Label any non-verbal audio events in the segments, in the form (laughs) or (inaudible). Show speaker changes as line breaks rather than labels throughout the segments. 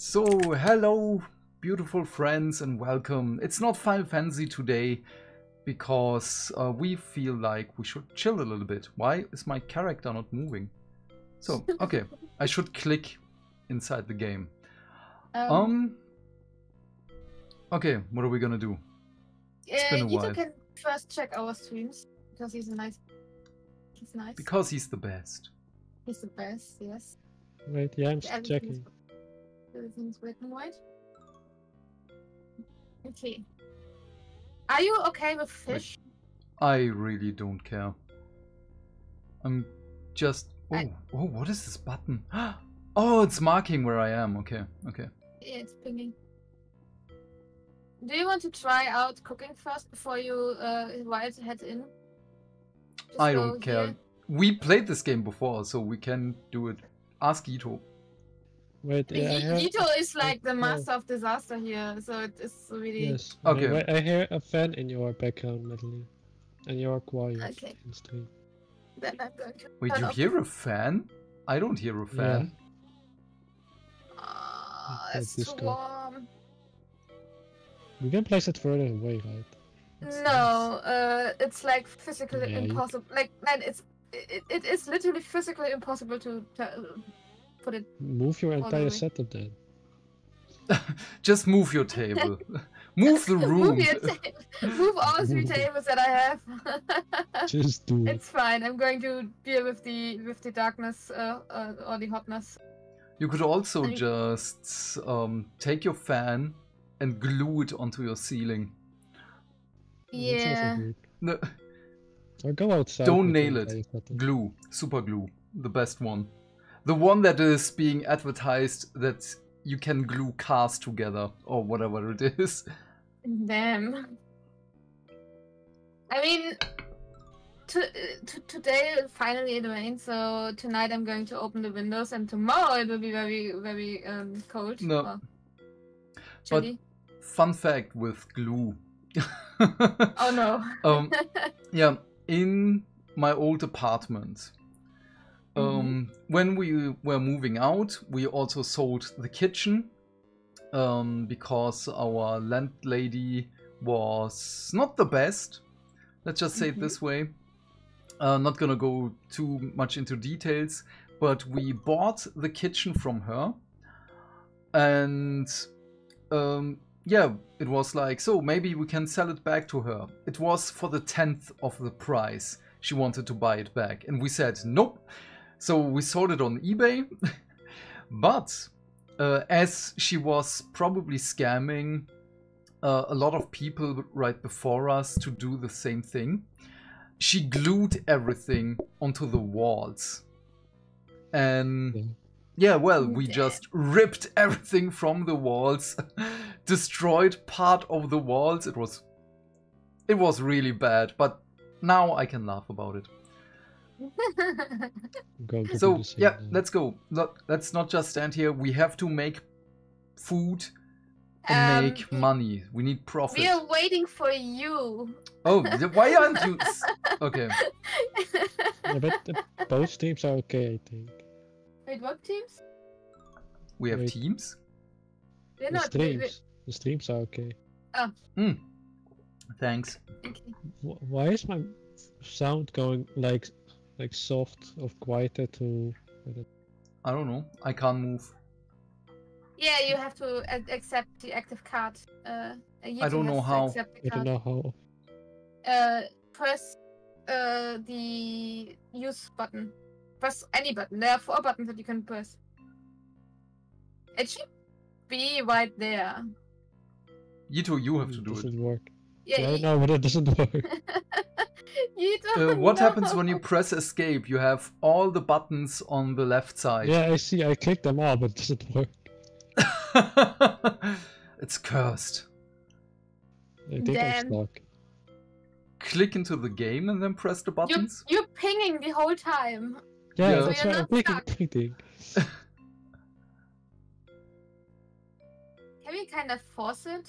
So, hello, beautiful friends, and welcome. It's not Final Fantasy today because uh, we feel like we should chill a little bit. Why is my character not moving? So, (laughs) okay, I should click inside the game.
Um,
Um. Okay, what are we gonna do?
uh,
been a
Yeeto
while.
can first check our streams because he's a nice. He's nice.
Because he's the best.
he's the best. Yes.
Wait, yeah, I'm
Everything's-
checking.
Everything's black and white. Okay. Are you okay with fish?
I really don't care. I'm just. Oh,
I-
oh, what is this button? (gasps) Oh, it's marking where I am. Okay, okay.
Yeah, it's pinging. Do you want to try out cooking first before you uh, invite head in? Just
I don't care.
here.
We played this game before, so we can do it. Ask Ito.
Wait, yeah, I
Y-
hear,
Yeeto is like the
oh.
master of disaster here, so it is really.
yes.
Okay.
Okay. Wait, I hear a fan in your background, Natalie, and you're quiet
Okay.
in stream.
Then I'm going to.
Wait, you
off
hear a fan? I don't hear a fan.
Ah,
Like
it's
this
too warm.
We can place it further away, right?
It's
No, uh, it's like physically
Yeah, you-
impossible. Like, man, it's it, it is literally physically impossible to, to put it.
Move your entire
way.
setup then. (laughs)
Just move your table. (laughs) move the room.
Move, your ta- move all three (laughs) tables that I have.
Just do it.
it's fine. I'm going to deal with the with the darkness uh, uh, or the hotness.
You could also
I-
just um, take your fan and glue it onto your ceiling.
Yeah.
No,
Or go outside.
Don't nail it. glue, super glue, the best one. The one that is being advertised that you can glue cars together or whatever it is.
Damn. I mean, to, to, today finally it rained, so tonight I'm going to open the windows, and tomorrow it will be very, very um, cold.
No. But- Fun fact with glue.
Oh no. (laughs)
um, (laughs) yeah, in my old apartment. Um, when we were moving out, we also sold the kitchen um, because our landlady was not the best. Let's just say it
Mhm.
this way. Uh, not gonna go too much into details, but we bought the kitchen from her, and um, yeah, it was like, so maybe we can sell it back to her. It was for the tenth of the price. She wanted to buy it back, and we said nope. So we sold it on eBay, (laughs) but uh, as she was probably scamming uh, a lot of people right before us to do the same thing, she glued everything onto the walls. And
Yeah.
yeah, well, we just ripped (laughs) everything from the walls, (laughs) destroyed part of the walls. It was it was really bad, but now I can laugh about it. So yeah,
now.
let's go. Let- Let's not just stand here. We have to make food and
Um,
make money. We need profit.
we are waiting for you.
Oh, why aren't you? (laughs) Okay,
Yeah, but both teams are okay, I think.
Wait, what teams?
we have
Wait.
teams.
They're
The
not. we- we-
streams. The streams are okay.
Thanks.
okay.
Wh- Why is my sound going like like soft or quieter to?
I don't know. I can't move.
Yeah, you have to accept the active card. Uh,
I don't know how.
I don't know how.
uh, press uh, the use button. Press any button. There are four buttons that you can press. It should be right there.
Yeeto, you have to
It
do it.
doesn't work.
Yeah.
I
y-
know, but it doesn't (laughs) work. (laughs) (laughs)
you
Uh,
don't
what happens when you press escape? You have all the buttons on the left side.
yeah, I see. I clicked them all, but it doesn't work. (laughs)
it's cursed.
I think I'm stuck.
Click into the game and then press the
You're, you're pinging the whole time.
Yeah,
Yeah.
that's
So
why
you're
I'm clicking
not
everything.
Can we kind of force it?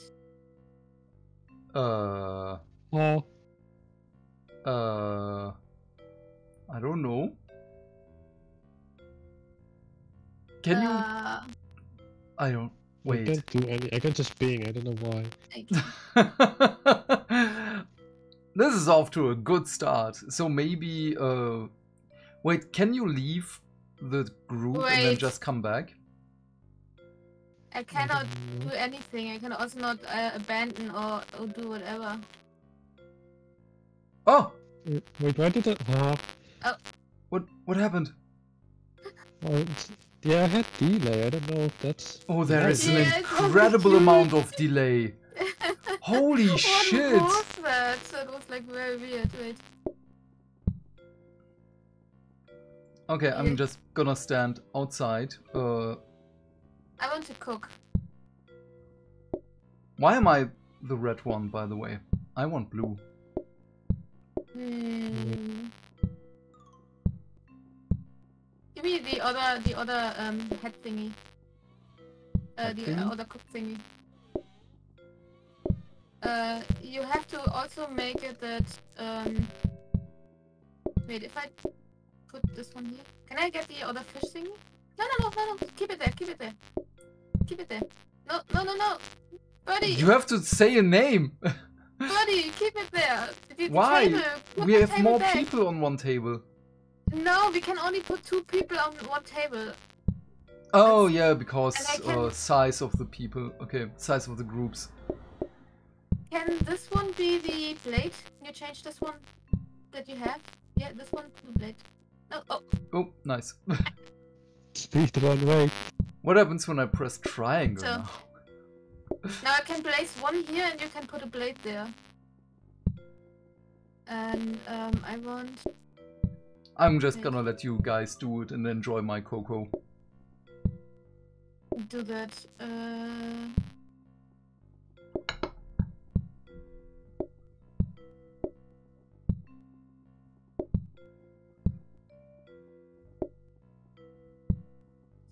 Uh,
Oh,
uh, I don't know. Can you?
Uh,
I don't. Wait.
I can't do any. I can't just ping. I don't know why.
Like, (laughs)
this is off to a good start. So maybe. Uh, wait, can you leave the group and then just come back?
I cannot
don't
do anything. I can also not uh, abandon or, or do whatever.
Oh,
Wait, Wait, why did I? oh.
what what happened?
Oh, yeah, I had delay. I don't know if that's.
Oh, there
Nice.
is an
Yeah,
incredible
huge.
amount of delay. (laughs) Holy
what
shit!
was that? So it was like very weird. Wait.
Okay, I'm
Yeah.
just gonna stand outside. Uh,
I want to cook.
why am I the red one, by the way? I want blue.
Hmm. Give me the other, the other um head thingy. Uh, the
thingy?
uh, other cook thingy. Uh, you have to also make it that um. Wait, if I put this one here, can I get the other fish thingy? No, no, no, no, no. Keep it there. Keep it there. Keep it there. No, no, no, no. Buddy,
You have to say a name. (laughs)
buddy, keep it there. The- the
Why?
table,
we
the
have more
back.
people on one table.
No, we can only put two people on one table.
Oh yeah, because
can-
uh, size of the people. Okay, size of the groups.
Can this one be the blade? Can you change this one that you have? Yeah, this one the blade. No, oh,
Oh, nice. (laughs)
Speed run way.
what happens when I press triangle
So-
now?
Now I can place one here and you can put a blade there. And um, I want.
I'm just gonna let you guys do it and enjoy my cocoa.
do that. Uh,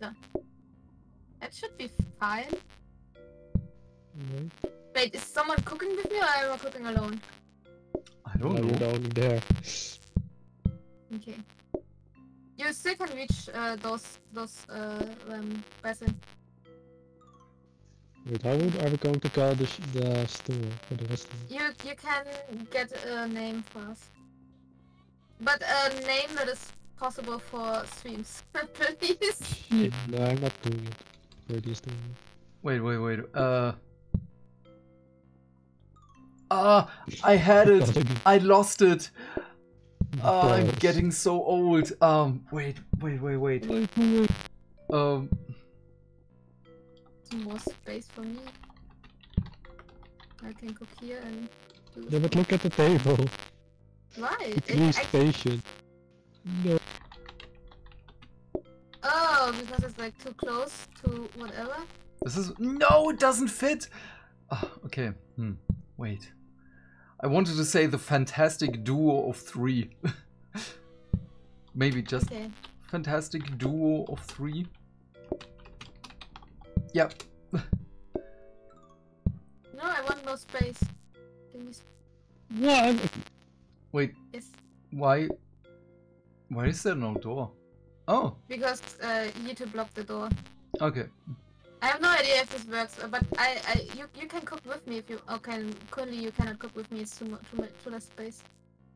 so. That should be fine.
Wait.
Wait, is someone cooking with me or am I cooking alone?
I don't know.
you're the only there.
Okay. You still can reach uh, those those uh, um, basin.
Wait, how would are we going to call the, sh- the store for the restaurant?
You you can get a name for us, but a name that is possible for streams, (laughs) please.
Shit. No, I'm not doing it. Brady's doing it.
Wait, wait, wait. Uh. Ah, I had it. I lost it. Ah, I'm getting so old. Um, wait, wait, wait, wait.
Wait, wait.
Um,
Some more space for me. I can cook here and do
Yeah, but look at the table.
Why?
Please
I-
patient. No.
oh, because it's like too close to whatever.
this is no, it doesn't fit. Ah, okay. Hmm. Wait. I wanted to say the fantastic duo of three. (laughs) Maybe just
Okay.
fantastic duo of three. Yep.
No, I want more space. Give me
What?
Wait,
yes.
why? Why is there no door? Oh,
Because uh, you need to block the door.
okay.
I have no idea if this works, uh, but I, I, you, you can cook with me if you. Okay, currently you cannot cook with me. It's too much, too much, too less space.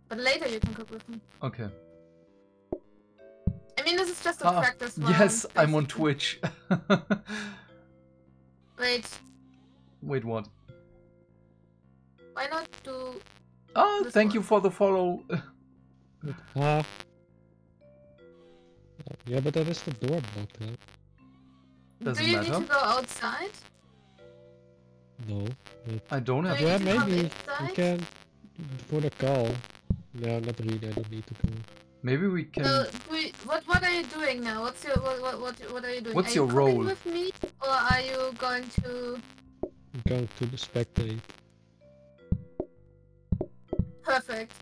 But later you can cook with me.
Okay.
I mean, this is just a
Ah,
practice round.
yes, I'm on. Twitch. (laughs)
Wait,
Wait, what?
why not do?
Oh,
This
thank
one.
you for the follow. (laughs)
Ah. Yeah, but that is the door blocked, huh?
Doesn't
do you
matter.
need to go outside?
No.
I don't
Do
have.
you
Yeah,
to come
maybe
inside?
We can. For the call. No, not really. I don't need to go.
Maybe we can.
So, we, what what are you doing now? What's your what what what, what are you doing?
What's
are you
your
cooking
role?
with me, or are you going to?
I'm going to the spectate.
Perfect.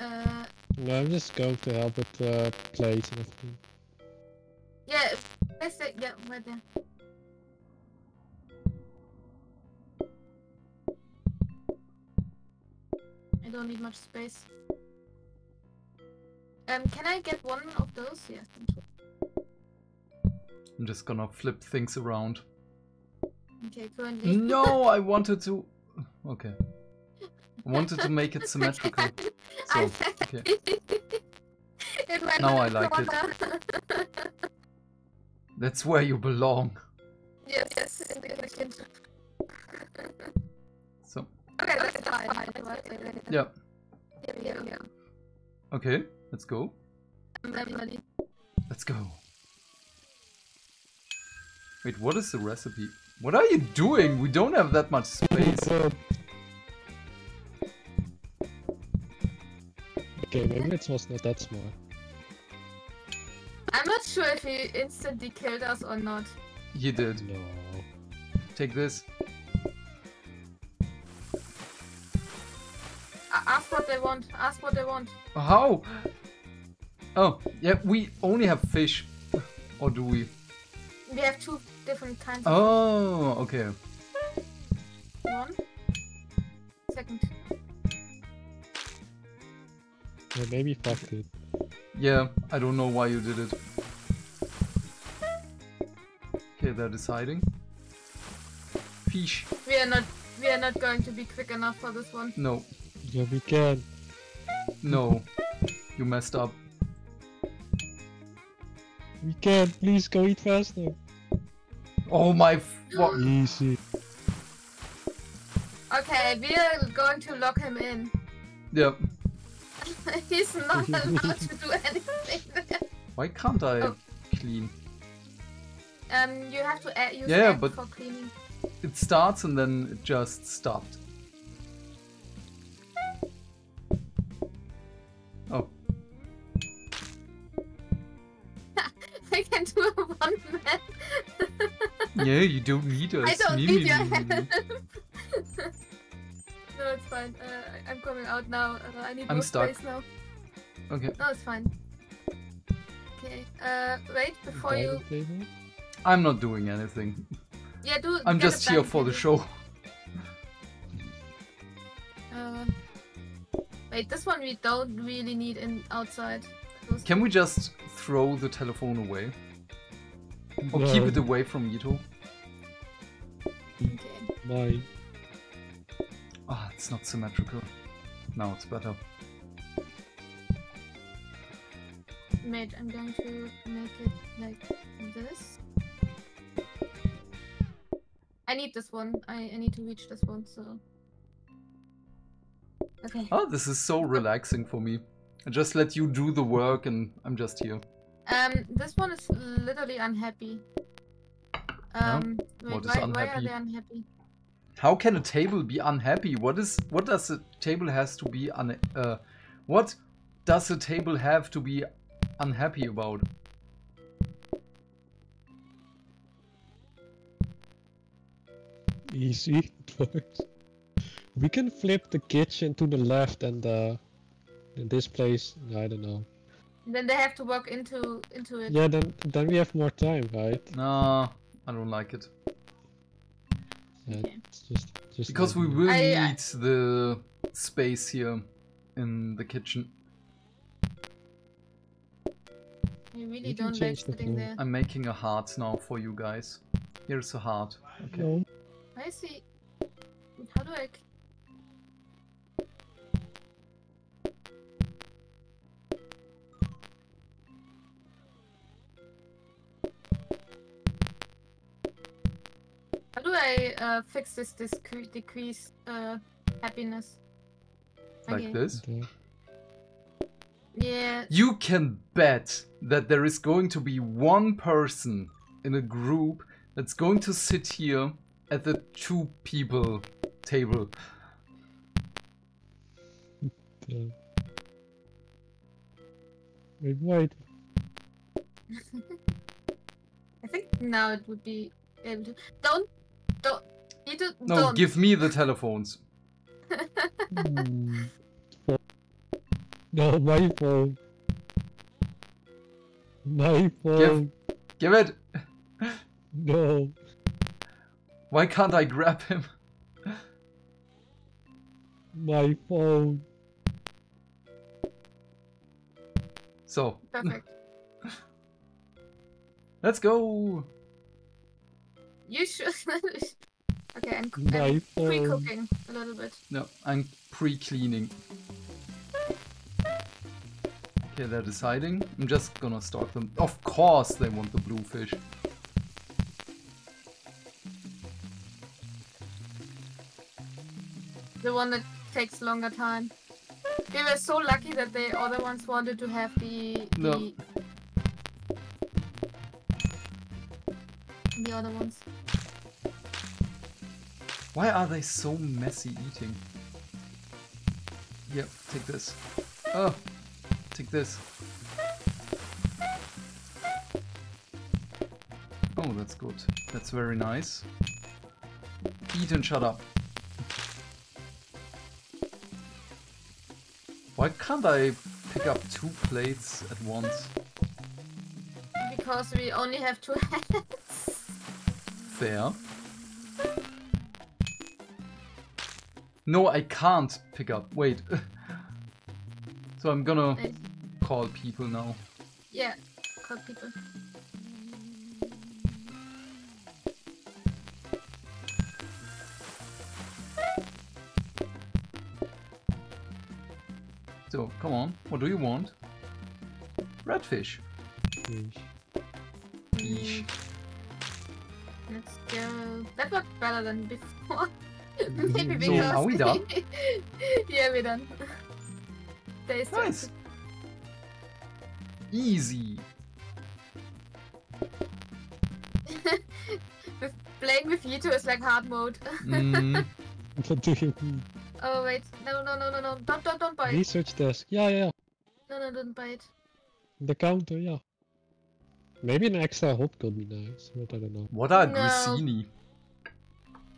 Uh,
No, I'm just going to help with uh, plates and everything.
Yeah, let's say yeah, right there. I don't need much space. Um, can I get one of those? Yes. thank you.
I'm just gonna flip things around.
Okay, currently.
No, (laughs) I wanted to. Okay. I wanted to make it symmetrical. (laughs) So, okay. (laughs)
It
Now I like it.
Corner.
That's where you belong.
yes, yes, in the kitchen.
So,
Okay, that's fine. fine.
yeah.
Yeah, yeah, yeah.
Okay, let's go.
Ready.
Let's go. Wait, what is the recipe? What are you doing? We don't have that much space.
Okay, maybe it was not that smart.
I'm not sure if he instantly killed us or not.
You did.
No.
Take this.
Ask what they want. Ask what they want.
How? Oh, yeah, we only have fish. Or do we?
We have two different kinds of
Oh, okay.
one. Second.
Yeah, maybe fuck it.
Yeah, I don't know why you did it. Okay, they're deciding. Fish.
We are not. We are not going to be quick enough for this one.
No,
Yeah, we can.
no. You messed up.
We can. Please go eat faster.
Oh my fuck. (gasps)
Easy.
Okay, we are going to lock him in.
Yep. (laughs)
He's not allowed to do anything. (laughs)
Why can't I
Oh.
clean?
um, you have to add, use
Yeah, but-
for cleaning.
It starts and then it just stopped. Oh, (laughs)
I can do a one man.
yeah, you don't need us.
I don't need your help. No, it's fine. Uh, I- I'm coming out now. Uh, I need
I'm
more
stuck.
space now.
Okay,
No, it's fine. Okay. Uh, wait before you.
Table?
I'm not doing anything.
Yeah, do.
I'm just here
dining
for the show.
Uh, wait, this one we don't really need in outside. Those-
Can we just throw the telephone away? Or keep it away from Yeeto?
Okay.
My.
Ah, it's not symmetrical. Now it's better.
Wait, I'm going to make it like this. I need this one. I, I need to reach this one, so. Okay.
Oh, this is so relaxing for me. I just let you do the work and I'm just here.
Um, this one is literally unhappy. Um, wait,
What is
why, why are they unhappy?
How can a table be unhappy? What is what does a table has to be un uh what does a table have to be unhappy about?
Easy. (laughs) We can flip the kitchen to the left and uh, in this place, I don't know.
Then they have to walk into into it.
Yeah, then then we have more time, right?
Nah, I don't like it.
Yeah,
Okay.
just just
Because we
like-
will
I- I-
need the space here in the kitchen.
I really
you
don't like
the
sitting there.
I'm making a heart now for you guys. Here's a heart. Okay.
No.
I see. How do I? I uh, fix this discre- decrease uh, happiness?
Like
Okay.
this.
Okay.
Yeah.
You can bet that there is going to be one person in a group that's going to sit here at the two people table.
Yeah. Wait, wait. (laughs)
I think now it would be able to. Don't, don't. You do,
No,
don't.
give me the telephones. (laughs)
No, my phone. My phone.
Give, Give it! (laughs)
No.
Why can't I grab him?
My phone.
So,
Perfect. (laughs)
Let's go.
You should. Okay, I'm,
um, I'm
pre-cooking a little bit.
No, I'm pre-cleaning. Okay, they're deciding. I'm just gonna stalk them. Of course they want the blue fish.
The one that takes longer time. We were so lucky that the other ones wanted to have the
No.
the, the other ones.
Why are they so messy eating? Yep, take this. Oh, take this. Oh, that's good. That's very nice. Eat and shut up. Why can't I pick up two plates at once?
Because we only have two (laughs) hands.
Fair. No, I can't pick up. Wait. (laughs) so I'm gonna
Nice.
call people now.
yeah, call people.
So, come on. What do you want? Redfish.
Fish.
Yeesh.
Let's go. That worked better than before. (laughs) Maybe
So,
because.
are we done? (laughs)
yeah, we're done. Taste it.
Nice. Easy. (laughs)
With playing with Yeeto is like hard mode.
Mm,
What (laughs) do you mean?
oh wait, no, no, no, no, no, don't, don't, don't bite.
Research desk. Yeah, yeah.
No, no, don't bite.
The counter, yeah. Maybe an extra hot could be nice, but I don't know.
what are
No.
grissini?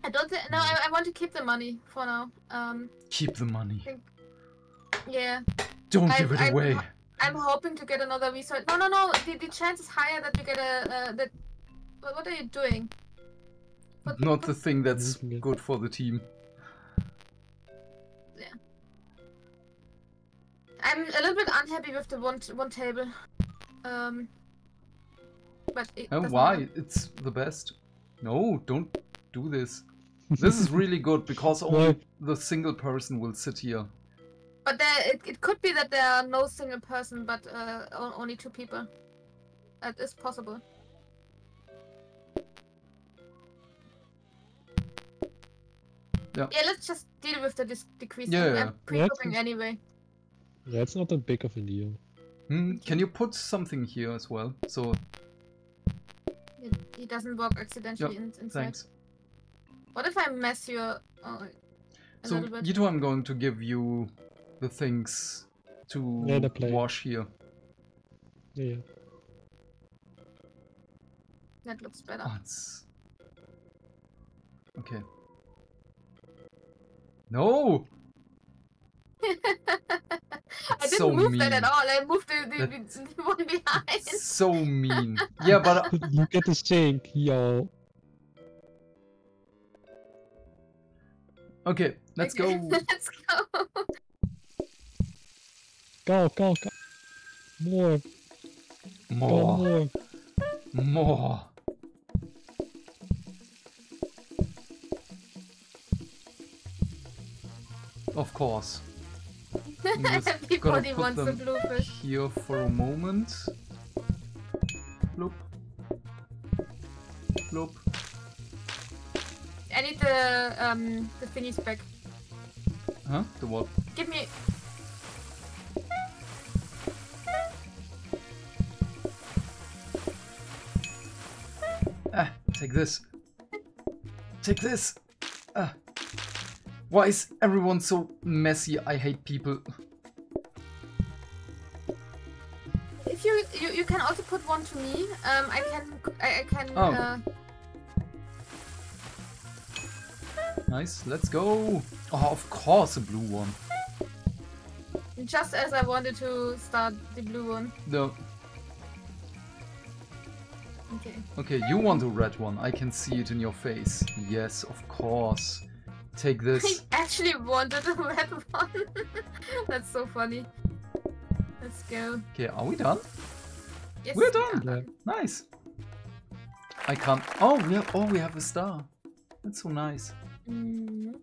I don't. Th- no, I, I want to keep the money for now. Um,
Keep the money.
yeah,
Don't
I-
give it
I-
away.
I'm hoping to get another research. No, no, no. The, the chance is higher that you get a uh, that. What, what are you doing? What,
Not the thing that's good for the team. Yeah.
I'm a little bit unhappy with the one one table. Um, but it
Oh, why?
matter.
It's the best. No, don't do this. This is really good because (laughs) only
Why?
the single person will sit here.
But there, it, it could be that there are no single person, but uh, only two people. That is possible.
Yeah.
Yeah, let's just deal with the dis- decrease.
Yeah, yeah, yeah.
I'm pre-cooking
Yeah,
anyway.
Yeah, it's not that big of a deal.
Hmm, can you put something here as well? So,
It, it doesn't work accidentally in, inside.
thanks.
What if I mess your... Oh, a
So,
little bit?
Yeeto, I'm going to give you the things to
Yeah, the
wash here.
Yeah, yeah.
That looks better.
Oh, it's... Okay. No! (laughs)
I didn't
so
move that at all. I moved the, the,
That-
the, the (laughs) one behind.
So mean. (laughs) Yeah, but uh,
Look at the sink, yo.
Okay, let's
Okay,
go. (laughs)
let's go.
Go, go, go. More, go
More,
more.
more. Of course. (laughs) I'm just gonna
Everybody wants the
them
blue fish.
here for a moment. Bloop. Bloop.
I need the um the thingies back.
Huh? The what?
Give me.
Ah, take this. Take this. Ah. Why is everyone so messy? I hate people.
If you you, you can also put one to me. Um, I can I can.
Oh.
Uh,
Nice, let's go. Oh, of course, a blue one.
just as I wanted to start the blue one.
No.
Okay.
Okay, you want a red one. I can see it in your face. Yes, of course. Take this. (laughs)
I actually wanted a red one. (laughs) That's so funny. Let's go.
Okay, are we done?
Yes.
We're done.
Yeah.
Nice. I can't. Oh, yeah. Oh, we have a star. That's so nice.
Mm.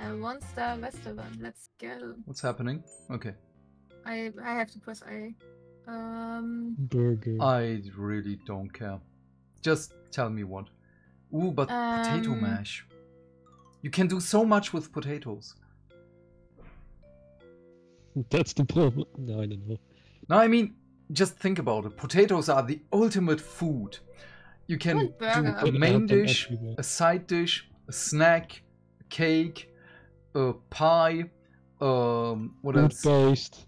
And one star Westerland. Let's go.
What's happening? Okay.
I I have to press A. Um.
Burger.
I really don't care. Just tell me what. Ooh, but potato
Um,
mash. You can do so much with potatoes. (laughs)
That's the problem. No, I don't know.
No, I mean, just think about it. Potatoes are the ultimate food. You can
want
do a main dish, a side dish, a snack, a cake, a pie. Um, what else?
Toothpaste.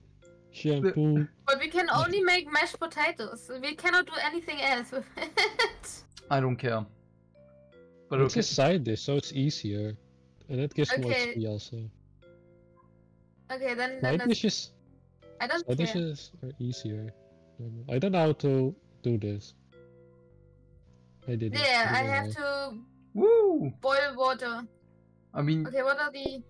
Shampoo.
But we can only make mashed potatoes. We cannot do anything else with it. (laughs)
I don't care. But
It's
okay.
a side dish, so it's easier. And it gives more
Okay.
XP also.
Okay, then, then
Side dishes,
I don't
side
care.
dishes are easier. I don't know how to do this. I didn't.
Yeah, I have
know.
to
Woo!
boil water.
I mean,
Okay, what are the?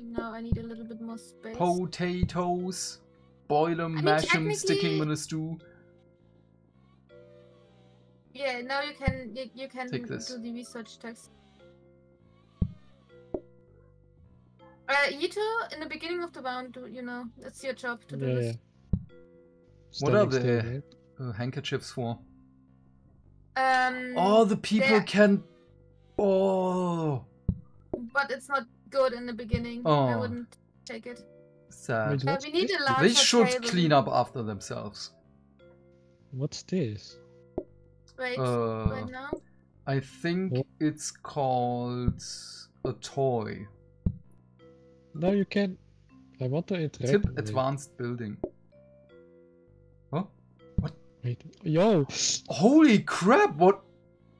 Now I need a little bit more space.
potatoes. Boil them,
mean,
mash them, stick 'em
technically-
in a stew.
Yeah, now you can you, you can
Take this.
do the research text. Uh, Ito, in the beginning of the round, you know, that's your job to do
Yeah,
this.
yeah.
What are
Standing
the- Uh, handkerchiefs for.
Um,
Oh, the people can. Oh,
but it's not good in the beginning. I
Oh.
wouldn't take it.
sad.
Wait,
Uh, we need a larger
They should
table.
clean up after themselves.
What's this?
Wait,
Uh,
right now.
I think
What?
it's called a toy.
No, you can. I want to interact.
Tip
it.
advanced building. Huh?
Wait. Yo!
Holy crap! What?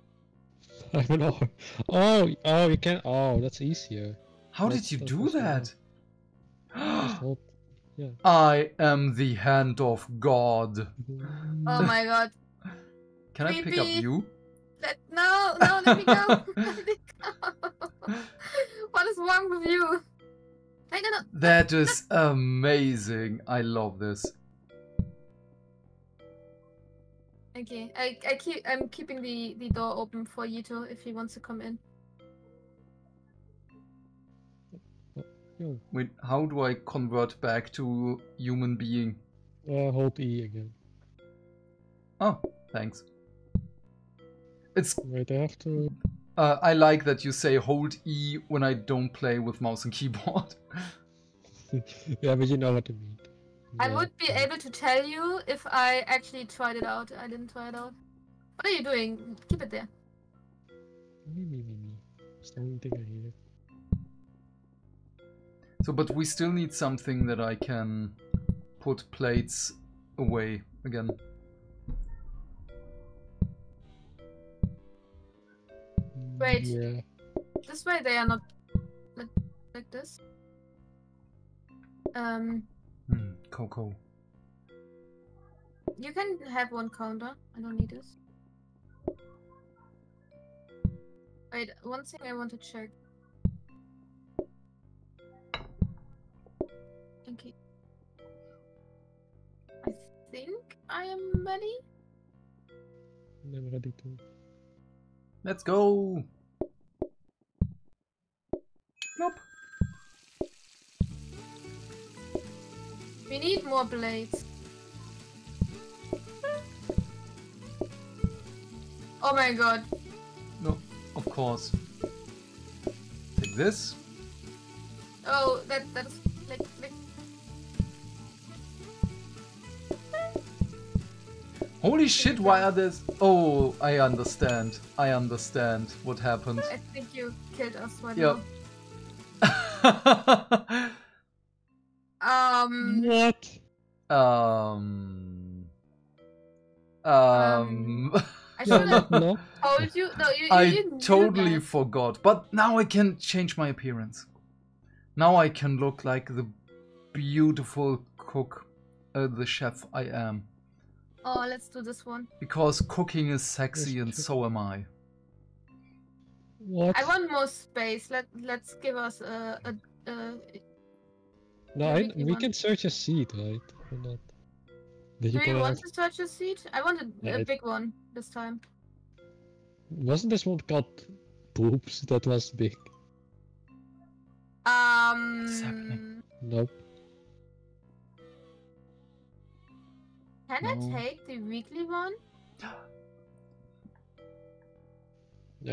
(laughs)
I don't know. Oh, oh, you can. Oh, that's easier.
How
That's-
did you do that?
Just (gasps) hold.
I am the hand of God.
Oh (laughs) my god.
Can I pick up you?
Let, no, no, let me go. (laughs) let me go. what is wrong with you? Wait, no, no.
That is amazing. I love this.
Okay, I, I keep I'm keeping the, the door open for Yeeto if he wants to come in.
Yo.
Wait, how do I convert back to human being?
Uh, hold E again.
Oh, thanks. It's
Wait, I have to.
uh, I like that you say hold E when I don't play with mouse and keyboard. (laughs)
yeah, but you know what I mean.
I would be able to tell you if I actually tried it out. I didn't try it out. What are you doing? Keep it there.
Me, me, me, me. It's thing I hear.
So, but we still need something that I can put plates away again.
Wait.
Yeah.
This way they are not like, like this. Um,
Hmm, Coco.
you can have one counter. I don't need this. Wait, one thing I want to check. Okay. I think I am ready.
I'm ready to.
Let's go. Nope.
We need more blades. Oh my god.
No, of course. Take this.
Oh, that that's like, like
Holy shit, why are this? Oh, I understand. I understand what happened.
I think you killed us right
Yep.
now. (laughs) Um,
What?
um. Um.
I should have (laughs)
no, no.
told you. No, you. you
I
didn't do
totally
that.
forgot. But now I can change my appearance. Now I can look like the beautiful cook, uh, the chef I am.
Oh, let's do this one.
Because cooking is sexy and so am I.
What?
I want more space. Let Let's give us a. a, a
No, I,
we- we
we
want-
can search a seed, right? Or not? Did
Do
you
you
put
want
out?
to search a seat? I wanted
Yeah,
a
it-
big one this time.
Wasn't this one called Poops? (laughs) That was big.
Um.
Nope.
Can
No.
I take the weekly one? (gasps)
I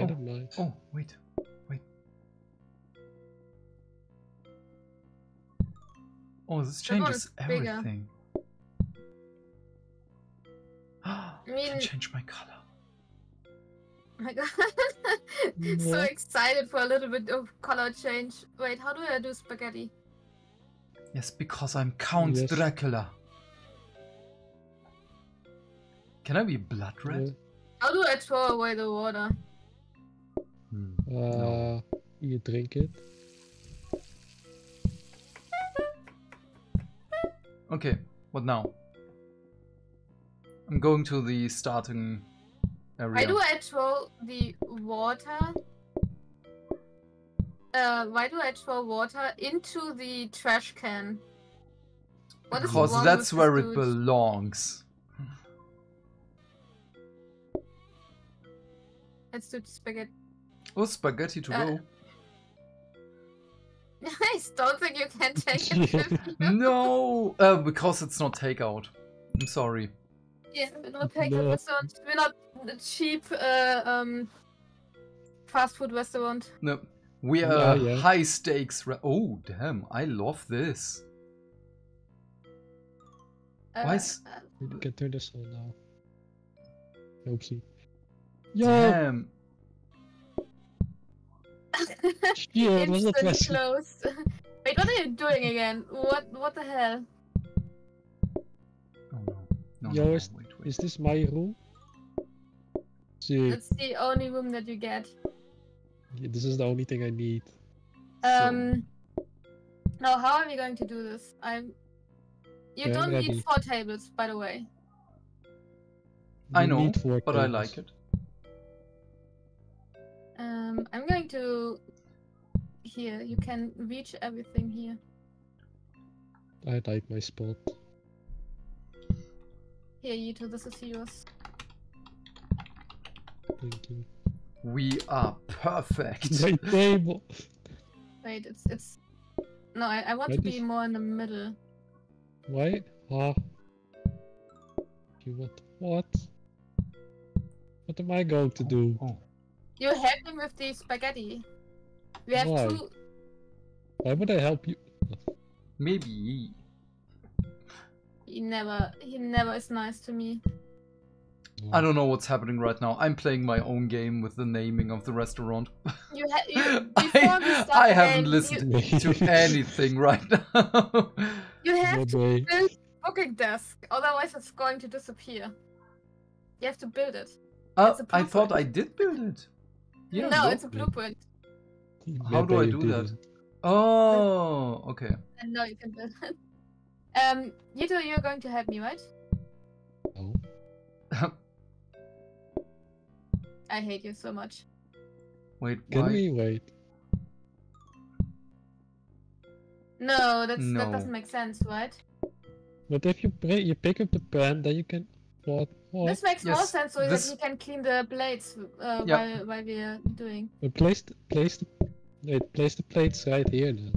Oh.
don't mind.
Oh, wait. Wait. Oh, this changes everything. (gasps) I
mean-
can change my color.
Oh (laughs) my god. (laughs) so excited for a little bit of color change. Wait, how do I do spaghetti?
Yes, because I'm Count
Yes.
Dracula. Can I be blood red?
Yeah.
How do I throw away the water?
Hmm.
Uh, you drink it.
Okay, what now? I'm going to the starting area.
Why do I throw the water? Uh, why do I throw water into the trash can? What is
because that's where it belongs.
Let's do spaghetti.
Oh, spaghetti to
Uh,
go. (laughs)
I don't think you can take it
no, uh, because it's not takeout. I'm sorry.
Yeah, we're not taking
No.
restaurant. We're not a cheap uh, um fast food restaurant.
No, we
Yeah,
are
yeah.
high stakes. Re- oh, damn! I love this.
Uh,
Why is-
uh,
You can turn this on now. Oopsie. Yo!
Damn.
Shit, was that
instant close. (laughs) Wait, what are you doing again? What what the hell?
Oh no. No,
Yo,
no, no,
is-
wait, wait.
Is this my room? See,
That's the only room that you get.
this is the only thing I need.
Um. Now, how are we going to do this? I'm. You
Yeah,
don't
ready.
need four tables, by the way.
I know,
need four
but I like it.
Um, I'm going to. Here, you can reach everything here.
I like my spot.
Here, Yeeto, this is yours.
Thank you.
We are perfect.
My (laughs) table!
Wait, it's it's. No, I, I want
Why
to be more in the middle.
Why? Ah. You what? What? What am I going to do?
Oh,
You help him with the spaghetti. We have
Why?
two.
Why would I help you?
maybe.
He never, he never is nice to me.
I don't know what's happening right now. I'm playing my own game with the naming of the restaurant.
You, ha- you (laughs) before we
I,
start
I haven't
game,
listened to (laughs) anything right now.
You, you have to
Bye-bye.
build booking desk, otherwise it's going to disappear. You have to build it.
Uh,
It's a
I thought I did build it. You
no,
don't
it's a blueprint,
How do I do that?
didn't.
Oh, okay.
and now you can build it. (laughs) Um, Yeeto, you're going to help me, right?
No.
I hate you so much.
Wait,
Can
why?
we wait?
No, that's
No.
that doesn't make sense, right?
But if you you pick up the pan, then you can. What? What?
This makes more sense so
this-
that you can clean the blades uh,
Yeah.
while while we're doing.
We place the, place the, wait, place the plates right here then.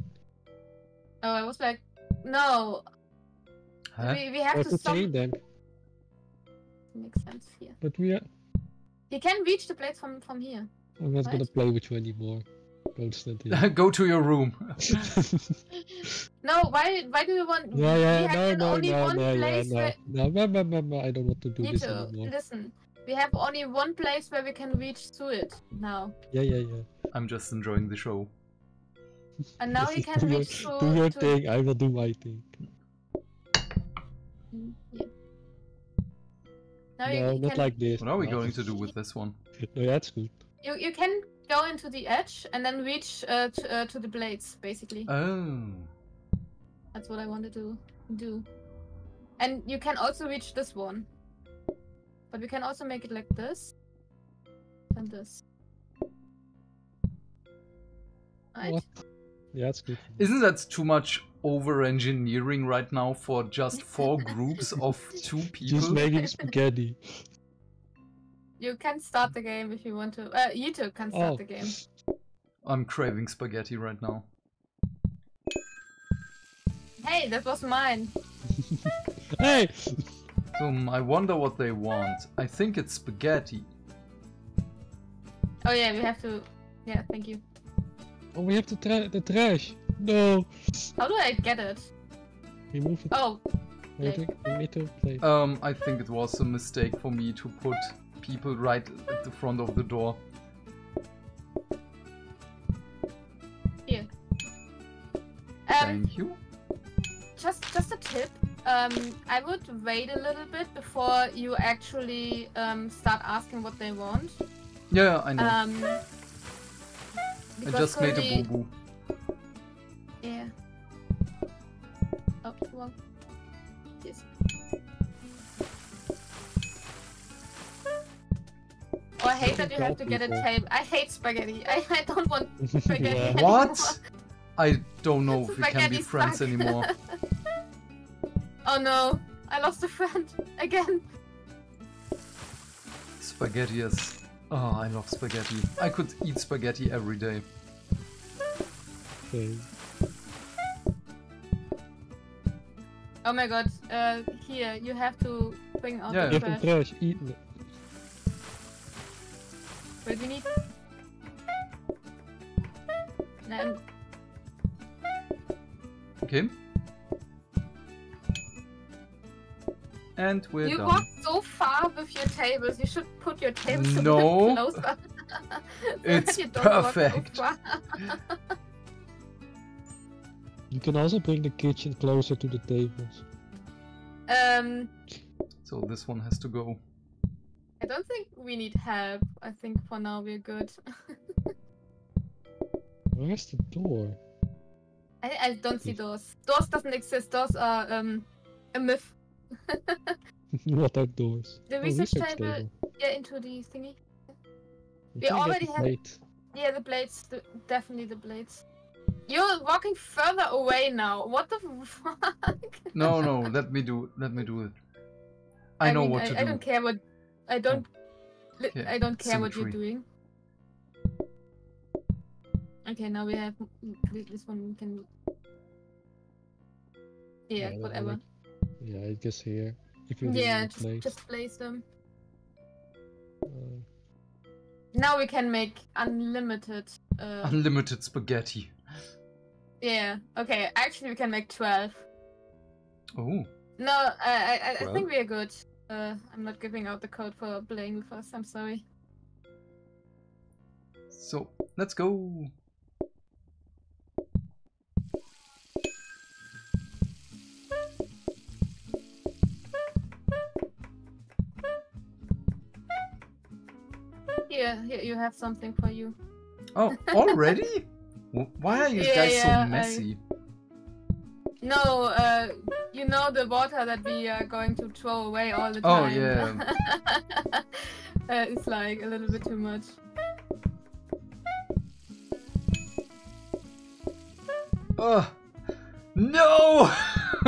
Oh, I was like, no,
Huh?
we, we have
Or
to
to
stop.
clean them.
Makes sense here.
But we are.
You can reach the plates from from here.
I'm not gonna play with you anymore. Constantly. (laughs)
Go to your room. (laughs)
No, why why do you want?
yeah,
we
yeah,
have
no, no,
only
no,
one
no,
place
no,
where.
no, no, no, no, no, I don't want to do this anymore.
listen. We have only one place where we can reach through it now,
Yeah, yeah, yeah.
I'm just enjoying the show.
and now you can
do your,
reach through.
do your
to-
thing. I will do my thing.
Mm, Yeah. Now
no,
you, you
not
can
like this.
What are we
No.
going to do with this one?
No, that's good.
you you can go into the edge and then reach uh, to, uh, to the blades basically.
Oh.
That's what I wanted to do. And you can also reach this one. But we can also make it like this. And this. Right?
What? Yeah, it's good.
Isn't that too much over engineering right now for just four (laughs) groups of two people?
Just making spaghetti. (laughs)
You can start the game if you want to. Uh, you two can start
Oh.
the game.
I'm craving spaghetti right now.
Hey, that was mine. (laughs)
Hey!
Um, I wonder what they want. I think it's spaghetti.
Oh yeah, we have to. Yeah, thank you.
Oh, we have to tra the trash. No.
How do I get it?
Remove it.
Oh,
I think we need to play.
Um, I think it was a mistake for me to put people right at the front of the door.
here. Um,
Thank you.
just just a tip. Um, I would wait a little bit before you actually um start asking what they want.
Yeah, I know.
Um,
I just made a boo boo.
Yeah. Oh, well. I hate that you have to get a
People.
table. I hate spaghetti. I, I don't want (laughs) spaghetti
Yeah.
anymore.
What? I don't know if we can be friends
stuck.
anymore. (laughs)
Oh no, I lost a friend (laughs) again.
Spaghetti is. Oh, I love spaghetti. I could eat spaghetti every day.
Okay.
Oh my god. Uh, here you have to bring out
Yeah.
the
Get the
trash.
trash, eaten it.
Wait, we need. And
Okay. And we're
you
done.
walk so far with your tables. You should put your tables a bit closer. (laughs) so
It's
that you don't so
perfect. (laughs)
You can also bring the kitchen closer to the tables.
Um,
So this one has to go.
I don't think we need help. I think for now we're good. (laughs)
Where's the door?
I, I don't see doors. Doors doesn't exist. Doors are um a myth. (laughs)
what are doors?
The
Oh,
research table- Yeah, into the thingy.
You
we already
the
have-
plate.
Yeah, the blades. The, definitely the blades. You're walking further away now. What the (laughs) fuck?
No, no, let me do. Let me do it. I, know
mean,
what
I,
to
I
do.
don't care what. I don't. li-
Okay,
I don't care what you're doing. Okay, now we have this one. We can. Yeah,
that
whatever.
work. Yeah, I guess here. If you
Yeah, just,
place.
just place them.
Uh,
Now we can make unlimited. Uh,
Unlimited spaghetti.
yeah. Okay. Actually, we can make twelve.
Oh,
No, I I, I- I think we are good. Uh, I'm not giving out the code for playing with us. I'm sorry.
so let's go.
Here, here, you have something for you.
Oh, already? (laughs) Why are you
Yeah,
guys
yeah,
so
I-
messy?
No, uh, you know the water that we are going to throw away all the time.
Oh,
time.
yeah. (laughs)
uh, it's like a little bit too much.
Oh No! (laughs)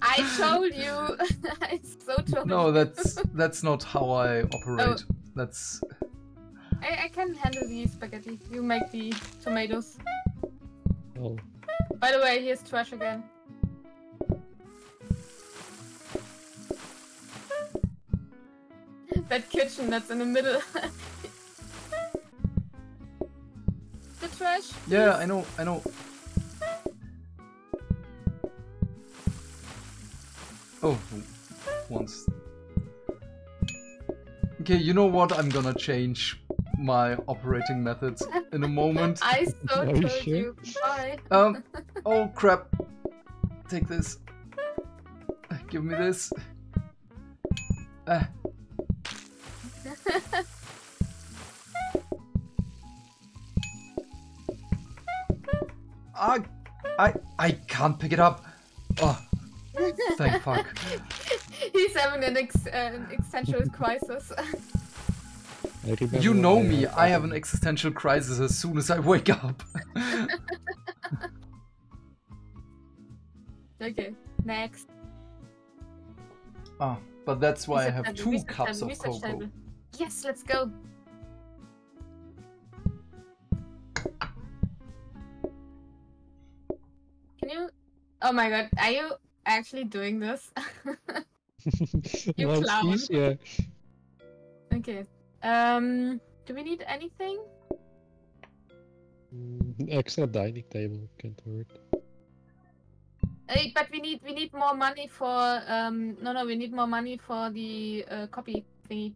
I told you. (laughs) I so told
no, that's that's not how I operate.
Oh.
That's
I, I can handle the spaghetti. You make the tomatoes.
oh,
By the way, here's trash again. that kitchen that's in the middle. (laughs) the trash.
yeah,
please.
I know, I know. Oh, once. Okay, you know what? I'm gonna change my operating methods in a moment. (laughs)
I so
Are
told
sure?
you. Bye.
Um, (laughs) oh crap. Take this. Uh, Give me this. Ah, ah, I, I can't pick it up. Oh, thank fuck. (laughs)
He's having an, ex- uh, an existential crisis
you know me, I have an existential crisis as soon as I wake up. (laughs)
okay, next.
Ah, but that's why I have two
research
cups of cocoa.
Yes, let's go. Can you? Oh my god, are you actually doing this? (laughs) you (laughs) clown. Okay, um, do we need anything?
Mm, extra dining table can't hurt.
Hey, but we need we need more money for um no no we need more money for the uh, copy thingy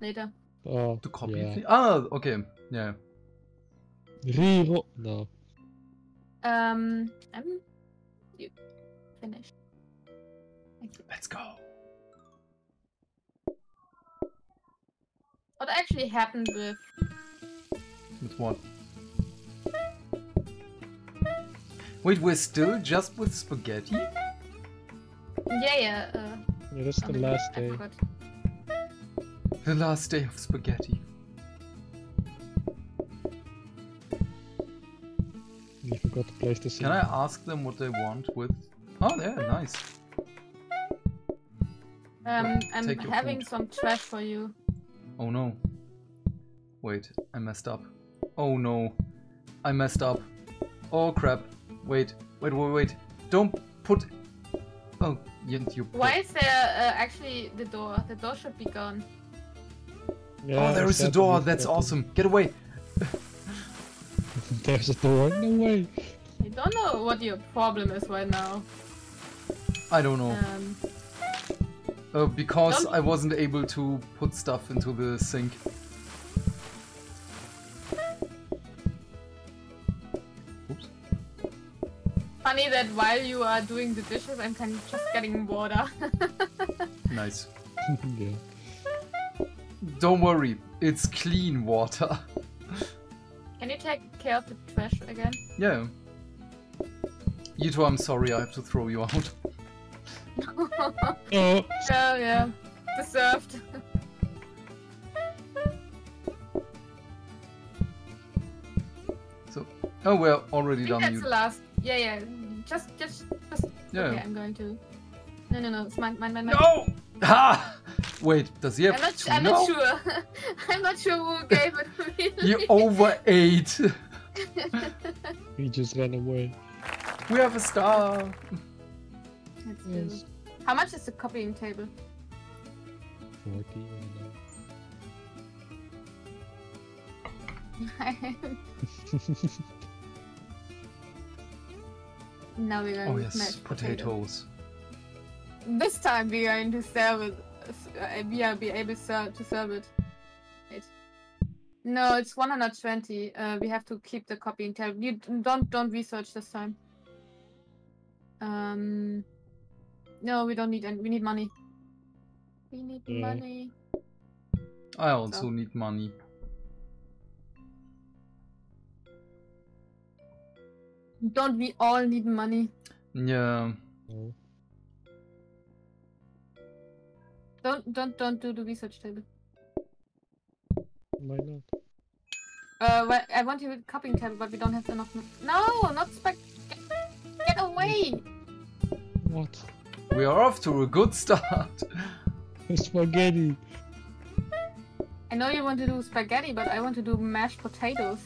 later.
Oh,
To copy
yeah.
it? Ah, okay. Yeah.
Reroll. No.
Um, I'm you finished. Thank you.
Let's go.
What actually happened with?
With what? Wait, we're still just with spaghetti?
Yeah yeah. Uh,
Yeah, that's the last
I
day.
The last day of spaghetti.
You forgot to place the
Can I ask them what they want with? Oh, yeah, nice.
Um, I'm having
food.
some trash for you.
Oh no. Wait, I messed up. Oh no. I messed up. Oh crap. Wait, wait, wait, wait. Don't put. Oh, you. you put-
Why is there uh, actually the door? The door should be gone.
Yeah,
Oh, there is a door. That's
open-
awesome. Get away. (laughs)
There's a door. No way.
I don't know what your problem is right now.
I don't know.
Um,
Uh, because
Don't-
I wasn't able to put stuff into the sink. Oops.
funny that while you are doing the dishes, I'm kind of just getting water. (laughs)
Nice.
yeah.
Don't worry. It's clean water.
Can you take care of the trash again?
yeah. Yeeto, I'm sorry. I have to throw you out. Eh.
Oh,
yeah, yeah. Deserved.
So. Oh, we're already
I think
done.
that's
You.
the last. Yeah, yeah. Just, just, just.
Yeah.
Okay, I'm going to. No, no, no. It's mine, mine, mine, mine.
No! Ha! Wait, does he have
I'm not.
two
I'm
now?
not sure. (laughs) I'm not sure who gave it. Really.
You overate. (laughs)
he just ran away.
we have a star.
Let's do-
Yes.
How much is the copying table?
40, I (laughs) don't
now we're going
Oh
with
yes,
mashed potato.
potatoes.
This time we are going to serve it. Uh, we are be able ser- to serve it. Wait. No, it's 120. Uh, we have to keep the copying tab. You don't don't research this time. Um. No, we don't need any. We need money. We need
Yeah.
money.
I also
So.
need money.
Don't we all need money?
Yeah.
No.
Don't don't don't do the research table.
Why not?
Uh, well, I want you copying table, but we don't have enough. No, not spec. Get, get away!
What?
We are off to a good start. (laughs)
Spaghetti.
I know you want to do spaghetti, but I want to do mashed potatoes.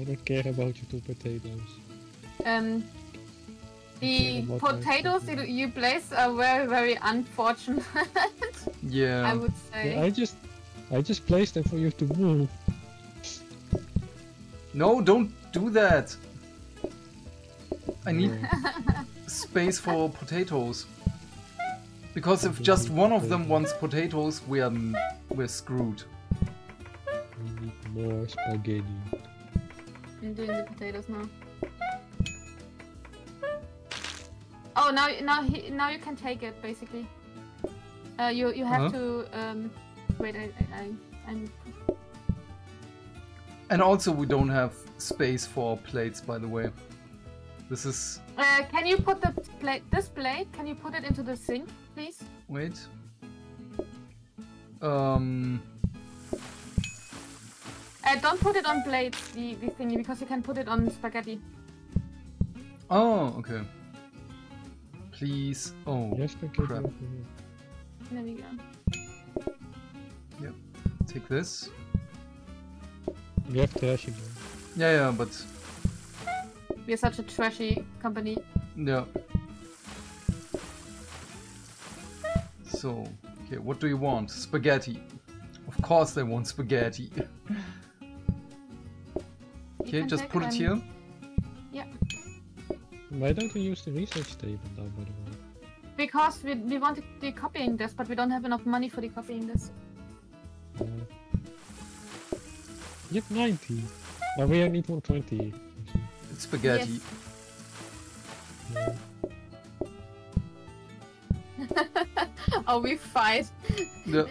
I don't care about your two potatoes.
Um, the
Okay, what makes
potatoes
it
you, you place are very, very unfortunate. (laughs)
Yeah.
I would
Yeah,
say.
I just, I just placed them for you to move.
No, don't do that. I need (laughs) space for potatoes. Because if just one of them wants potatoes, we are we're screwed.
we need more spaghetti.
I'm doing the potatoes now. Oh, now, now, he, now you can take it basically. Uh, you you have
Huh?
to um. Wait, I, I, I I'm.
And also we don't have space for plates, by the way. This is
Uh, can you put the plate, this plate? Can you put it into the sink, please?
wait. Um
Uh, don't put it on plates, the, the thingy, because you can put it on spaghetti.
Oh, okay. please. Oh,
Yes, spaghetti
crap.
There we go. Yep.
take this.
We have trash again.
Yeah, yeah, but
We're such a trashy company.
yeah. So, okay, what do you want? Spaghetti. Of course they want spaghetti. (laughs)
You
Okay, just put it
them.
here.
Why don't we use the research table now, by the way?
Because we, we wanted the copying this, but we don't have enough money for the copying this.
Uh, you have 90. But we only need 120.
It's spaghetti.
Yes.
Yeah. (laughs) (laughs)
oh, we fight.
Yeah.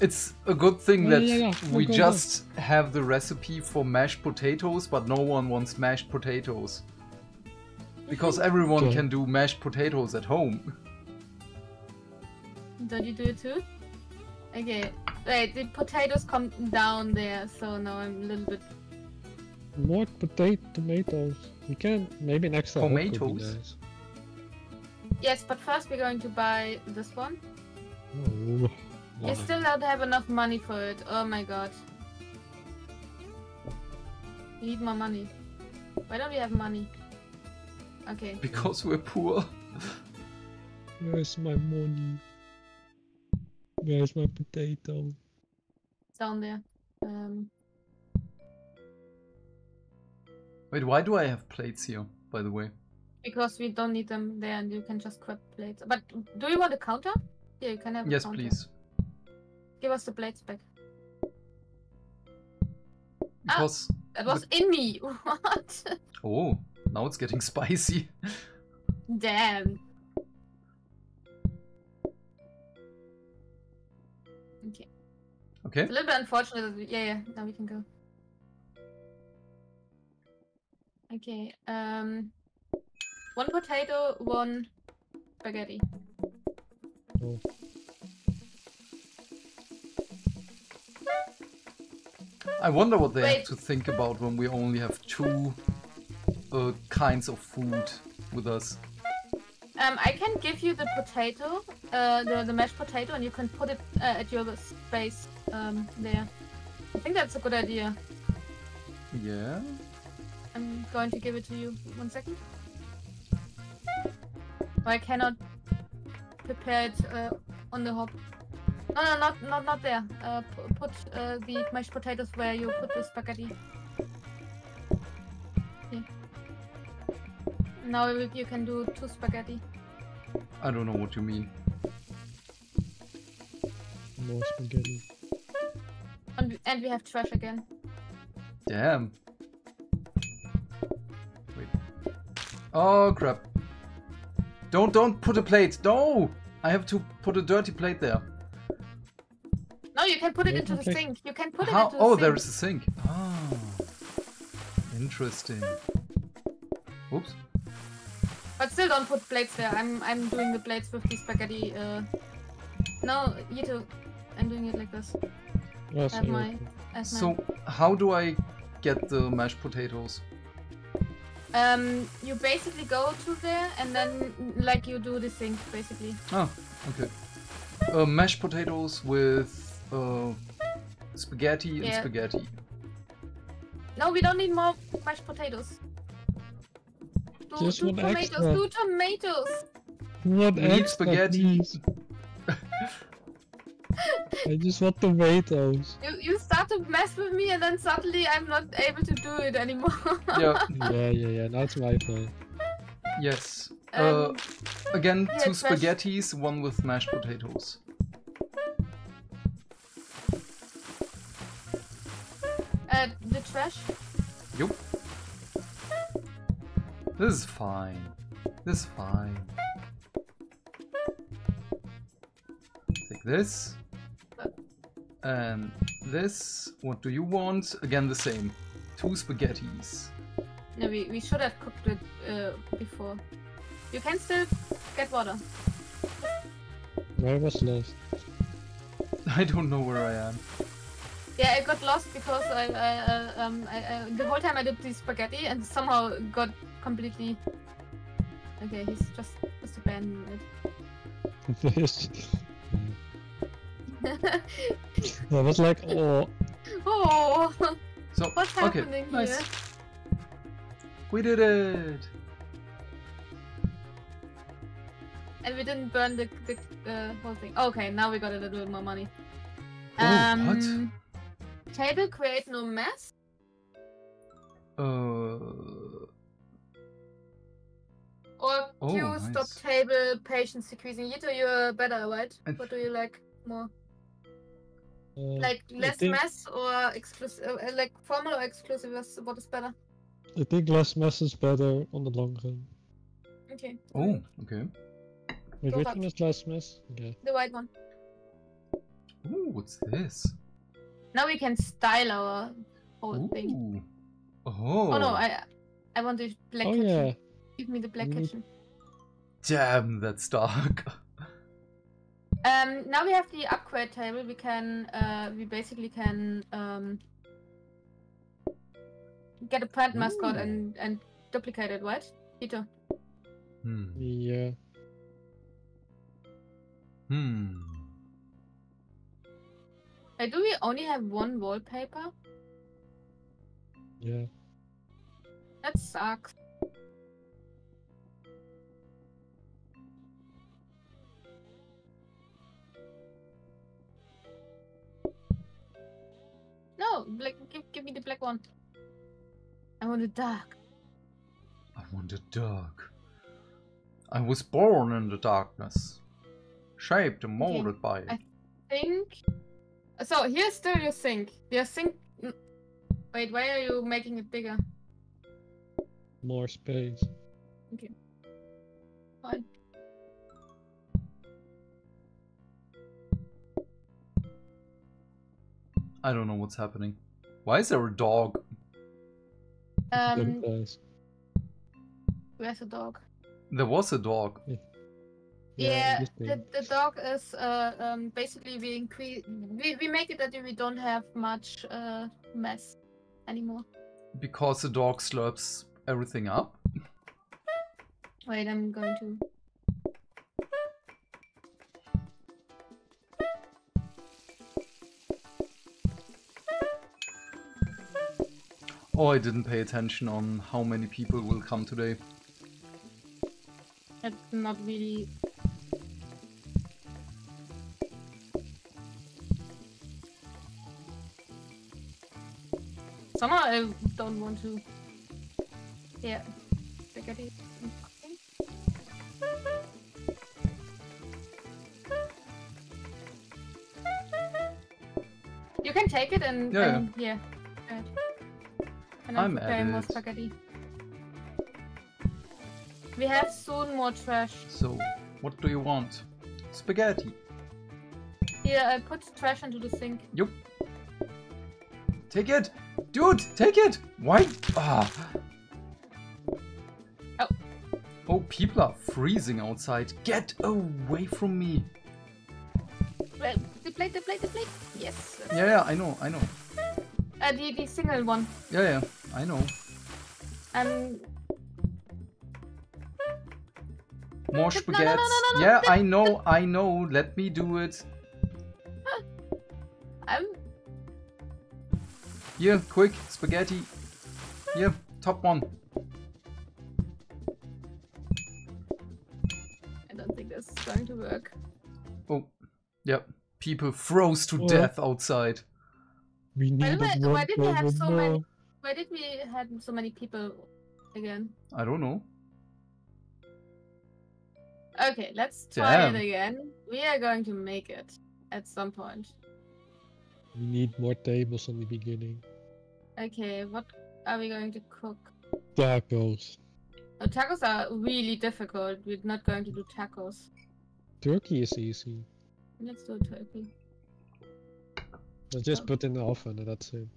It's a good thing that
yeah, yeah. Go,
we
go, go.
just have the recipe for mashed potatoes, but no one wants mashed potatoes. Because everyone
Okay.
can do mashed potatoes at home.
Don't you do it too? Okay. Wait, the potatoes come down there, so now I'm a little bit.
More potato tomatoes. We can maybe next extra hot could be
Tomatoes?
nice.
Yes, but first we're going to buy this one.
Oh,
I still don't have enough money for it. Oh my god. We need more money. Why don't we have money? Okay.
Because we're poor.
Where's my money? Where's my potato?
It's down there. Um,
Wait, why do I have plates here, by the way?
because we don't need them there and you can just grab plates. But do you want a counter? Yeah, you can have
Yes, please.
Give us the blades back.
Because.
That was in me! (laughs) What?
Oh, now it's getting (laughs) spicy.
Damn. Okay.
Okay.
It's a little bit unfortunate. That we, yeah, yeah. Now we can go. Okay. Um, one potato, one spaghetti.
Oh.
I wonder what they have to think about when we only have two uh, kinds of food with us.
Um, I can give you the potato, uh, the the mashed potato, and you can put it uh, at your space um, there. I think that's a good idea.
Yeah.
I'm going to give it to you. One second. I cannot prepare it uh, on the hob. No, no, not not not there. Uh, pu- put uh, the mashed potatoes where you put the spaghetti. Okay. Now you you can do two spaghetti.
I don't know what you mean.
More spaghetti.
And we, and we have trash again.
Damn. Wait. Oh crap. Don't don't put a plate. No! I have to put a dirty plate there.
No, you can put it into the sink. You can put it into the
Oh,
sink.
there is a sink. Ah. Interesting. Oops.
But still, don't put plates there. I'm I'm doing the plates with the spaghetti. Uh... No, you too. I'm doing it like this.
Oh,
Have my- As my...
So how do I get the mashed potatoes?
Um, you basically go to there and then like you do the thing basically.
Oh, okay. Uh, mashed potatoes with uh, spaghetti and
Yeah.
spaghetti.
No, we don't need more mashed potatoes. Do,
Just
do tomatoes.
extra.
Do tomatoes.
What
We need
extra,
spaghetti. (laughs)
please? (laughs) I just want tomatoes.
You you start to mess with me and then suddenly I'm not able to do it anymore.
yeah. (laughs)
yeah, yeah, yeah. Now it's my fault.
Yes.
Um,
uh, again,
yeah,
two
trash.
spaghettis, one with mashed potatoes.
uh, the trash.
Yup. This is fine. This is fine. Take this. And this. What do you want? Again, the same. Two spaghettis.
No, we, we should have cooked it uh, before. You can still get water.
Where was lost?
I don't know where I am.
Yeah, I got lost because I, I uh, um I, I, the whole time I did the spaghetti and somehow got completely Okay, he's just (laughs) just abandoned
Yes.
it. (laughs)
I was like, (laughs) oh,
oh,
So (laughs)
what's
okay,
happening
nice. We did it.
And we didn't burn the, the uh, whole thing. Okay, now we got a little bit more money.
Oh, what?
Um, Table create no mess.
Uh,
Or
Oh,
queue stop table patience decreasing. Yeeto, you're better, right?
And-
What do you like more?
Uh,
Like less
think-
mess or exclusive? Uh, like formal or exclusive? What's- What is better?
I think less mess is better on the long run.
Okay.
oh, okay.
Wait,
Go
which
back.
one is less mess? Okay.
The white one.
Ooh, what's this?
Now we can style our whole thing.
Oh.
Oh no, I I want the black
Oh
kitchen.
yeah,
Give me the black
We need-
kitchen.
Damn, that's dark. (laughs)
Um, now we have the upgrade table. We can, uh, we basically can um, get a plant mascot
Ooh.
and and duplicate it, right? Ito.
Hmm.
yeah.
Hmm.
Wait, do we only have one wallpaper?
Yeah.
That sucks. No, black. Give, give me the black one. I want the dark.
I want the dark. I was born in the darkness, shaped and
Okay,
molded by it.
I- Think. So here's still your sink. Your sink. mm, Wait, why are you making it bigger?
More space.
I don't know what's happening. Why is there a dog?
Them
Um, where's the dog?
There was a dog.
Yeah,
this
the, the dog is uh, um, basically we increase we, we make it that we don't have much uh, mess anymore.
Because the dog slurps everything up?
Wait, I'm going to.
Oh, I didn't pay attention on how many people will come today.
That's not really. Somehow I don't want to. Yeah, spaghetti. You can take it and
yeah.
and, yeah. And
I'm
preparing more spaghetti. We have soon more trash.
So, what do you want? Spaghetti.
Here, I put trash into the sink.
Yup. Take it! Dude, take it! Why? Ah.
Oh.
Oh, people are freezing outside. Get away from me.
Uh, The plate, the plate, the plate. Yes.
Yeah, yeah, I know, I know.
Uh, the, the single one.
Yeah, yeah, I know.
Um,
More
No, no, no,
spaghetti.
no, no, no,
Yeah, I know, I know. Let me do it.
I'm. (gasps)
Here, quick, spaghetti. Here, top one.
I don't think this is going to work.
Oh, yep. People froze to
Oh.
death outside.
We
Why
need
did I- why did we have so many- Why did we have so many people again?
I don't know.
Okay, let's try
Damn.
it again. We are going to make it at some point.
We need more tables in the beginning.
Okay, what are we going to cook?
Tacos.
Oh, tacos are really difficult. We're not going to do tacos.
Turkey is easy.
Let's do turkey.
Let's just
Oh.
put in the oven and that's it.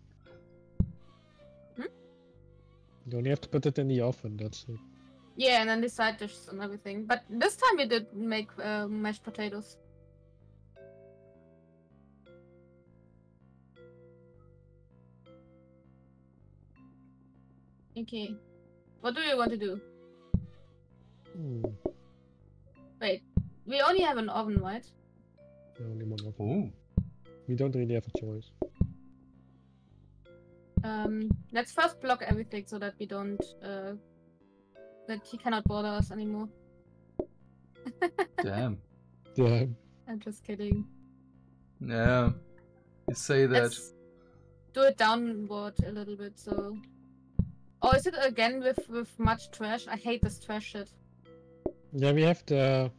You only have to put it in the oven, that's it.
Yeah, and then the side dishes and everything. But this time we did make uh, mashed potatoes. Okay. What do you want to do?
Hmm,
Wait, we only have an oven, right?
only one of
Oh.
We don't really have a choice.
Um, let's first block everything so that we don't, uh, that he cannot bother us anymore. (laughs)
Damn.
Yeah.
I'm just kidding.
Yeah. You say that.
Let's do it downward a little bit, so. Oh, is it again with with much trash? I hate this trash shit.
Yeah, we have the.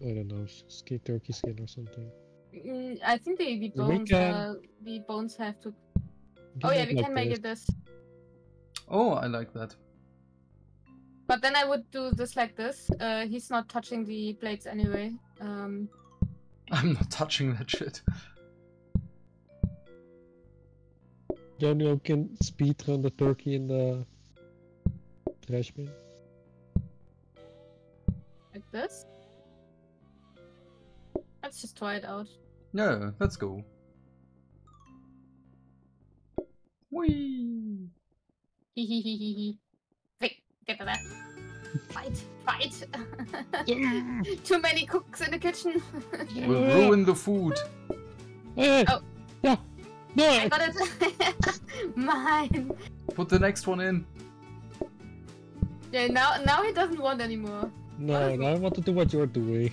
I don't know, ski turkey skin or something.
Mm, I think the, the
We
bones,
can-
uh, the bones have to.
We
Oh yeah, we
like
can make it this.
Oh, I like that.
But then I would do this like this. Uh, he's not touching the plates anyway. Um,
I'm not touching that shit.
Daniel can speedrun the turkey in the trash bin.
like this. Let's just try it out.
Yeah, let's go. Whee! (laughs)
Quick, get to that. Fight, fight. (laughs) yeah. Too many cooks in the kitchen.
We'll ruin the food.
Hey!
Oh.
Yeah! No!
I got it. (laughs) Mine.
Put the next one in.
Yeah, now now he doesn't want anymore.
No, no, I want to do what you're doing.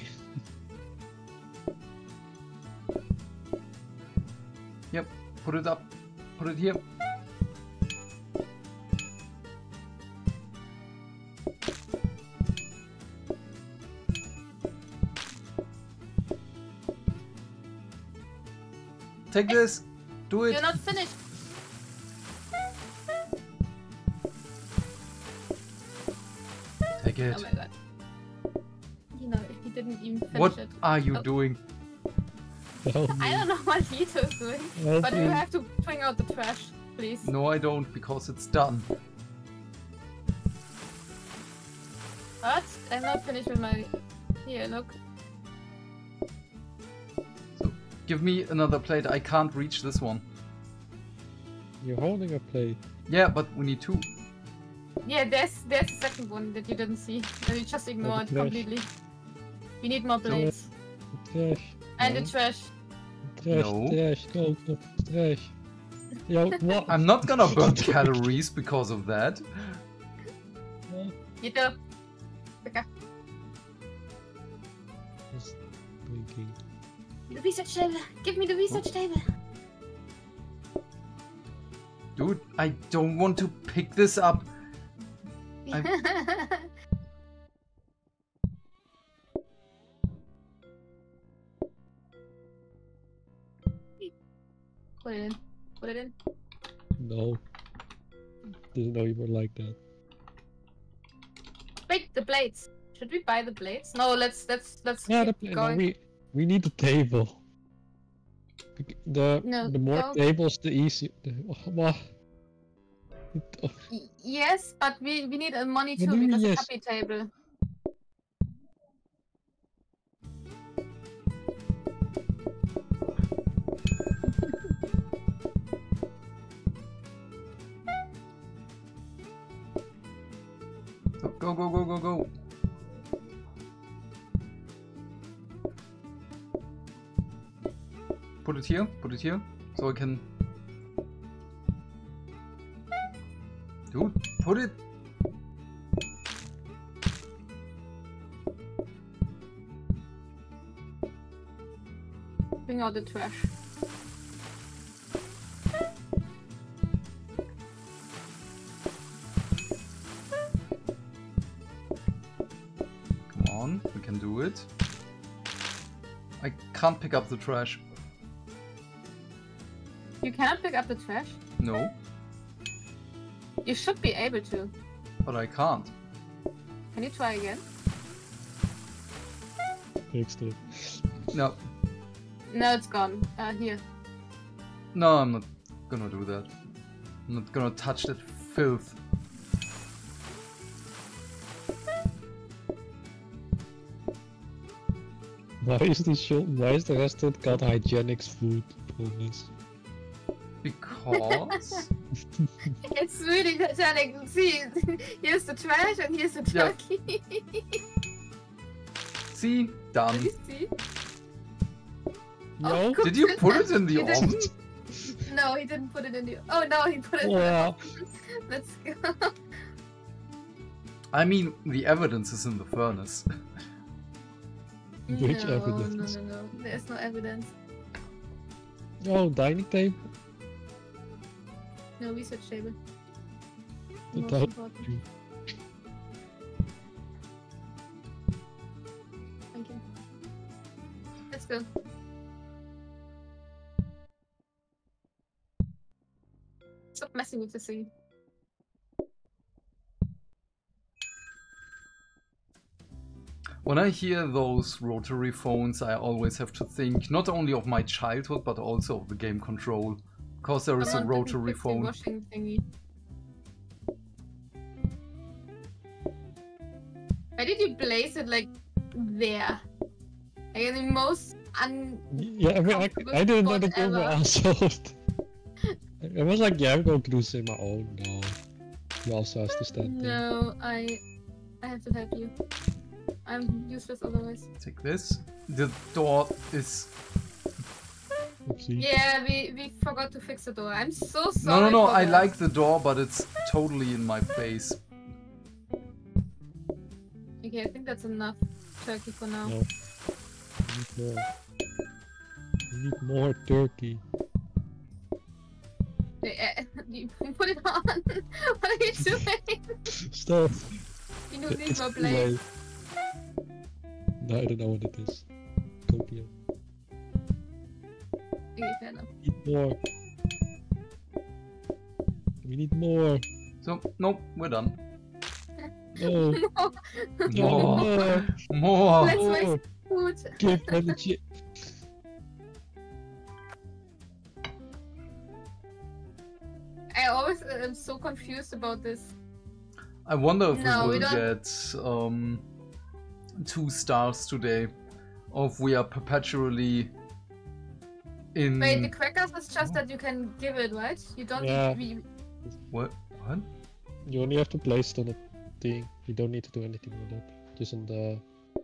Yep, put it up. Put it here. Take this. Do it.
You're not finished.
Take it.
Oh my god. You know, he didn't even finish
what
it.
are you
Oh.
doing?
I don't know what Vito is doing. (laughs)
Help
But you have to bring out the trash, please.
No, I don't, because it's done.
What? I'm not finished with my. Here, look.
Give me another plate. I can't reach this one.
You're holding a plate.
Yeah, but we need two.
Yeah, there's there's the second one that you didn't see. That you just ignored
trash.
completely. We need more plates.
Trash.
And
No.
the trash.
Trash,
No.
trash, go, go, trash. Yo, (laughs) what?
I'm not gonna burn calories because of that.
Vito.
Just
The research table. Give me the research table.
Dude, I don't want to pick this up. (laughs)
Put it in. Put it in.
No. Didn't know you were like that.
Wait, the blades. Should we buy the blades? No, let's let's let's
Yeah, the
keep
pla- no,
going.
we we need a table. The
No,
the more
go.
tables, the easier. The, what? Oh,
yes, but we we need uh, money
What
too
do you mean,
because the
yes?
happy table.
Go, go, go, go, go. Put it here, put it here, so I can... Dude, put it...
Bring out the trash.
Come on, we can do it. I can't pick up the trash.
You can't pick up the trash.
No,
You should be able to.
but I can't.
Can you try again?
fixed it.
No,
No, it's gone. Uh, here.
no, I'm not gonna do that. I'm not gonna touch that filth.
Why is the show? Why is the restaurant called Hygienics Food Promise?
Because (laughs)
It's really telling. See, (laughs) here's the trash and here's the
Yeah.
turkey.
see,
Do
done.
you (laughs) see?
No?
Oh,
Did you put it in the
You didn't.
oven?
No, he didn't put it in the. Oh no, he put it.
Yeah. In the...
Let's go.
I mean, the evidence is in the furnace.
Which
no,
evidence?
No, no, no. There's no evidence.
Oh, dining table?
No research table.
The
Most important. Thank you. Let's go. Stop messing with the scene.
When I hear those rotary phones, I always have to think not only of my childhood but also of the game control. Because there is a
Someone didn't
rotary phone.
Why did you place it like there? Like in the most un.
Yeah, I mean, I, I didn't want to
spot
go my
ever. (laughs)
ass. I was like, yeah, I'm going to do this in my own. No. He also has to stand there.
No, I. I have to help you. I'm useless otherwise.
Take this. The door is.
Oopsie.
Yeah, we we forgot to fix the door. I'm so
No,
sorry.
no, no.
for
I
that.
like the door, but it's totally in my face.
Okay, I think that's enough turkey for now.
No. We need more. We need more turkey.
Eh, (laughs) You put it on. (laughs) what are you (laughs) doing?
Stop.
You don't need
It's
more blade.
No, I don't know what it is. Copium.
Okay, fair enough.
Need more. We need more.
So, nope, we're done.
No. (laughs)
No,
No,
More.
more.
More.
Let's
more.
waste food.
Give energy.
I always am so confused about this.
I wonder if
No,
we
we
will
don't-
get um, two stars today, or if we are perpetually in.
Wait, the crackers is just that you can give it, right? You don't
Yeah.
need.
What? What?
You only have to place it on a thing. You don't need to do anything with it. Just on the.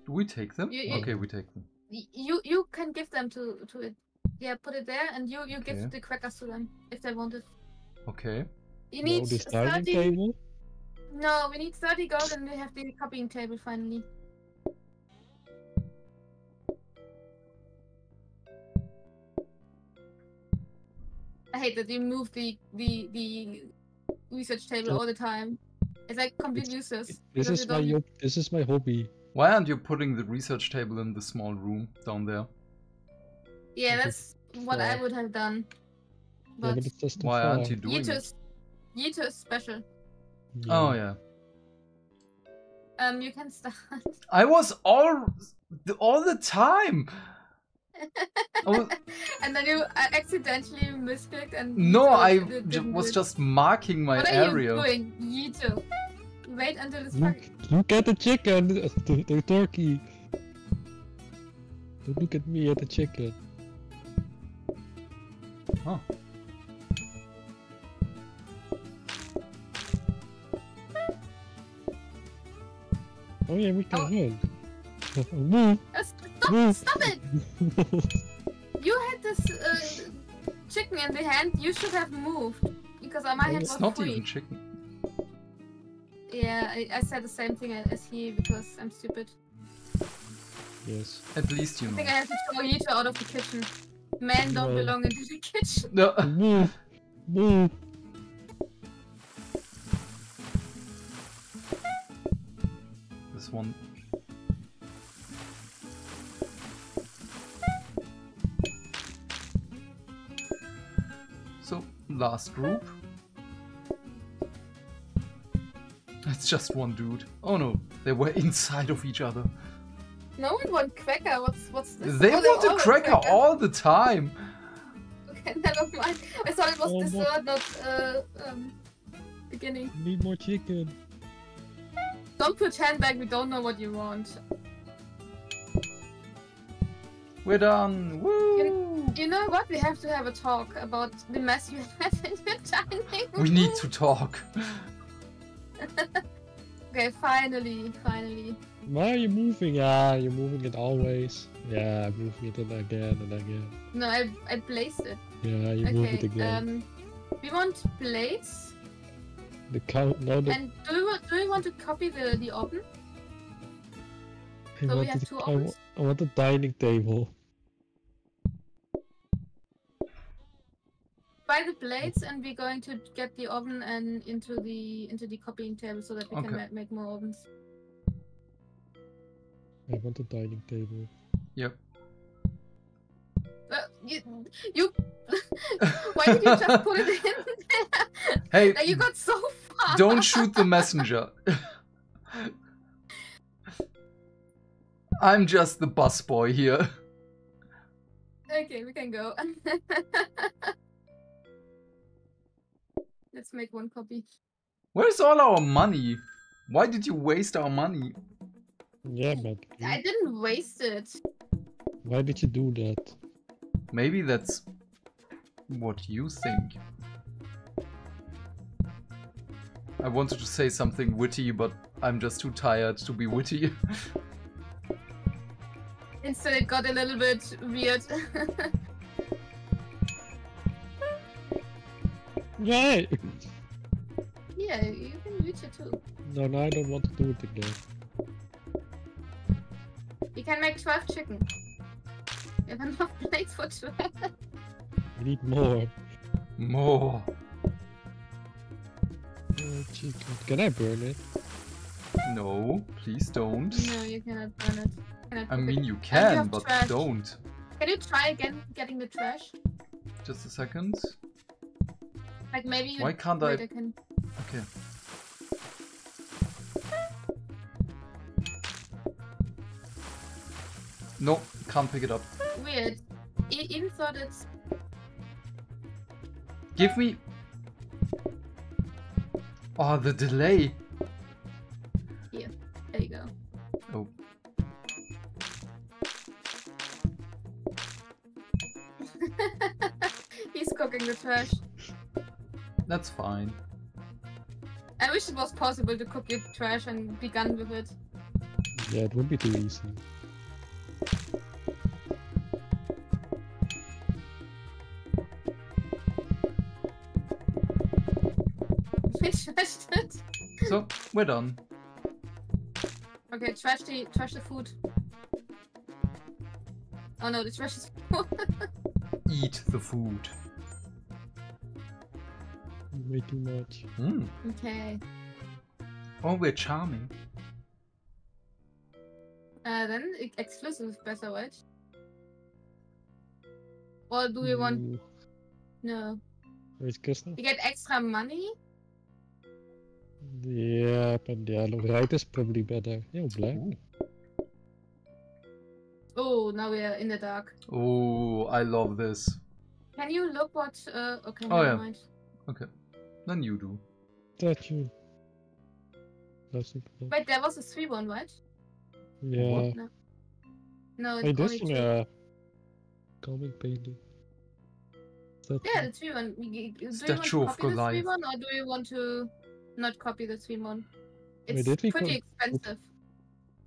Do we take them?
You- you-
Okay, we take them.
You you can give them to to it. Yeah, put it there, and you you
Okay.
give the crackers to them if they want it.
Okay.
You need
this dining
thirty.
table.
No, we need thirty gold, and we have the copying table finally. I hate that you move the the the research table all the time. It's like complete useless.
This is my
don't-
this is my hobby.
Why aren't you putting the research table in the small room down there?
Yeah, that's what I would have done.
Yeah,
But
but it's just
Why aren't you doing it?
Yeetos, Yeeto is special.
Oh yeah.
Um, you can start.
I was all all the time. I was- (laughs)
and then you uh, accidentally misclicked and.
no,
Yeeto
I
did-
ju-
didn't
was
it.
just marking my
What are
area.
you doing, Yeeto? Wait until it's
Look,
fucking.
look at the chicken, (laughs) the, the turkey. Don't look at me at the chicken.
Huh.
Oh yeah, we can
Oh.
run. (laughs) Move,
stop! Stop it! (laughs) You had this uh, chicken in the hand. You should have moved because my hand
It's
was
not
free.
even chicken.
Yeah, I, I said the same thing as he because I'm stupid.
yes.
At least you
I
know.
think I have to throw Yeeto out of the kitchen. Men don't
No.
belong in the kitchen.
No. (laughs)
Move, move.
This one. Last group. It's just one dude. Oh no, they were (laughs) inside of each other.
No one want cracker. What's what's this?
They
Oh,
want
all
a cracker all the time.
Okay, (laughs) never mind. I thought it was
Oh, no.
dessert, not uh, um, beginning.
Need more chicken.
Don't pretend like we don't know what you want.
We're done. Woo!
You know what? We have to have a talk about the mess you (laughs) have in your dining room.
We need to talk. (laughs)
Okay, finally, finally.
Why are you moving? Ah, you're moving it always. Yeah, moving it again and again.
No, I I placed it.
Yeah, you move it
Okay.
again.
Um, we want plates.
the count. No, the.
And do you want do you want to copy the the oven?
I
so we
want
have
the-
two
I,
ovens?
I want the dining table.
Buy the plates, and we're going to get the oven and into the into the copying table so that we can ma- make more ovens.
I want a dining table.
Yep.
Uh, you, you (laughs) why did you just put it in there?
Hey, (laughs)
Like, you got so far.
don't shoot the messenger. (laughs) I'm just the busboy here.
Okay, we can go. Let's make one copy.
Where's all our money? Why did you waste our money?
Yeah, but
I didn't waste it.
why did you do that?
Maybe that's what you think. I wanted to say something witty, but I'm just too tired to be witty. (laughs)
Instead, it got a little bit weird. (laughs)
Right.
yeah, you can reach it too.
No, no, I don't want to do it again.
You can make 12 chicken. You have enough plates for 12.
We need more.
More.
Oh, chicken. Can I burn it?
No, please don't.
no, you cannot burn it. Cannot
I mean,
it.
you
you
can,
have
but
trash.
don't.
Can you try again getting the trash?
Just a second.
Like maybe you.
Why can't I?
can.
Okay. No, can't pick it up.
Weird. E- even thought it's.
Give me. Oh, the delay.
Yeah, there you go.
Oh, (laughs)
He's cooking the trash.
That's fine.
I wish it was possible to cook your trash and be done with it.
Yeah, it would be too easy. (laughs)
We trashed it.
So, we're done.
Okay, trash the trash the food. Oh no, the trash is (laughs)
Eat the food.
Way too much.
Hmm.
Okay.
Oh, we're charming.
Uh, then exclusive better, right? Or do we want
Mm,
no?
Where's Krista?
You get extra money.
Yeah, but yeah, look, right is probably better. Yeah, black.
Oh, now we are in the dark.
Oh, I love this.
Can you look what? Uh, okay,
Oh,
never
yeah.
mind.
Okay, then you do.
Statue. Classic. black.
Wait, there was a three one, right?
Yeah.
No, it's
Wait, this
only
one,
two.
uh, comic painting. Statue.
Yeah, the three one. We- we- Do you want to copy the three one, or do you want to not copy the three one?
Wait,
It's
did we
pretty expensive.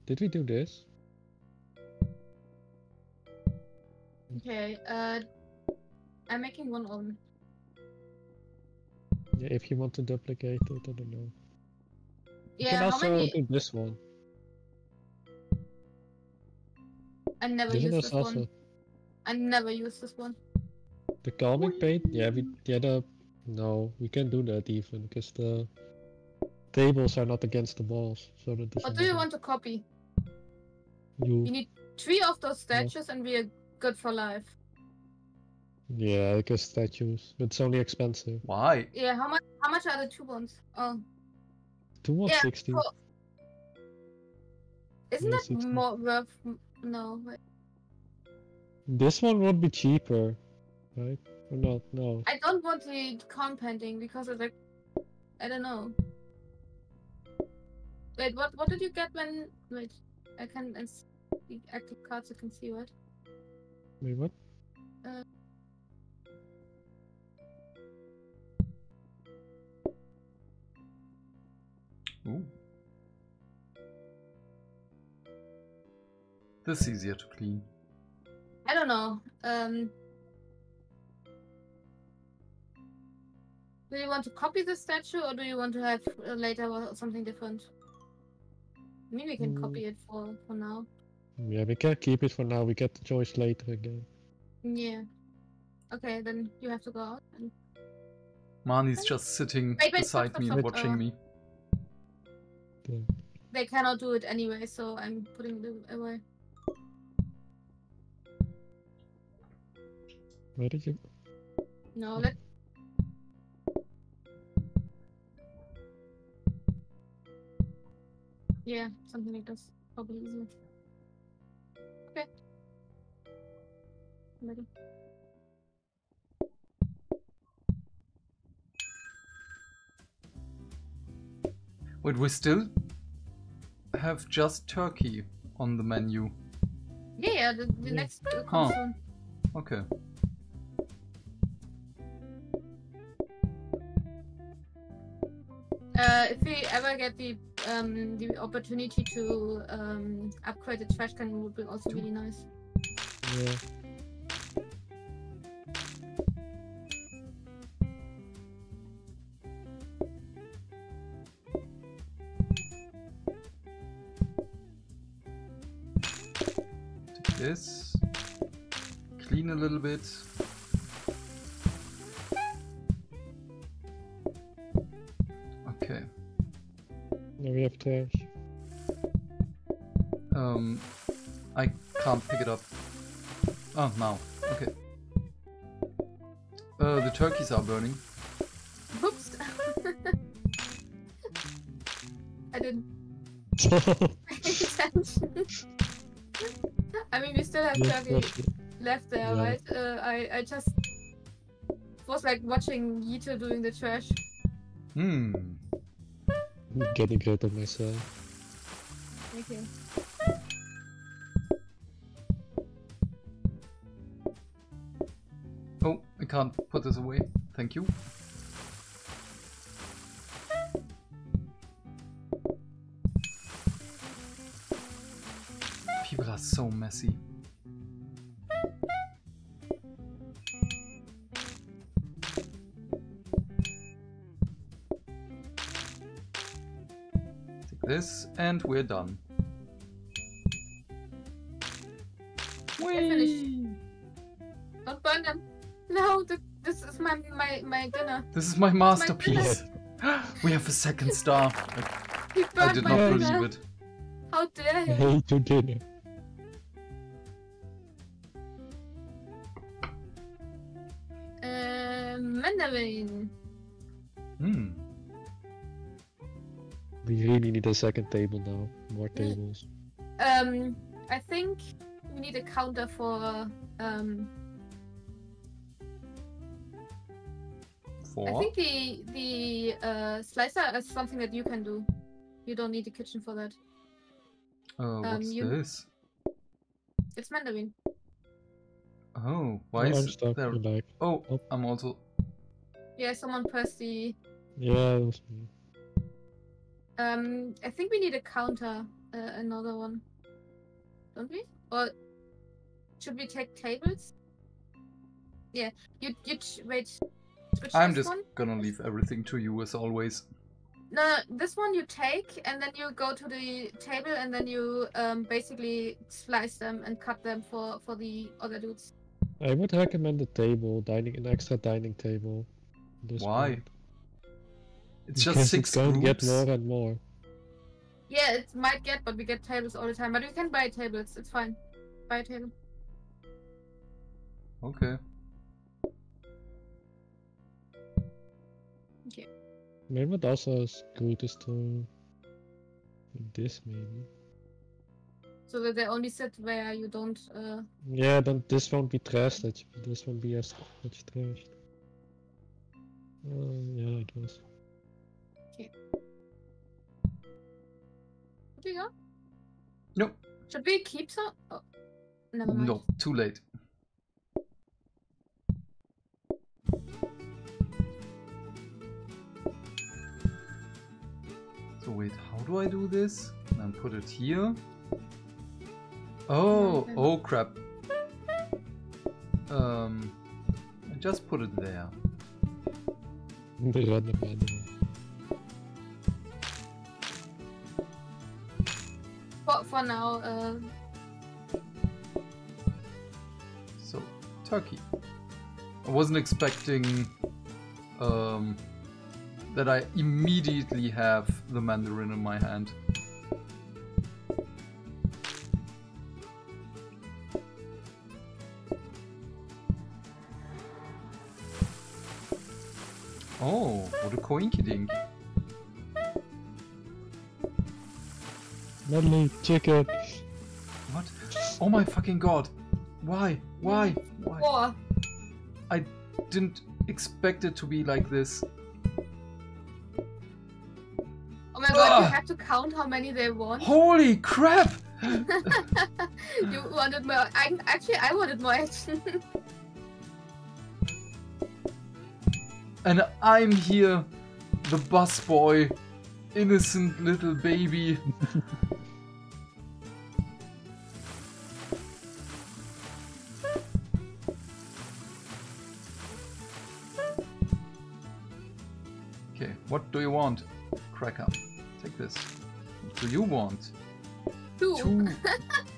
Did we do this?
Okay. Uh, I'm making one oven.
Yeah, if you want to duplicate it, I don't know. You
Yeah,
can
how
also
many?
do this one.
I never
Isn't
used
this also
one. I never used this one.
the comic paint? Yeah, we yeah the no, we can't do that even because the tables are not against the walls, so that
What do you want to copy?
You
You need three of those statues, and we are good for life.
Yeah, because statues, but it's only expensive.
Why?
Yeah. How much? How much are the two ones? Oh,
Two one
Yeah,
sixty.
cool. isn't
Yeah,
that
60.
more worth? No. Wait.
This one would be cheaper, right? Or not? No.
I don't want the corn painting because it's like, I don't know. Wait, what? What did you get when? Wait, I can. It's the active cards. I can see what.
Wait, what?
Uh, Ooh. This is easier to clean.
I don't know. Um, do you want to copy the statue or do you want to have uh, later something different? Maybe we can
Mm.
copy it for for now.
Yeah, we can keep it for now. We get the choice later again.
Yeah. Okay, then you have to go out. And...
Mani's just sitting
Wait, wait,
beside
stop,
me
stop,
and
stop.
watching
Uh,
me.
The-
They cannot do it anyway, so I'm putting it away.
Where did you?
No, let. Yeah, something like this. Probably easier. Okay. Ready.
Wait, we still have just turkey on the menu.
Yeah, yeah, the, the
Yeah.
next uh, comes
Huh.
soon.
Okay.
Uh, if we ever get the um the opportunity to um upgrade the trash can, it would be also really nice.
Yeah.
A little bit. Okay.
Now we have trash.
Um, I can't pick it up. Oh, now. Okay. Uh, the turkeys are burning.
Oops. (laughs) I didn't (laughs) pay attention. (laughs) I mean, we still have
Yes,
turkey
yes, yes.
Left there,
Yeah.
right? Uh, I I just was like watching Yeeto doing the trash.
Hmm.
I'm getting rid of myself.
Okay.
Oh, I can't put this away. Thank you. People are so messy. And we're done.
finished.
Whee!
Don't burn them. No, th- this is my my my dinner.
This is my masterpiece. (gasps) we have a second star. (laughs)
You
I did not
dinner.
believe it.
How dare
I
you?
hate your dinner. We really need a second table now. More tables.
Um, I think we need a counter for um.
Four.
I think the the uh, slicer is something that you can do. You don't need the kitchen for that.
Uh, what's
you-
this?
It's Mandarin.
Oh, why
Oh, I'm
is there?
You're back.
Oh,
Oh.
I'm also.
Yeah, someone pressed the.
Yeah, that was me.
Um, I think we need a counter. Uh, another one. Don't we? Or should we take tables? Yeah. You you wait.
I'm just
one.
gonna leave everything to you as always.
No, this one you take and then you go to the table and then you um basically slice them and cut them for for the other dudes.
I would recommend a table, dining, an extra dining table. this
Why?
point.
It's just
Because
six
it's going to get more and more.
Yeah, it might get, but we get tables all the time. But you can buy tables. It's fine. Buy a table.
Okay.
Maybe what also is good is to this maybe.
So that they only sit where you don't. Uh...
Yeah, then this won't be trashed. it- This won't be as much trashed. Uh, yeah, I guess.
Do you go?
No.
Should we keep some? Oh, never mind.
No, too late. So wait, how do I do this? And put it here. Oh, oh crap. Um, I just put it there.
For, for now, uh,
So, turkey. I wasn't expecting um, that I immediately have the mandarin in my hand. Oh, what a coinkydink.
Medley chicken.
What? Oh my fucking god. Why? Why? Why?
four.
I didn't expect it to be like this.
Oh my god, you
Ah.
have to count how many they want.
Holy crap! (laughs)
you wanted more. I, actually, I wanted more action. (laughs)
And I'm here, the busboy, innocent little baby. (laughs) okay, what do you want? Cracker, take this. What do you want?
Two.
Two.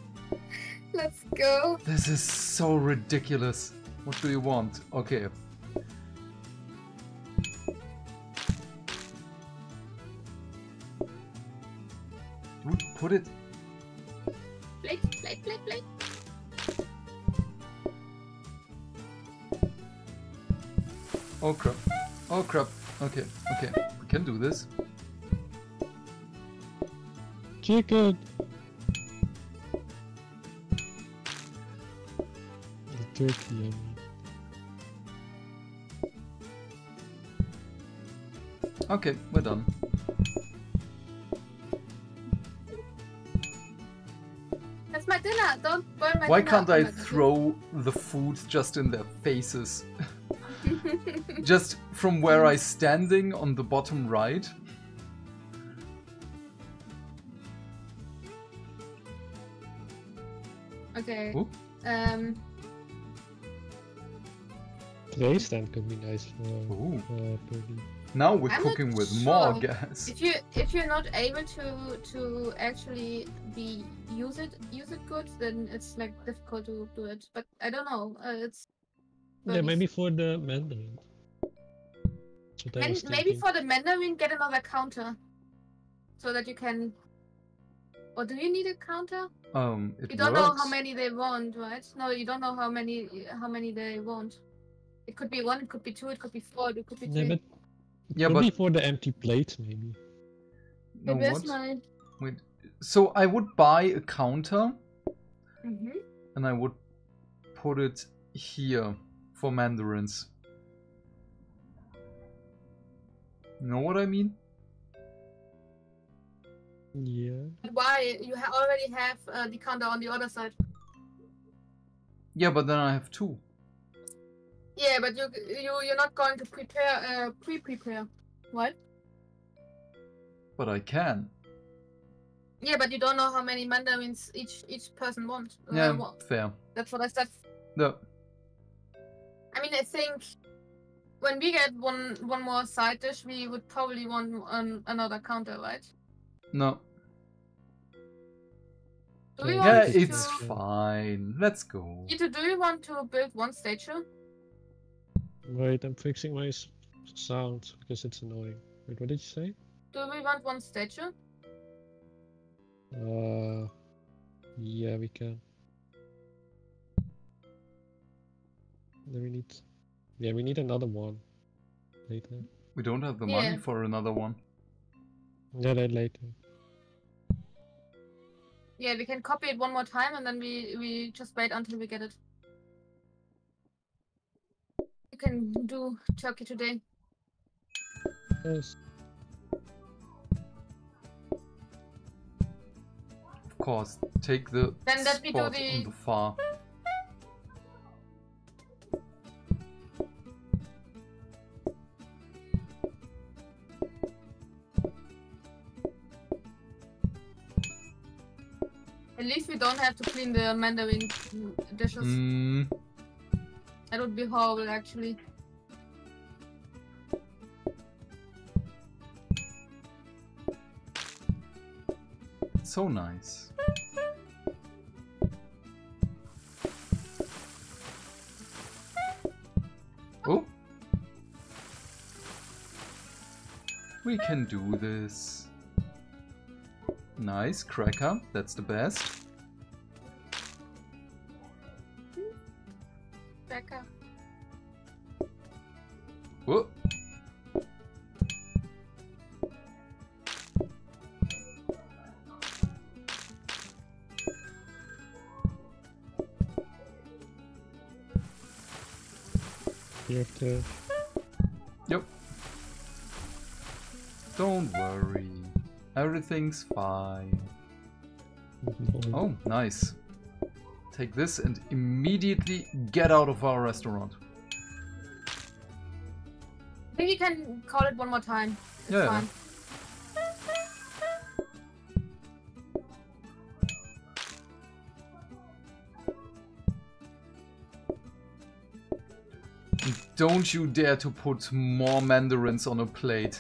(laughs)
Let's go.
This is so ridiculous. What do you want? Okay. Dude, put it.
Plate, plate, plate, plate.
Oh crap. Oh crap. Okay, okay. We can do this.
Chicken. The turkey, I mean.
Okay, we're done.
That's my dinner. Don't burn my
Why
dinner.
can't I throw the food just in their faces? (laughs) just from where I'm standing on the bottom right?
okay.
Oop.
Um.
Tray stand could be nice for uh,
Now we're
I'm
cooking with more gas.
If you if you're not able to to actually be use it use it good, then it's like difficult to do it. But I don't know. Uh, it's
Yeah, maybe for the Mandarin. That's what I
And
was
maybe
thinking.
for the Mandarin, get another counter, so that you can. Or do you need a counter?
Um, it
You don't
works.
know how many they want, right? No, you don't know how many how many they want. It could be one, it could be two, it could be four, it could be
Yeah,
three.
but
Yeah,
could
but
be for the empty plate, maybe.
no,
Maybe that's
what?
my.
Wait. So I would buy a counter
hmm
and I would put it here for mandarins. Know what I mean?
Yeah.
Why? You ha- already have uh, the counter on the other side.
Yeah, but then I have two.
Yeah, but you you you're not going to prepare uh, pre-prepare, what?
But I can.
Yeah, but you don't know how many mandarins each each person wants. Uh,
Yeah,
wa-
fair.
that's what I said.
No.
I mean, I think when we get one one more side dish, we would probably want um, another counter, right?
No.
Do we
Yeah,
Yeah,
want
it's
to?
fine. Let's go.
Yeeto, do you want to build one statue?
Wait, I'm fixing my s- sound because it's annoying. Wait, what did you say?
Do we want one statue?
Uh, yeah, we can. Then we need, yeah, we need another one later.
We don't have the
Yeah.
money for another one.
Yeah, then later.
Yeah, we can copy it one more time and then we we just wait until we get it. You can do turkey today.
Yes.
Of course, take the
Then let me do
spot
the-
on the far.
Don't have to clean the Mandarin dishes.
Mm,
That would be horrible, actually.
so nice. Oh. We can do this. Nice, cracker. That's the best.
Becca.
Whoa.
You have to.
Yep. Don't worry. Everything's fine. (laughs) Oh, nice. Take this and immediately get out of our restaurant.
I think you can call it one more time. It's
Yeah.
fine.
Don't you dare to put more mandarins on a plate.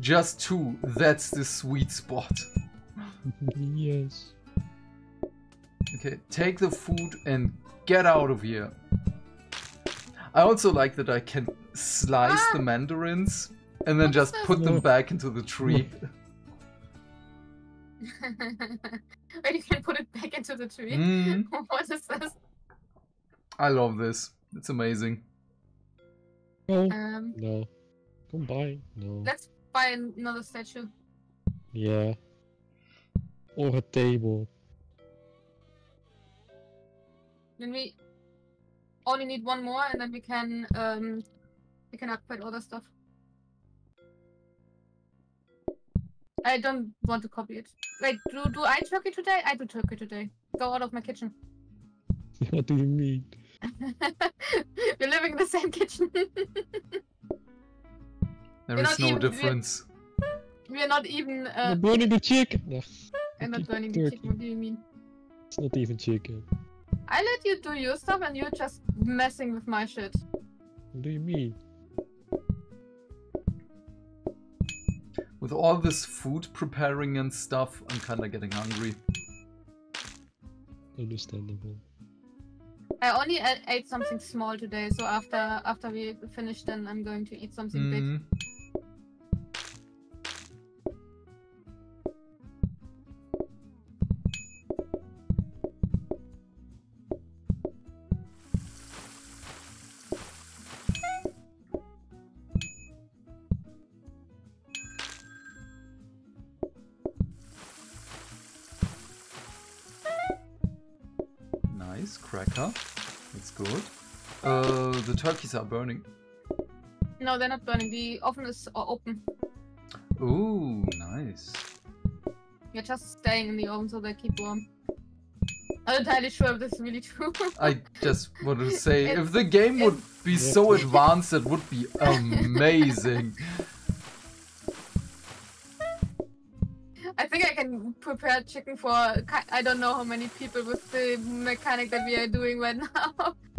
Just two, that's the sweet spot. (laughs)
yes.
Okay, take the food and get out of here. I also like that I can slice
Ah!
the mandarins and then just put them back into the tree. (laughs) (laughs)
Wait, you can put it back into the tree.
Mm, (laughs)
what is this?
I love this. It's amazing.
Oh
Um,
no. Come by. No.
let's buy another statue.
Yeah. Or a table.
Then we only need one more, and then we can um we can upgrade other stuff. I don't want to copy it. Wait, do do I turkey today? I do turkey today. Go out of my kitchen. (laughs)
what do you mean?
We're living in the same kitchen. (laughs)
There
You're
is no
even-
difference.
We're not even uh
You're burning the chicken! No,
I'm not burning the chicken. What do you mean?
It's not even chicken.
I let you do your stuff and you're just messing with my shit.
What do you mean?
With all this food preparing and stuff, I'm kinda getting hungry.
Understandable.
I only ate something small today, so after after we finish, then I'm going to eat something big.
Mm, Nice, turkeys are burning.
No, they're not burning. The oven is uh, open.
Ooh, nice.
You're just staying in the oven so they keep warm. I'm not entirely sure if this is really true.
I just wanted to say, (laughs)
It's-
if the game would be so advanced, it would be amazing.
I think I can prepare chicken for I don't know how many people with the mechanic that we are doing right now. (laughs)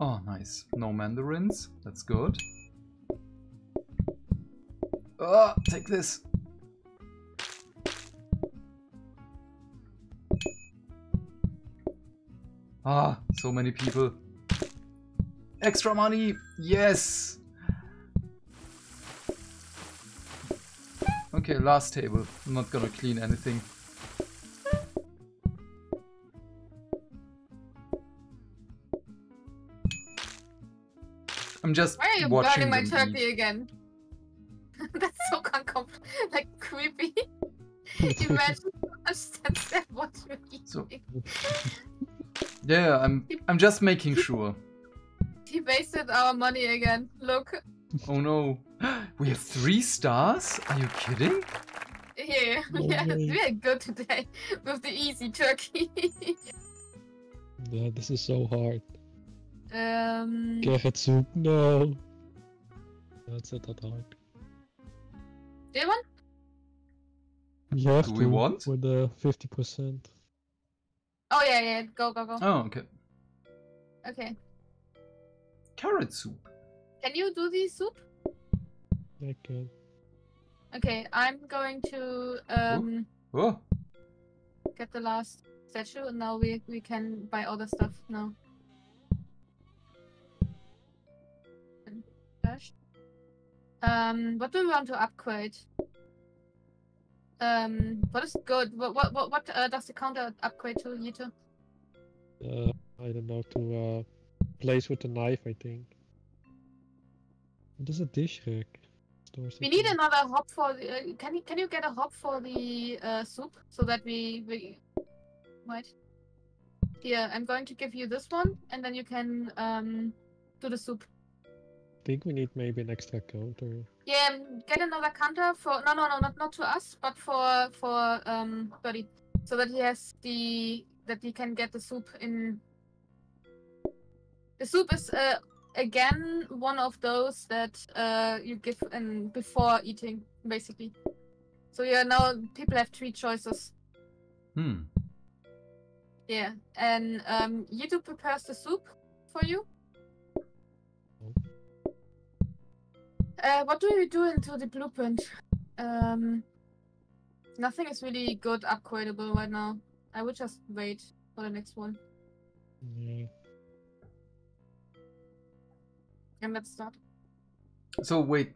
Oh, nice. No mandarins. That's good. Ah, take this. Ah, so many people. Extra money! Yes! Okay, last table. I'm not gonna clean anything. I'm just
Why are you
watching
burning my turkey
eat.
again? (laughs) That's so uncomfortable, (laughs) like creepy. (laughs) Imagine understands that what you're eating.
So- Yeah, I'm I'm just making sure.
He wasted our money again. Look,
Oh no. (gasps) We have three stars? Are you kidding?
Yeah,
No
yes, we are good today with the easy turkey.
Yeah, this is so hard.
Um,
Carrot soup, no. That's not that hard.
Do you want?
You have
Do
to
we want?
with the fifty percent.
Oh yeah, yeah. Go, go, go.
Oh, okay.
Okay.
Carrot soup.
Can you do the soup?
I can.
Okay, I'm going to um
Oh,
get the last statue, and now we we can buy all the stuff now. Um, what do we want to upgrade? Um, what is good? What what what, what uh, does the counter upgrade to, Yeeto?
Uh, I don't know to uh, place with the knife. I think. What is a dish rack?
We need another hop for the. Uh, can you can you get a hop for the uh, soup so that we we wait. Here, I'm going to give you this one, and then you can um do the soup.
I think we need maybe an extra counter.
Yeah, um, get another counter for no no no not not to us, but for for um Birdie, so that he has the that he can get the soup in. The soup is uh again one of those that uh you give in before eating basically. So yeah, now people have three choices.
hmm.
Yeah, and um Yeeto prepares the soup for you. Uh, what do we do into the blueprint? Um, nothing is really good upgradable right now. I would just wait for the next one.
Yeah.
And let's start.
So wait.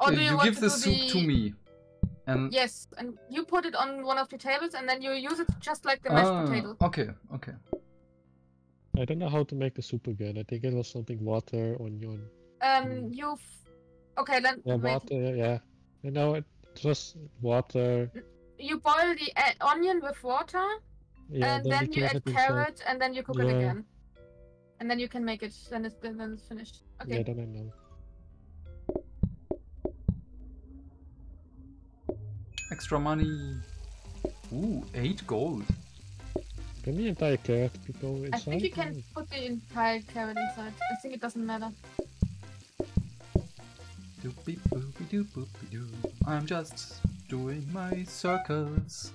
Or
uh,
do you
you
want
give
to
the
do
soup to me, and
Yes, and you put it on one of the tables, and then you use it just like the mashed
Ah,
potato.
Okay, okay.
I don't know how to make the soup again. I think it was something water, onion.
Um, you. Okay, then
Yeah,
wait.
water. Yeah. I know it just water.
You boil the uh, onion with water,
Yeah.
and then
the
you add
inside.
carrot, and then you cook it again. And then you can make it. Then it's then it's finished. Okay.
Yeah, then I know.
Extra money. Ooh, eight gold.
Can the entire carrot be go inside?
I think you can put the entire carrot inside. I think it doesn't matter.
Doopy boopy doo boopy doo. I'm just doing my circles.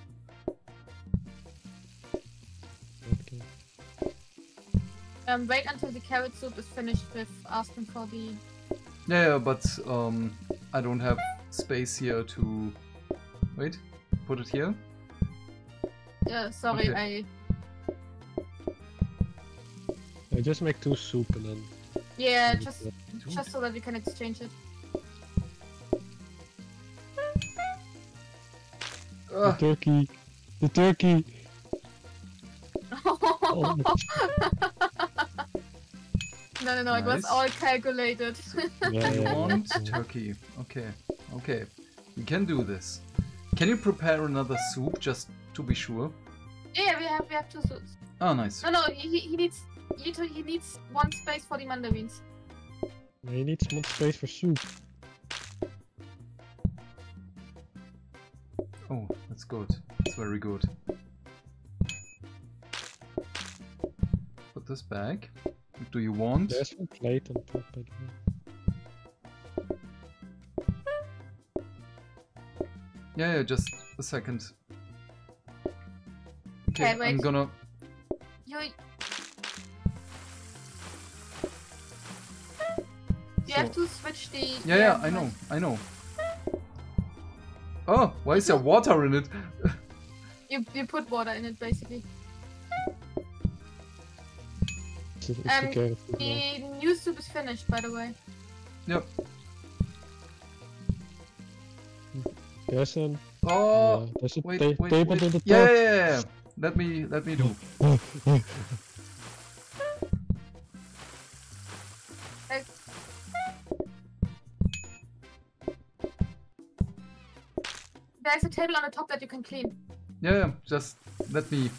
Um, wait until the carrot soup is finished with asking for the.
Yeah, yeah, but um, I don't have space here to. Wait, put it here.
Yeah, sorry,
Okay.
I.
I just make two soup and then.
Yeah, just just so that we can exchange it.
The turkey. The turkey. Oh, (laughs)
no, no, no! It was all calculated.
yeah,
you
yeah,
want turkey? Okay, okay. We can do this. Can you prepare another soup just to be sure?
yeah, we have we have two soups.
Oh, nice.
No, no, he, he needs he, to- he needs one space for the mandarins.
Now you need some space for soup.
Oh, that's good. That's very good. Put this back. What do you want?
There's one plate on top. I think.
Yeah, yeah, just a second.
Okay,
I'm gonna.
You. You have to switch the.
Yeah, yeah, I know, I know. Oh, why is there water in it? (laughs)
You you put water in it basically.
It's, it's
Um,
the carrot food.
The new soup is finished, by the way.
Yep.
There's an.
Oh,
yeah, there's a
wait,
ta-
wait,
table
wait.
on the top.
yeah, yeah, yeah. Let me, let me do. (laughs)
There's a table on the top that you can clean
Yeah, yeah, just let me.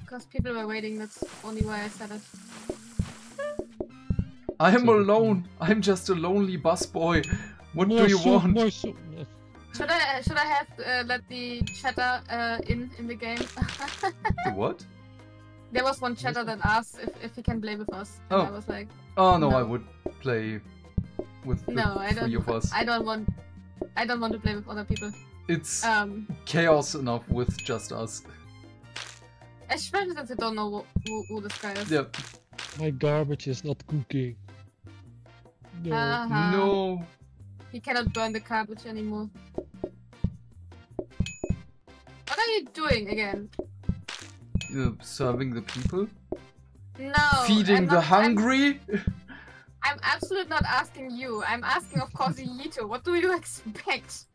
because people were waiting. That's only why I said it.
I'm alone. I'm just a lonely busboy. What
More
do you
soup,
want?
More soup.
Should I should I have uh, let the chatter uh, in in the game? (laughs)
The what?
there was one chatter that asked if, if he can play with us. And
Oh.
I was like,
Oh no, I would play with the
No, I don't.
of us.
I don't want. I don't want to play with other people.
It's
Um,
chaos enough with just us.
especially since I don't know who, who, who this guy is.
Yeah.
My garbage is not cooking. No.
Uh-huh.
No.
He cannot burn the garbage anymore. What are you doing again?
Uh, serving the people,
No.
feeding
I'm
the
not- I'm-
hungry. (laughs)
I'm absolutely not asking you. I'm asking, of course, Yeeto. What do you (laughs) expect?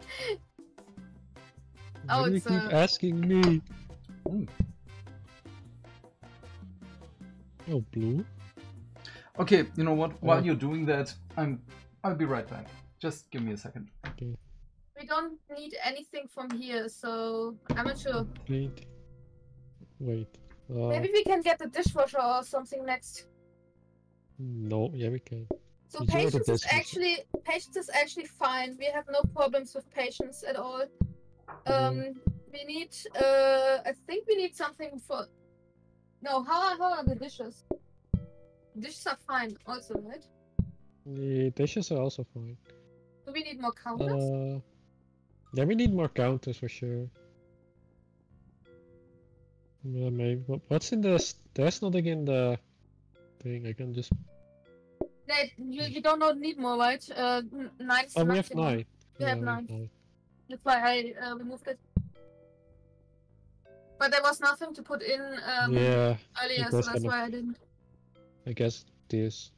Why
oh,
do you
it's,
keep
uh,
asking me?
Ooh.
Oh, blue.
Okay, you know what? While you're doing that, I'm. I'll be right back. Just give me a second. Okay.
We don't need anything from here, so I'm not sure.
Wait. Wait. Uh,
Maybe we can get the dishwasher or something next.
No, yeah, we can.
So
you
patience is actually patience is actually fine. We have no problems with patience at all. Um, we need. Uh, I think we need something for. No, how are, how are the dishes? Dishes are fine, also, right?
The dishes are also fine.
Do we need more counters?
Uh, yeah, we need more counters for sure. Yeah, maybe. What's in the? There's nothing in the thing. I can just.
That you, you don't know, need more, right? Uh, nine.
Oh, we have nine.
We
Yeah,
have nine. That's why I uh, removed it. But there was nothing to put in um,
yeah,
earlier, so that's why I didn't.
I guess this.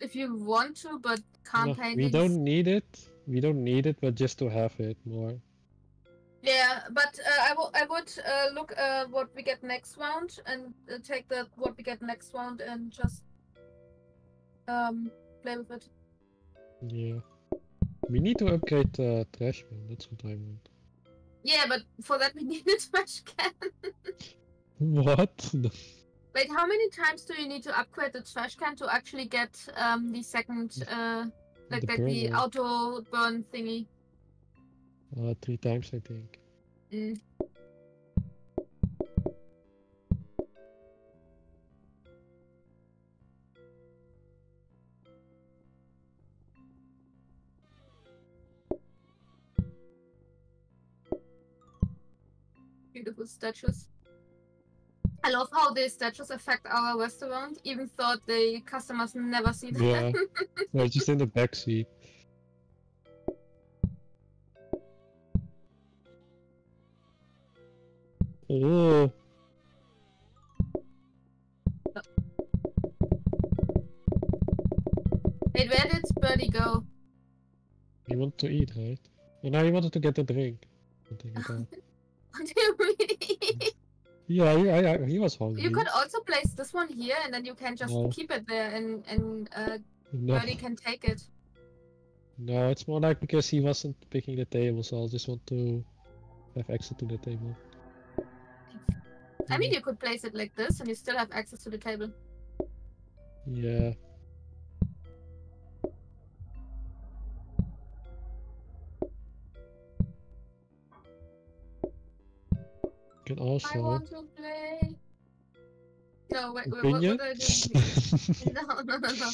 If you want to, but can't
No,
paint
we don't need it. We don't need it, but just to have it more.
Yeah, but uh, I I would uh, look uh, what we get next round and uh, take the what we get next round and just um play with it.
Yeah. We need to upgrade the trash bin. That's what I want.
Yeah, but for that we (laughs) need a trash can. (laughs)
What? (laughs)
Wait, how many times do you need to upgrade the trash can to actually get um the second uh like
The
like the auto burn thingy?
Uh, three times, I think.
Mm. Beautiful statues. I love how the statues affect our restaurant, even though the customers never see them.
Yeah, (laughs) they're just in the back seat. Oh,
Wait, where did Birdie go?
you want to eat, right? Oh, now you wanted to get a drink. (laughs) Something like that.
What do you mean?
Yeah, he, I, I, he was hungry.
You could also place this one here, and then you can just
No.
keep it there, and and uh,
No,
Birdie can take it.
no, it's more like because he wasn't picking the table, so I just want to have access to the table.
I mean, you could place it like this, and you still have access to the table.
Yeah. Can
I
also.
want to play. No, wait, wait what, what are you doing? no, no, no, no.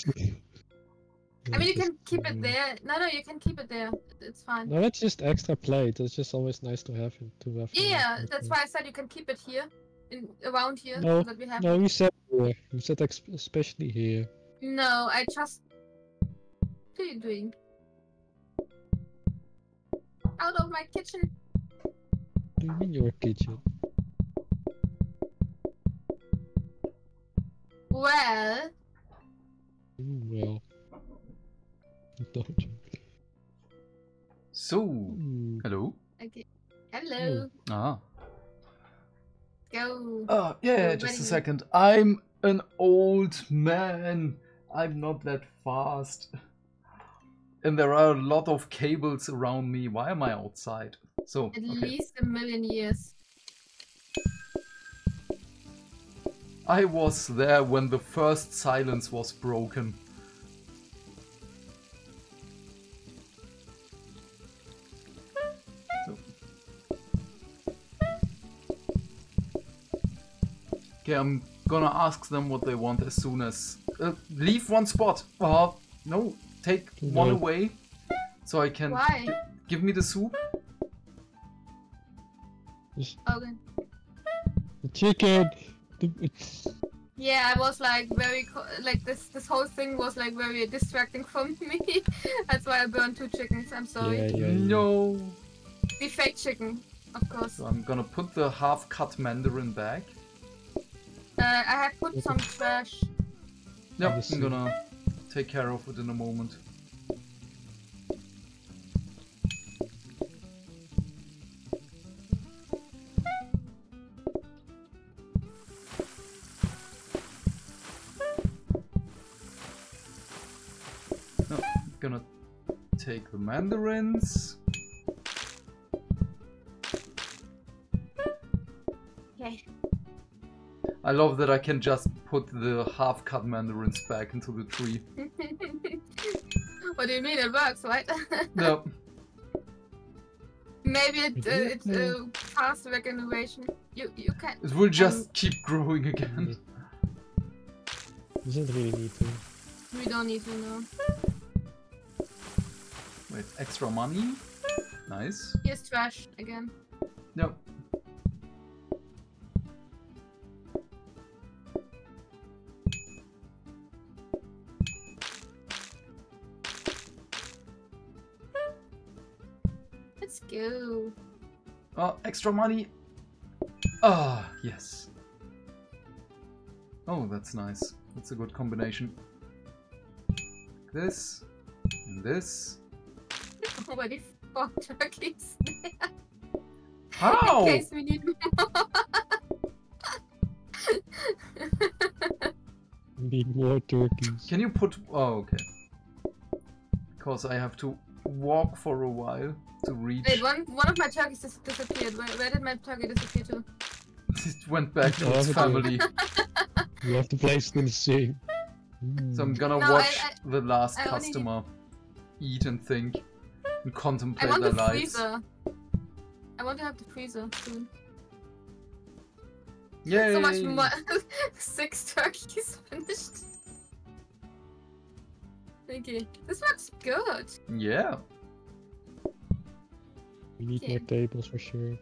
I mean, you can keep it there. No, no, you can keep it there. It's fine.
No, that's just extra plate. It's just always nice to have it to have.
Yeah, that's why I said you can keep it here, in around here,
No,
so that we have.
No, we said here. We said especially here.
No, I just. What are you doing? Out of my kitchen.
What do you mean your kitchen?
Well,
well. (laughs) No joke.
So,
Mm,
hello.
okay. Hello.
Ah.
Go.
Uh, yeah,
You're
just a second. I'm an old man. I'm not that fast. And there are a lot of cables around me. Why am I outside? So,
At
okay.
least a million years.
I was there when the first silence was broken. Okay, I'm gonna ask them what they want as soon as. Uh, leave one spot! Uh, no, take
Too
one away, so I can
Why?
gi- give me the soup.
Okay.
the chicken. The, it's,
Yeah, I was like very co- like this. This whole thing was like very distracting for (laughs) me. That's why I burned two chickens. I'm sorry.
yeah, yeah, yeah.
No.
The fake chicken, of course.
So I'm gonna put the half-cut mandarin back.
Uh, I have put some trash.
Yep,
the
I'm gonna take care of it in a moment. Mandarins.
Okay.
I love that I can just put the half-cut mandarins back into the tree. (laughs)
what do you mean? It works, right?
Yep. (laughs)
Maybe it, uh,
Yeah.
it's uh, fast regeneration. You you can.
It will just keep growing again.
Doesn't really need to.
We don't need to know.
Wait, extra money? Nice.
Here's trash again.
No.
Let's go.
Oh, extra money. Ah, yes. Oh, that's nice. That's a good combination. This and this.
Already four turkeys.
How?
In case we need more.
Need more turkeys.
Can you put? Oh, okay. Because I have to walk for a while to reach.
Wait, one one of my turkeys just disappeared. Where, where did my turkey disappear to? (laughs)
it went back to its family. (laughs)
You have to place it in the sink.
So I'm gonna
No,
watch
I-
the last
I only need-
customer eat and think and
I
contemplate
want
their
the
lives.
freezer. I want to have the freezer soon.
Yay!
So much more. (laughs) Six turkeys finished. Okay, this looks good.
Yeah.
We need
Okay.
more tables for sure.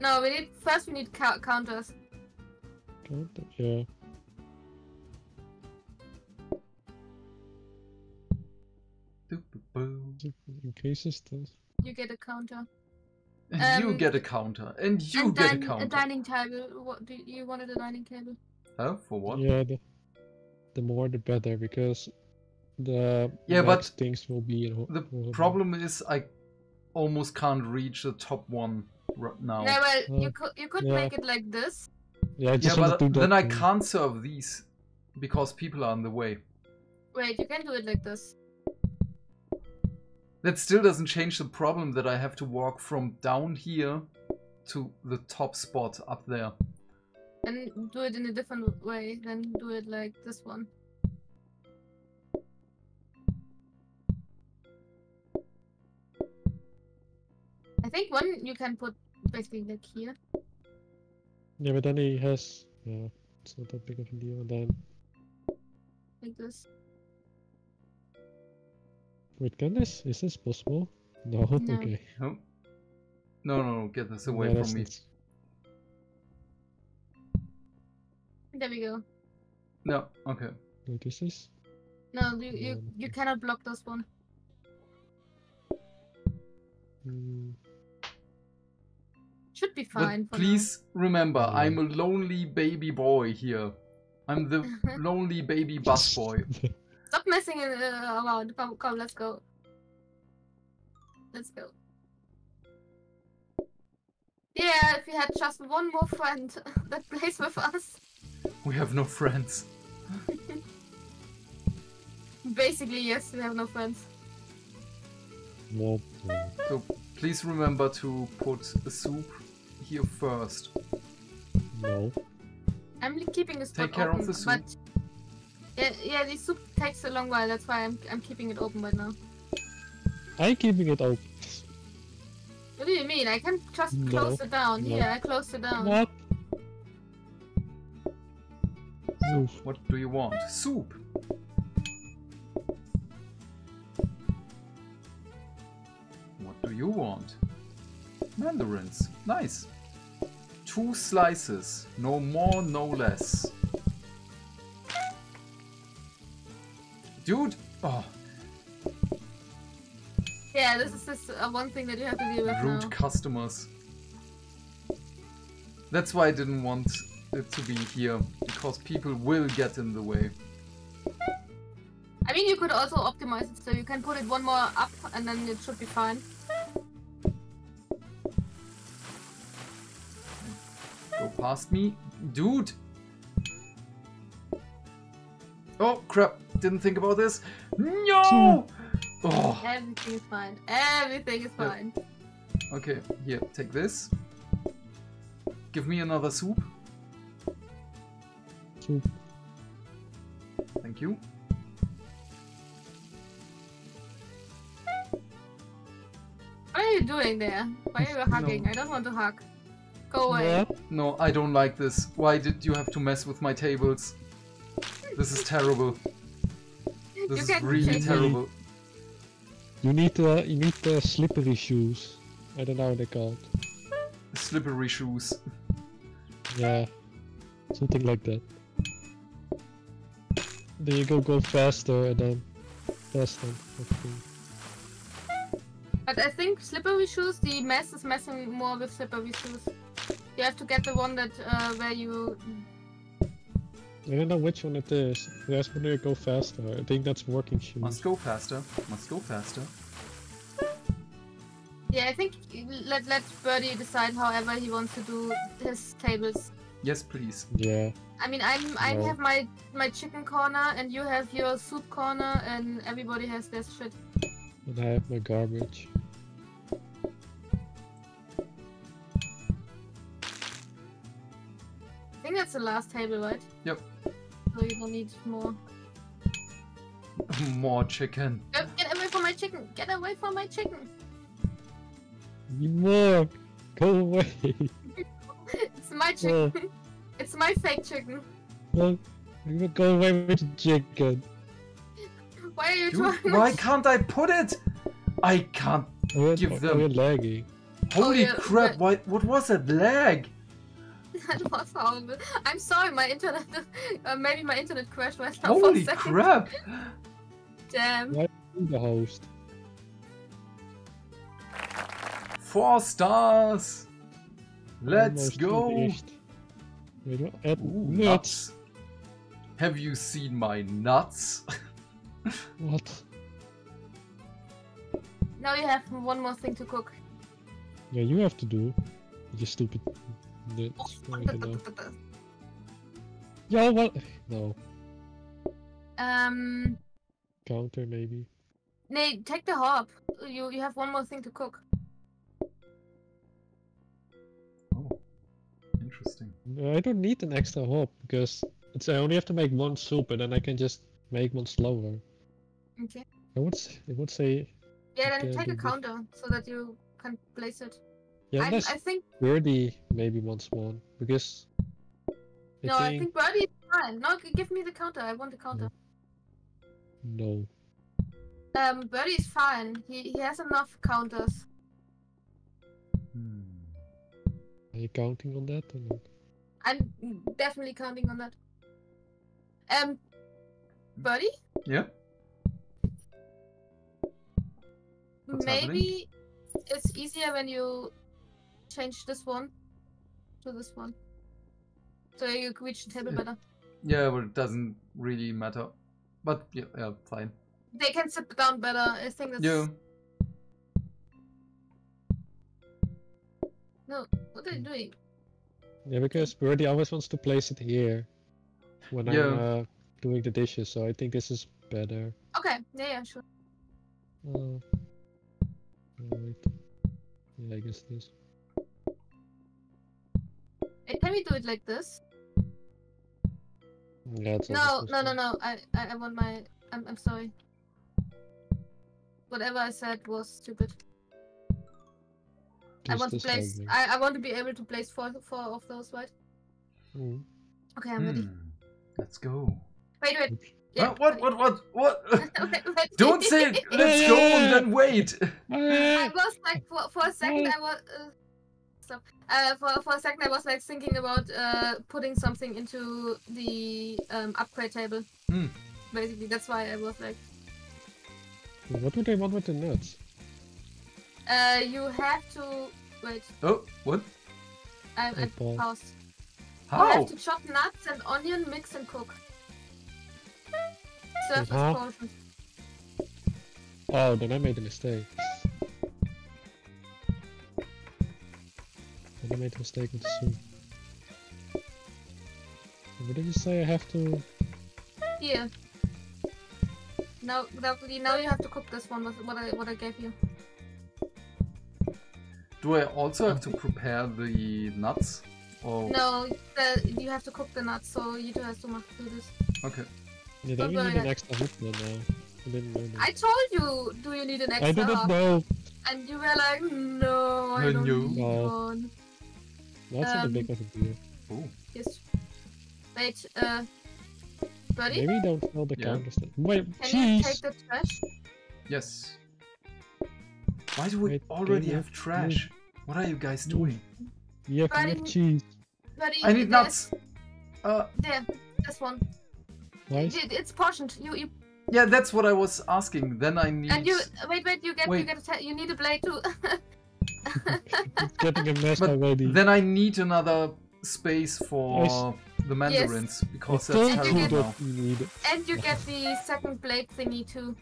No, we need first. We need cou- counters.
Yeah.
Doo-boo-boo.
Increases this.
You get a counter.
And you
Um,
get a counter, and you
and
get a counter.
A dining table. What do you wanted a dining table?
Huh? For what?
Yeah, the, the more the better because the
Yeah, but
things will be in ho-
The
will-
problem is I almost can't reach the top one right now.
No, well, you
Uh,
could you could
yeah.
make it like this.
Yeah, I
yeah,
just
but
wanted to do
then
that
I can't serve these because people are in the way.
Wait, you can do it like this.
That still doesn't change the problem that I have to walk from down here to the top spot up there.
And do it in a different way. Then do it like this one. I think one you can put basically like here.
Yeah, but then he has. Yeah, it's not that big of a deal. And then
Like this.
Wait, can this? Is this possible? No. (laughs)
No.
Okay.
No, no, no, no, get this away
Yeah,
from
that's
me.
not-
There we go.
No, okay.
Wait, is this?
No, you you,
Um,
you cannot block this one.
Mm,
Should be
But
fine. for now.
please remember,
Yeah.
I'm a lonely baby boy here. I'm the (laughs) lonely baby bus boy. (laughs)
Stop messing uh, around. Come, come, let's go. Let's go. Yeah, if we had just one more friend (laughs) that plays with us.
We have no friends. (laughs)
Basically, yes, we have no friends.
well, yeah.
So please remember to put the soup here first.
no.
I'm keeping the spot
Take care of the soup.
but yeah, yeah, the soup takes a long while, that's why I'm, I'm keeping it open right now.
I'm keeping it open.
What do you mean? I can just
no.
close it down.
No.
Here, I close it down.
What? Soup.
What do you want? Soup! What do you want? Mandarins. Nice. Two slices. No more, no less. Dude! Oh,
Yeah, this is this uh, one thing that you have to deal with
rude
now.
customers. That's why I didn't want it to be here, because people will get in the way.
I mean, you could also optimize it so you can put it one more up and then it should be fine.
Go past me. Dude! Oh, crap. Didn't think about this. No! Oh,
Everything is fine. Everything is
Yeah.
fine.
okay. Here, take this. Give me another soup.
Soup.
Thank you.
What are you doing there? Why are you hugging? I don't want to hug. Go away.
What?
No, I don't like this. Why did you have to mess with my tables? This is terrible.
You
This is really
change it.
terrible.
You need the you need the slippery shoes. I don't know what they're called.
Slippery shoes.
Yeah, something like that. Then you go go faster and then faster. I.
But I think slippery shoes, the mess is messing more with slippery shoes. You have to get the one that uh, where you.
I don't know which one it is. There's one where you go faster. I think that's working shoes.
Must go faster. Must go faster.
Yeah, I think let let Birdie decide however he wants to do his tables.
Yes, please.
Yeah.
I mean, I'm I
No.
have my my chicken corner and you have your soup corner and everybody has their shit.
And I have my garbage.
Last table, right?
Yep.
So you don't need more. (laughs)
More chicken.
Get away from my chicken! Get away from my chicken!
Need more. Go away.
It's my (laughs) chicken. it's my fake chicken.
no, go away with the chicken.
Why are you
Dude,
trying?
why can't I put it? I can't.
Oh, we're,
Give oh, them-
we're lagging.
Holy oh,
yeah,
crap!
but-
Why? What was that lag? (laughs)
that was horrible. I'm sorry, my internet. (laughs) Uh, maybe my internet crashed myself for a
Holy
second.
crap! (laughs)
Damn.
Why I'm the host?
Four stars. Let's
Almost
go.
finished. We don't add
Ooh,
nuts.
nuts. Have you seen my nuts?
What?
Now you have one more thing to cook.
Yeah, you have to do. You stupid nuts. I don't know. Yo, what? No.
um,
Counter maybe.
nee, take the hob. You you have one more thing to cook.
oh, interesting.
I don't need an extra hob because it's I only have to make one soup and then I can just make one slower.
Okay.
I would s- I would say
Yeah, then take a
good, good.
counter so that you can place it.
Yeah,
I,
unless
I think
Birdie maybe wants one because I
no, I
think
think Birdie is fine. No, give me the counter. I want the counter.
no.
Um, Birdie is fine. He he has enough counters.
Hmm.
Are you counting on that or not?
I'm definitely counting on that. Um, Birdie,
Yeah. What's
maybe it's easier when you change this one to this one, so you can reach the table
Yeah.
better.
Yeah, but it doesn't really matter. But yeah, yeah, fine.
They can sit down better. I think that's.
Yeah.
No, what are you doing?
Yeah, because Birdie always wants to place it here when
Yeah.
I'm uh, doing the dishes, so I think this is better.
Okay, yeah, yeah, sure.
Uh, wait. Yeah, I guess this.
Hey, can we do it like this?
Yeah, it's
No, no, no, no. I, I, I want my. I'm, I'm sorry. Whatever I said was stupid. I want to place. I, I want to be able to place four, four of those, right?
Mm.
Okay, I'm ready.
Hmm. Let's go.
Wait, wait.
Oops.
Huh? what, what, what, what? (laughs)
Wait, (laughs) wait.
Don't say let's go and (laughs) then wait.
I was like for, for a second I was uh, stop. Uh, for for a second I was like thinking about uh putting something into the um upgrade table.
Hmm.
Basically, that's why I was like,
What do they want with the nuts?
uh, you have to wait.
Oh, what?
I, I
I paused.
paused. You have to chop nuts and onion, mix and cook. Serve as
Uh-huh. Oh, then I made a mistake. Then I made a mistake with the soup. What did you say I have to?
Yeah. Now, now, now you have to cook this one. With what I what I gave you.
Do I also have to prepare the nuts? Or
No, the, you have to cook the nuts, so you two have to do this.
okay.
Yeah, then
Don't
we need an
I-
extra hook then now. I didn't know that.
I told you, do you need an extra?
I didn't
hob?
know.
And you were like, no, I
No,
don't
no.
need
No.
one.
That's not a
Um,
big of a deal.
Oh,
Yes. Wait, uh, buddy,
Maybe don't fill the
Yeah.
counters. Wait,
can you take the trash?
yes. Why do we
Wait,
already have trash? What are you guys doing?
Yeah, can we have
Buddy.
cheese?
Buddy,
I need
there's-
nuts. Uh,
There, this one.
Why?
It, it's portioned. You, you,
yeah, that's what I was asking. Then I need.
and you. Wait, wait. You get, you get. A ta- you need a blade too. (laughs)
It's getting a mess
But
already.
Then I need another space for the mandarins because
I
that's
told
And
terrible
you
you
get-
now.
need it.
and you get the second blade thingy too.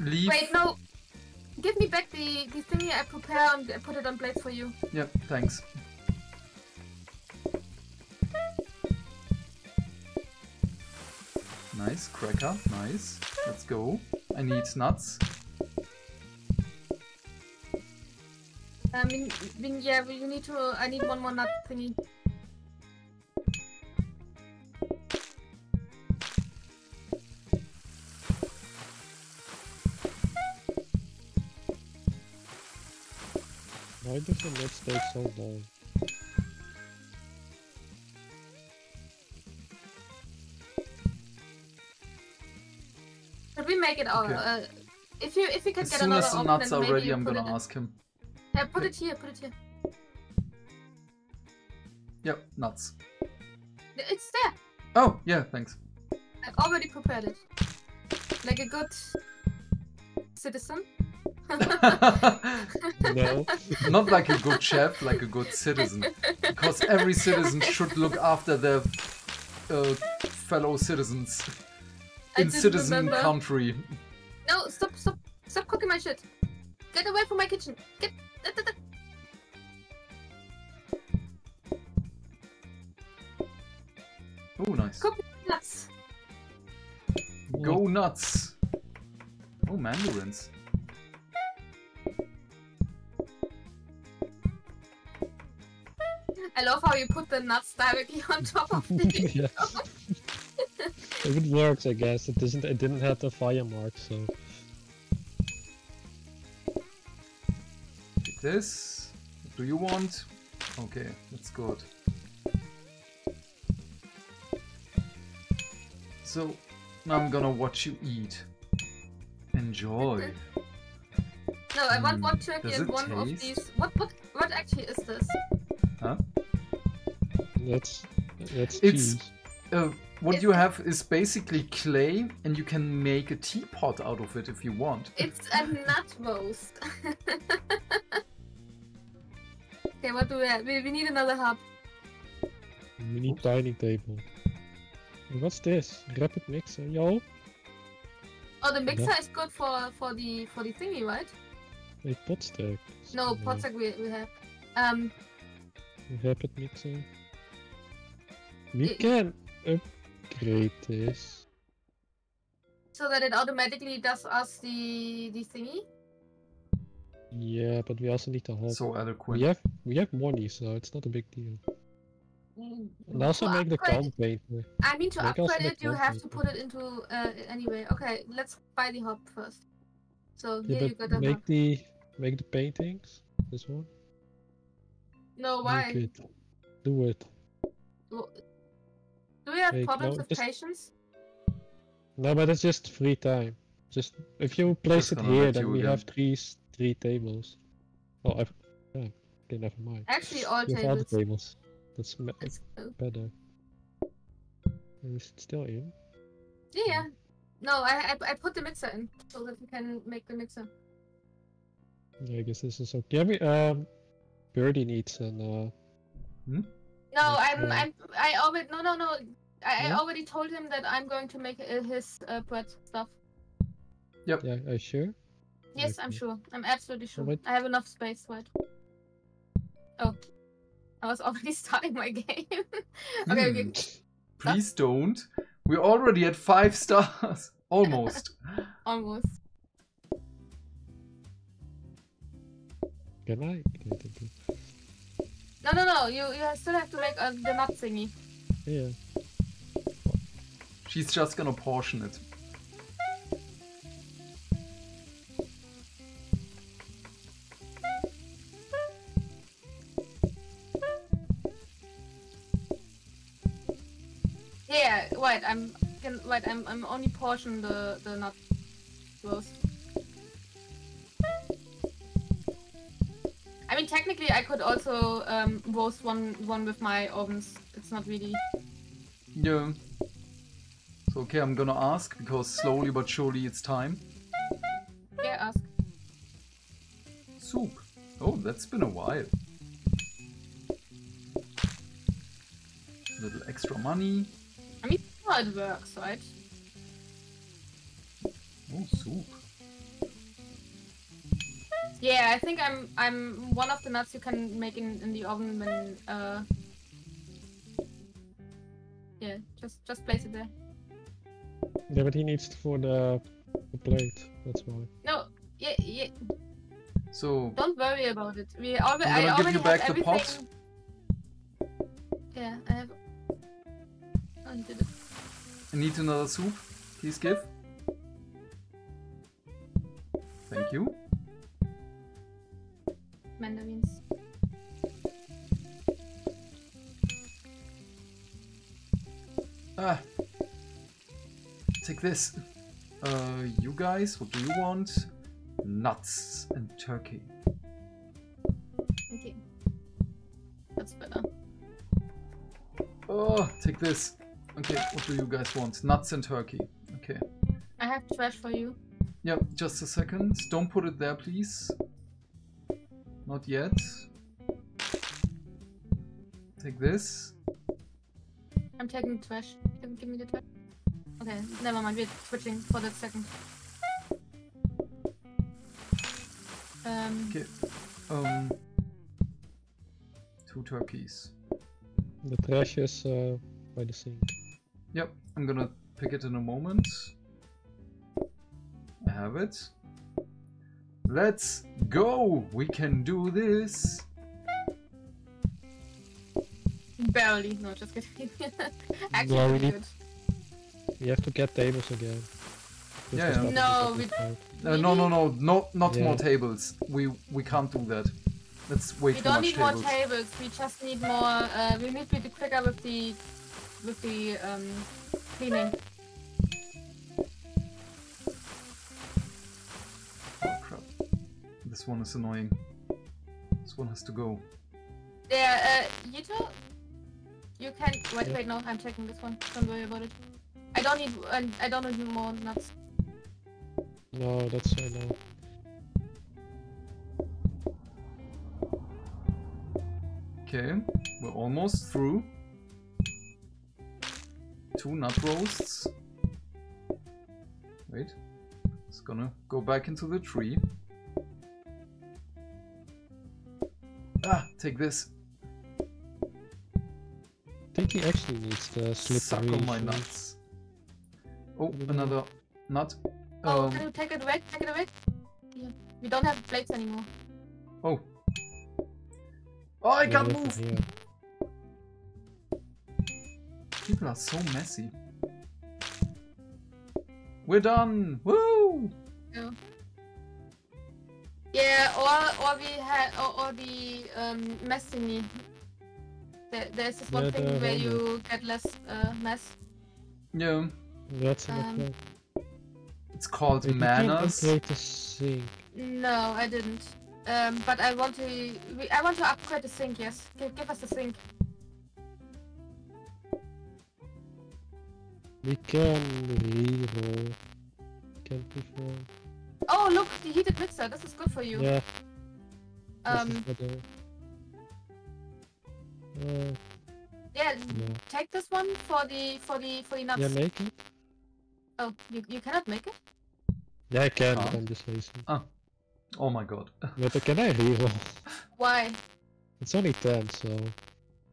Leave.
Wait, no. Give me back the the thingy I prepare and put it on blades for you.
Yeah, thanks. Nice, cracker, nice. Let's go. I need nuts.
Uh, I mean, mean, yeah, you need to. I need one more nut thingy.
Why does the nuts take so long?
We make it all?
Okay.
Uh, if you if you can
As
get
soon
another
as the nuts
then
are
maybe
ready, I'm gonna ask him.
Yeah, put it here. Put it here.
Yep, nuts.
It's there.
Oh, yeah, thanks.
I already prepared it. Like a good citizen. (laughs)
No. (laughs)
Not like a good chef, like a good citizen. Because every citizen should look after their uh, fellow citizens
I
in citizen
remember.
country.
No, stop, stop, stop cooking my shit. Get away from my kitchen. Get. da, da, da.
Oh, nice.
Cook nuts.
Go nuts. Oh, mandarins.
I love how you put the nuts directly on top of (laughs) the. (laughs)
yeah. (laughs) if it works, I guess. It doesn't. It didn't have the fire mark, so.
This. Do you want? Okay, that's good. So, now I'm gonna watch you eat. Enjoy. (laughs)
No, I want
Hmm,
one turkey
does
and
it
one of these. What? What? What actually is this?
Huh?
That's that's
It's-
cheese.
Uh, what you have is basically clay, and you can make a teapot out of it if you want.
It's a nut roast. (laughs) okay, what do we have? We, we need another hob.
We need dining table. And What's this? Rapid mixer, yo.
Oh, the mixer is good for for the for the thingy, right?
A pot stack.
No, pots like we, we have. Um,
Rapid mixer. We
I-
can upgrade this.
so that it automatically does us the the thingy.
Yeah, but we also need the hot.
So
we have we have money, so it's not a big deal. And also
To
make the
upgrade-
comb paper.
I mean, to
Make
upgrade it, you
comb
have to put it into uh, anyway. Okay, let's buy the hob first. So
Yeah,
here you
but
got the
make
hob.
the make the paintings. This one.
No,
Make
why?
it. Do it.
Well, Do we have
Wait,
problems
no,
with
just-
patience?
No, but it's just free time. Just if you place
Just
it here, then we
again.
have three three tables. Oh, I've, yeah. Okay, never mind.
Actually, all
We have all the
tables.
tables. That's me-
It's,
better. Is it still in?
yeah, yeah. No, I, I I put the mixer in so that we can make the mixer.
Yeah, I guess this is okay. Yeah, we, um, Birdie needs an uh,
No, I'm
uh,
I'm I already no no no. I, I already told him that I'm going to make uh, his uh, bread stuff. Yep.
Yeah, are you sure?
Yes, I'm sure. I'm absolutely sure.
wait.
I have enough space for it. Oh, I was (laughs) already starting my game. (laughs) okay, okay.
Hmm. Please don't. We're already at five stars. (laughs) Almost.
Almost.
Can I? Okay, thank.
No, no, no. You you still have to make uh, the nut thingy.
Yeah.
She's just gonna portion it.
Yeah, wait. I'm can wait. I'm I'm only portion the the nut roast. I mean, technically, I could also um, roast one one with my ovens. It's not really.
Yeah. So okay, I'm gonna ask because slowly but surely it's time.
Yeah, ask.
Soup. Oh, that's been a while. Little extra money.
I mean, it works, right?
Oh, soup.
Yeah, I think I'm I'm one of the nuts you can make in, in the oven when uh Yeah, just just place it there.
Yeah, but he needs it for the, the plate. That's why.
No, yeah, yeah.
So
Don't worry about it. We already
I'm
I
gonna give
already
you back the pot.
Yeah, I have. Oh, you did it.
I need another soup. Please give. Thank you.
Mandarins.
Ah. Take this. Uh, you guys, what do you want? Nuts and turkey.
Okay. That's better.
Oh, take this. Okay, what do you guys want? Nuts and turkey. Okay.
I have trash for you.
Yeah, just a second. Don't put it there, please. Not yet. Take this.
I'm taking trash. Give me the trash. Okay, never mind. We're switching for that second. Um,
Okay. Um. Two turkeys.
The trash is uh, by the sink.
Yep, I'm gonna pick it in a moment. I have it. Let's go! We can do this!
barely. No, just kidding. (laughs) Actually,
Yeah, we
pretty
need-
good.
We have to get tables again.
Yeah, yeah.
No, we-
second part.
Uh, no, no, no, no, not
Yeah.
more tables. We we can't do that. That's way
We
too much We don't
need
tables.
more tables. We just need more. Uh, we need to be quicker with the with the um, cleaning.
Oh crap! This one is annoying. This one has to go.
Yeah, uh, Yeeto, you can. Wait,
Yeah.
wait, no, I'm checking this one. Don't worry about it. I don't need. Uh, I don't need more nuts.
No, that's I know.
Okay, we're almost through. Two nut roasts. Wait, it's gonna go back into the tree. Ah, take this.
I think he actually needs the
Suck
slippery.
on my nuts. Oh, another nut.
Oh,
Um,
can you take it away? Take it away. Yeah. We don't have plates anymore.
oh. Oh, I can't
we
move! People are so messy. We're done! Woo!
Yeah. Yeah, or or we had or, or the um mess thingy. There, there's this one
Yeah,
thing where you get less uh, mess.
Yeah,
That's an
Um,
upgrade.
it's called
Wait, you can't
manners.
upgrade the sink.
No, I didn't. Um, but I want to. I want to upgrade the sink. Yes, give, give us the sink.
We can reroll. Can't before.
Oh, look, the heated mixer. This is good for you.
Yeah. this is
Um,
for. Uh,
yeah.
yeah.
Take this one for the for the for the nuts.
yeah, make it.
Oh, you, you cannot make it.
Yeah, I can, but I'm just lazy.
Oh Oh my god. (laughs)
But uh, can I reroll?
Why?
It's only 10, so...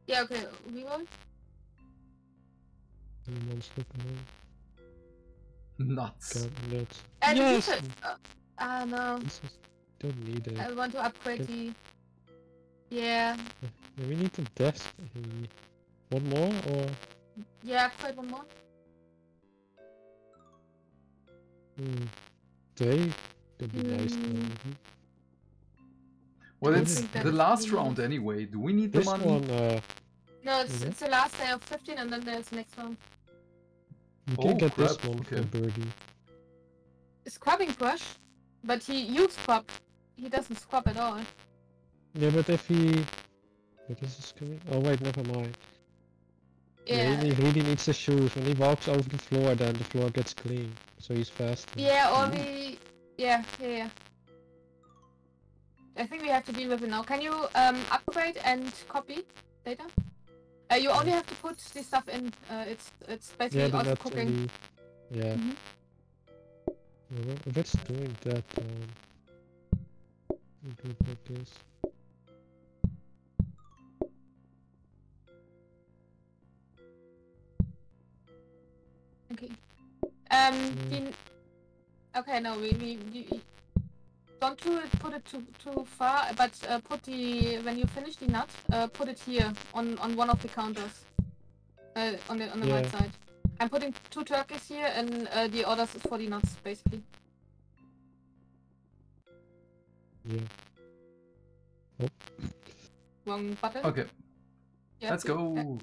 Yeah. Okay. We will.
and one slip around.
Nuts.
Can't nuts.
And
yes!
the heated. Uh, ah no.
This is... Don't need it.
I want to upgrade
Okay.
the. Yeah.
Yeah, we need to desk. uh, One more, or...
Yeah. Upgrade one more.
Hmm. They could be nice though.
Hmm.
Well,
don't
it's the last round anyway. Do we need the money?
one, uh,
No, it's,
Yeah.
it's the last day of 15, and then there's the next one.
you
Oh,
can get this one
okay.
for Birdie.
Scrubbing brush, but he you scrub. He doesn't scrub at all.
Yeah, but if he... Wait, this is coming? Oh wait, never mind.
Yeah.
he really needs the shoes. When he walks over the floor, then the floor gets clean. So he's faster.
Yeah, or we. Yeah, yeah, yeah. I think we have to deal with it now. Can you um upgrade and copy data? Uh, you only have to put this stuff in. Uh, it's it's basically
Yeah, not
cooking.
only... Yeah. Well, if it's doing that, um... do it like this.
Okay. Um.
Mm.
the- Okay, no, we we. we don't do it, put it too too far, but uh, put the when you finish the nut, uh, put it here on on one of the counters, uh, on the on the right side. I'm putting two turkeys here, and uh, the others is for the nuts, basically.
Yeah.
Wrong button.
Okay,
Yeah,
let's
two- uh,
go.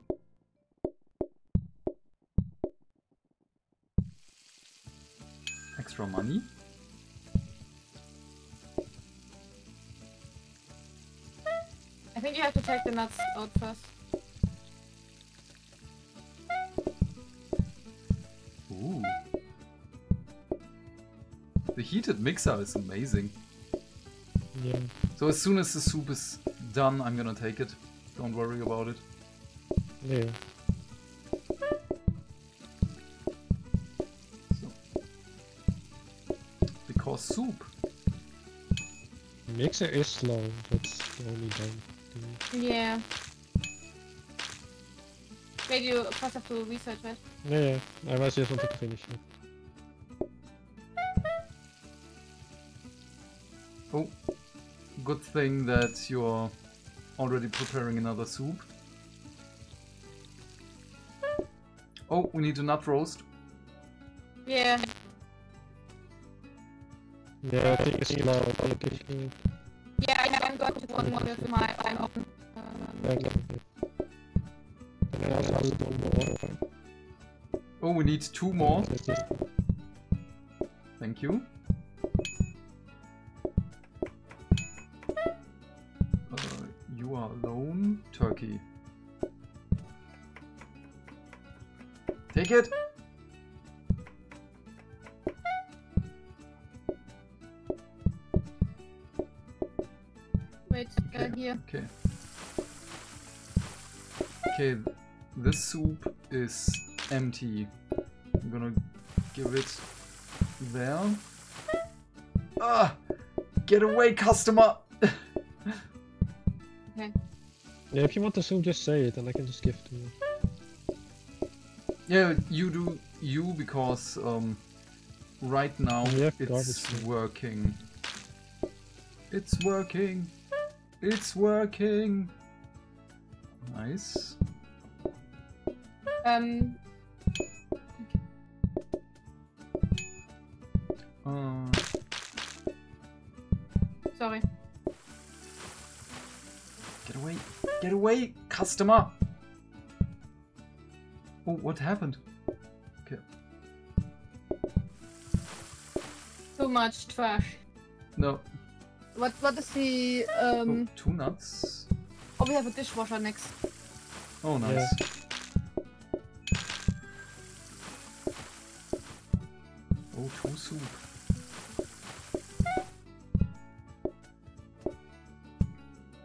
Extra money.
I think you have to take the nuts out first.
Ooh. The heated mixer is amazing.
Yeah.
So as soon as the soup is done, I'm gonna take it. Don't worry about it.
Yeah. Mixer is slow, that's the only dumb thing.
Yeah. Wait, you first have to research it.
Yeah, yeah. I was just wanted to finish it.
Oh, good thing that you're already preparing another soup. Oh, we need a nut roast.
Yeah.
Yeah, I think it's slow.
One more with my my own.
I also.
Oh, we need two more. Thank you. Uh, you are alone, turkey. Take it. Okay. Okay. Okay, this soup is empty. I'm gonna give it there. Ah! Get away, customer! (laughs)
Yeah, if you want the soup, just say it, and I can just give it to you.
yeah, you do you because um, right now
We have
it's working. It's working. It's working. Nice.
Um,
Uh,
sorry.
get away! Get away, customer! Oh, what happened?
Too much trash.
No.
What what is the
Oh,
um
two nuts.
oh we have a dishwasher next.
Oh, nice. Oh, two soup.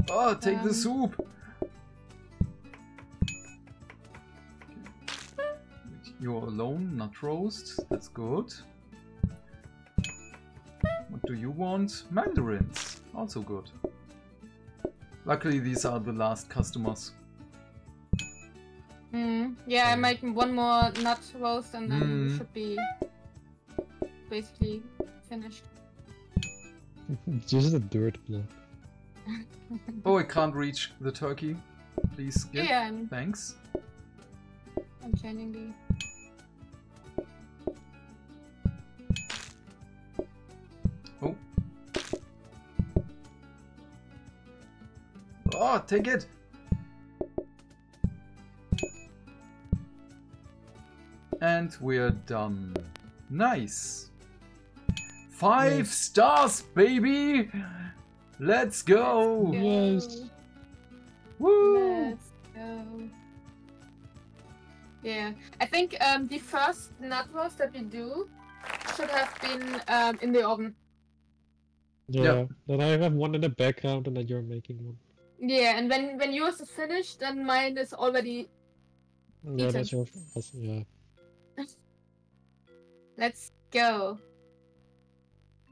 Oh, take the
Um,
soup. You're alone, not roast. That's good. What do you want? Mandarins. Also good. Luckily, these are the last customers.
Mm. Yeah, I make one more nut roast and then we
Mm.
should be basically finished. (laughs)
Just a dirt block.
Oh, I can't reach the turkey. Please skip.
Yeah, I'm,
Thanks.
I'm changing the.
Take it. And we're done. Nice. Five
Yes.
stars, baby. Let's go.
Yes.
Woo.
Let's go. Yeah, I think um, the first nut roast that we do should have been um, in the oven.
Yeah. Then I have one in the background and then you're making one.
Yeah, and when when yours is finished, then mine is already.
Yeah,
Eaten.
that's your. That's, yeah. (laughs)
Let's go.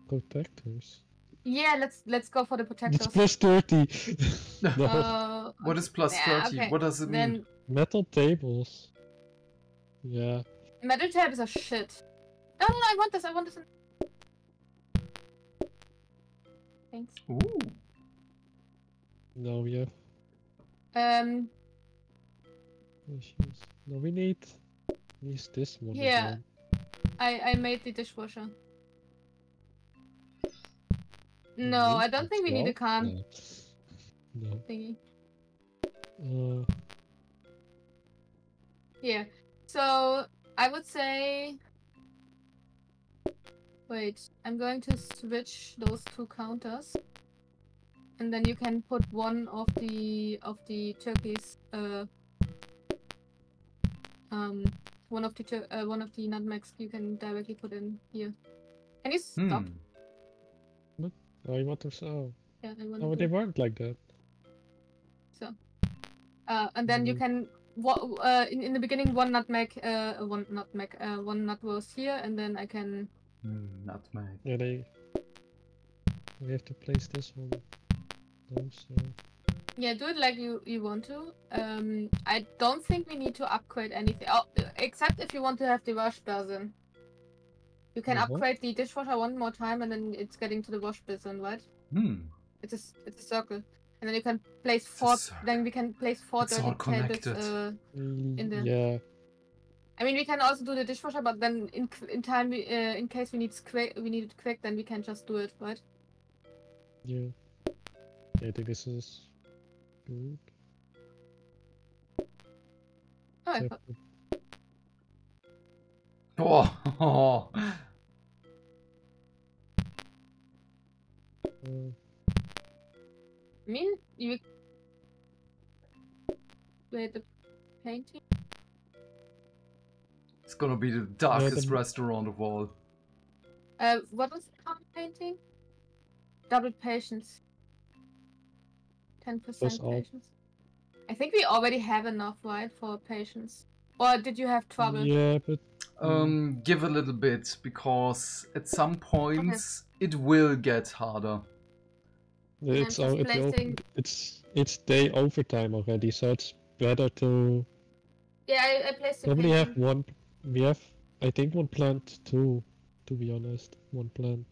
Protectors.
Yeah, let's let's go for the
It's
protectors.
plus 30. (laughs) no.
Uh,
What is plus
yeah,
30?
okay.
What does it mean?
Metal tables. Yeah.
metal tables are shit. No, no, no, I want this. I want this. Thanks.
Ooh.
No, we have
Um,
issues. No, we need. Use this one.
Yeah.
again.
I I made the dishwasher. No, I don't think we need a can
No. No.
thingy.
Uh,
Yeah. So I would say. Wait, I'm going to switch those two counters, and then you can put one of the of the turkeys. Uh. Um, one of the tur- uh, one of the nutmegs you can directly put in here. Can you stop?
Hmm.
oh, you want to so?
Yeah, I want
No,
to.
they weren't like that.
So, uh, and then you
Mhm.
can wa- uh, in in the beginning one nutmeg, uh, one nutmeg, uh, one nut was here, and then I can.
Hmm, nutmeg.
Yeah, they. We have to place this one. No, so.
Yeah, do it like you you want to. Um, I don't think we need to upgrade anything, oh, except if you want to have the wash basin. You can upgrade the dishwasher one more time, and then it's getting to the wash basin, right?
Hmm.
It's a s- it's a circle, and then you can place four. Then we can place four
It's
dirty
all
tables.
connected.
Uh,
In
the-
Yeah.
I mean, we can also do the dishwasher, but then in in time, we, uh, in case we need quick, we need it quick, then we can just do it, right?
Yeah. Yeah, I think this is good.
Oh, I
Oh.
uh,
I mean, you. Wait, the painting.
It's gonna be the darkest
then-
restaurant of all.
Uh, what was the painting? Double patience. Ten percent
That's all.
patience. I think we already have enough, right, for patience. Or did you have trouble?
Yeah, but
Um, give a little bit because at some points it will get harder.
it's
just
all, it's,
placing-
it's it's day overtime already, so it's better to
Yeah, I, I placed the
probably have one. We have, I think, one plant too. To be honest, one plant.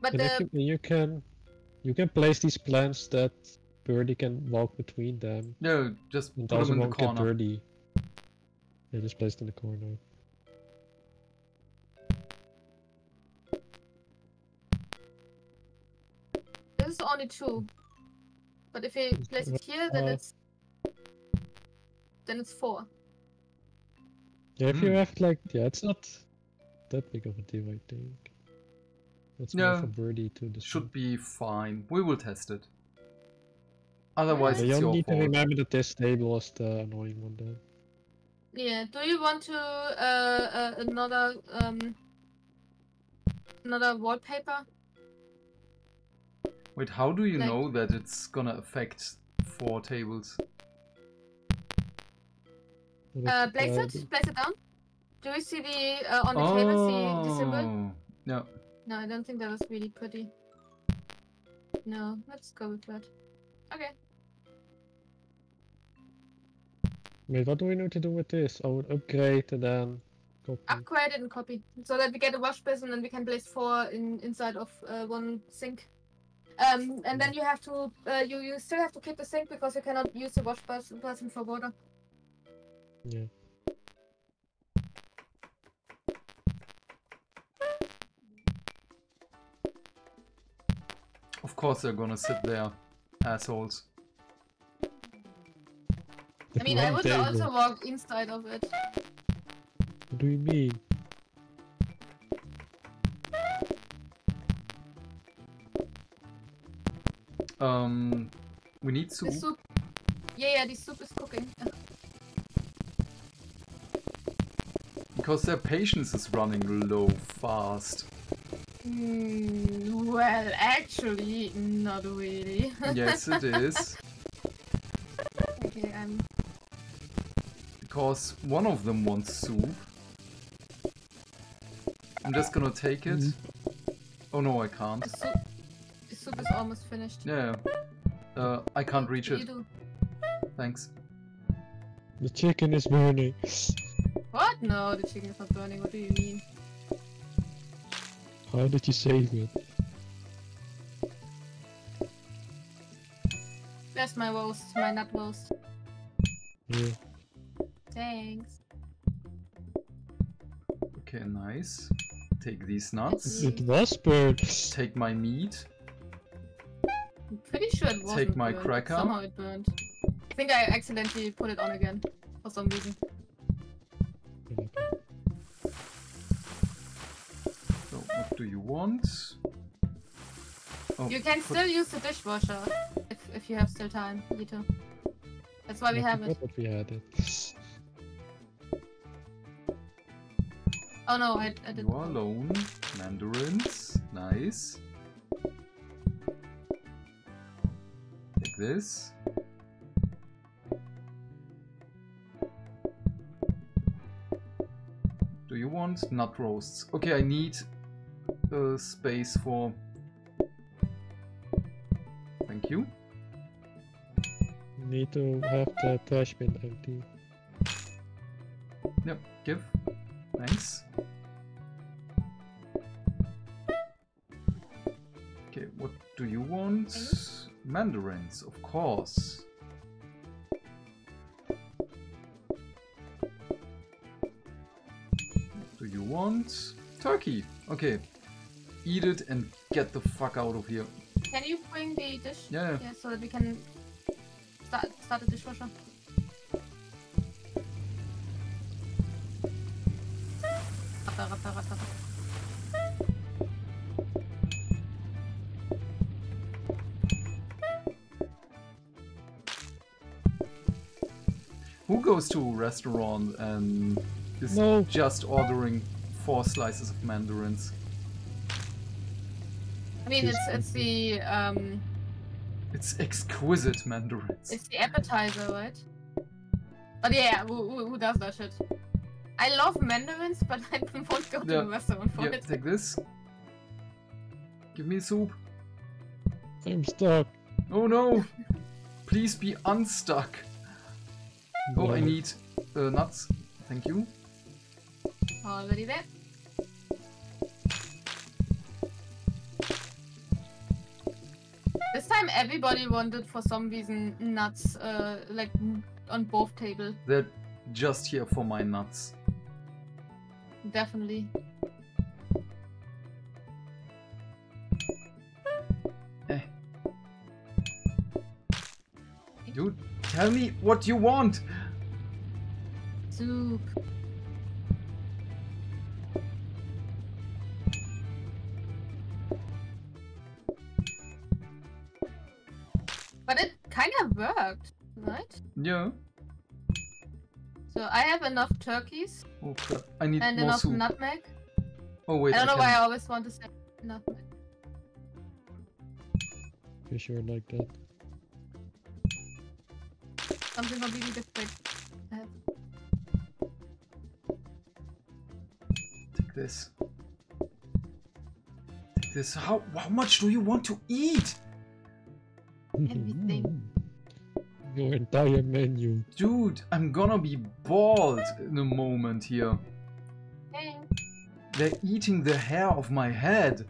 But
And
the
you, you can, you can place these plants that Birdie can walk between them.
No, just
And
put them in the
won't get
corner.
dirty. Yeah, just placed in the corner.
this is only two. But if you place it here, then
Uh,
it's then it's four.
Yeah, if you
Hmm.
have like, yeah, it's not that big of a deal, I think. It's more
Yeah,
for Birdie to decide.
Should be fine. We will test it. Otherwise,
But
it's
you
your
need to remember that this table was the annoying one then.
Yeah. Do you want to uh, uh another um another wallpaper?
Wait, how do you
Like-
know that it's gonna affect four tables?
Uh, place
uh,
it. Place it down. Do we see the uh, on the table? See the symbol?
Oh, yeah.
No, I don't think that was really pretty. No, let's go with that. Okay.
Wait, what do we need to do with this? I would upgrade and then copy.
Upgrade it and copy, so that we get a wash basin and we can place four in inside of uh, one sink. Um, and then you have to uh, you you still have to keep the sink because you cannot use the wash bas- basin for water.
Yeah.
Course they're gonna sit there, assholes.
I mean, I
One
would also walk inside of it.
What do you mean?
Um, we need soup.
soup. Yeah, yeah, the soup is cooking.
Because their patience is running low fast.
Mm, well, actually, not really. (laughs)
yes, it is.
okay, I'm.
Because one of them wants soup. I'm just gonna take it.
Mhm.
Oh no, I can't.
The soup, the soup is almost finished.
Yeah. Uh, I can't reach
You
it.
do.
Thanks.
The chicken is burning.
What? No, the chicken is not burning. What do you mean?
How did you save it?
There's my roast, my nut roast.
Yeah.
Thanks.
Okay, nice. Take these nuts.
It was burned.
Take my meat.
I'm pretty sure it wasn't Take
my
burned.
cracker.
Somehow it burned. I think I accidentally put it on again for some reason.
Do you want? Oh,
You can still use the dishwasher if, if you have still time, Lito. That's why we
I
have it.
that we had it.
Oh no, I, I did.
You are alone. Mandarins. Nice. Like this. Do you want nut roasts? Okay, I need a space for. Thank you.
Need to have the bin empty.
Yep, give. Thanks. Okay, what do you want? Mandarins, of course. What do you want? Turkey. Okay. Eat it and get the fuck out of here.
Can you bring the dish?
Yeah.
Yeah, so that we can start start the dishwasher.
Who goes to a restaurant and is
No.
just ordering four slices of mandarins?
I mean, it's
Just
it's the um,
It's exquisite mandarins.
it's the appetizer, right? But yeah, who, who, who does that shit? I love mandarins, but I won't go to
Yeah.
a restaurant for
Yeah,
it.
take this. Give me soup.
I'm stuck.
Oh no! Please be unstuck. Oh, I need uh, nuts. Thank you.
Already there. Time everybody wanted for some reason nuts, uh, like on both table.
They're just here for my nuts.
Definitely.
Eh. Dude, tell me what you want!
soup. Worked, right?
Yeah.
So I have enough turkeys
Oh crap. I need
and
more
enough
soup.
nutmeg.
Oh wait,
I don't know why I always want to say nutmeg.
Pretty sure like that.
Something completely different. I have
Take this. Take this. How how much do you want to eat?
Everything. Mm-hmm.
Your entire menu.
Dude, I'm gonna be bald in a moment here.
Hey.
They're eating the hair of my head.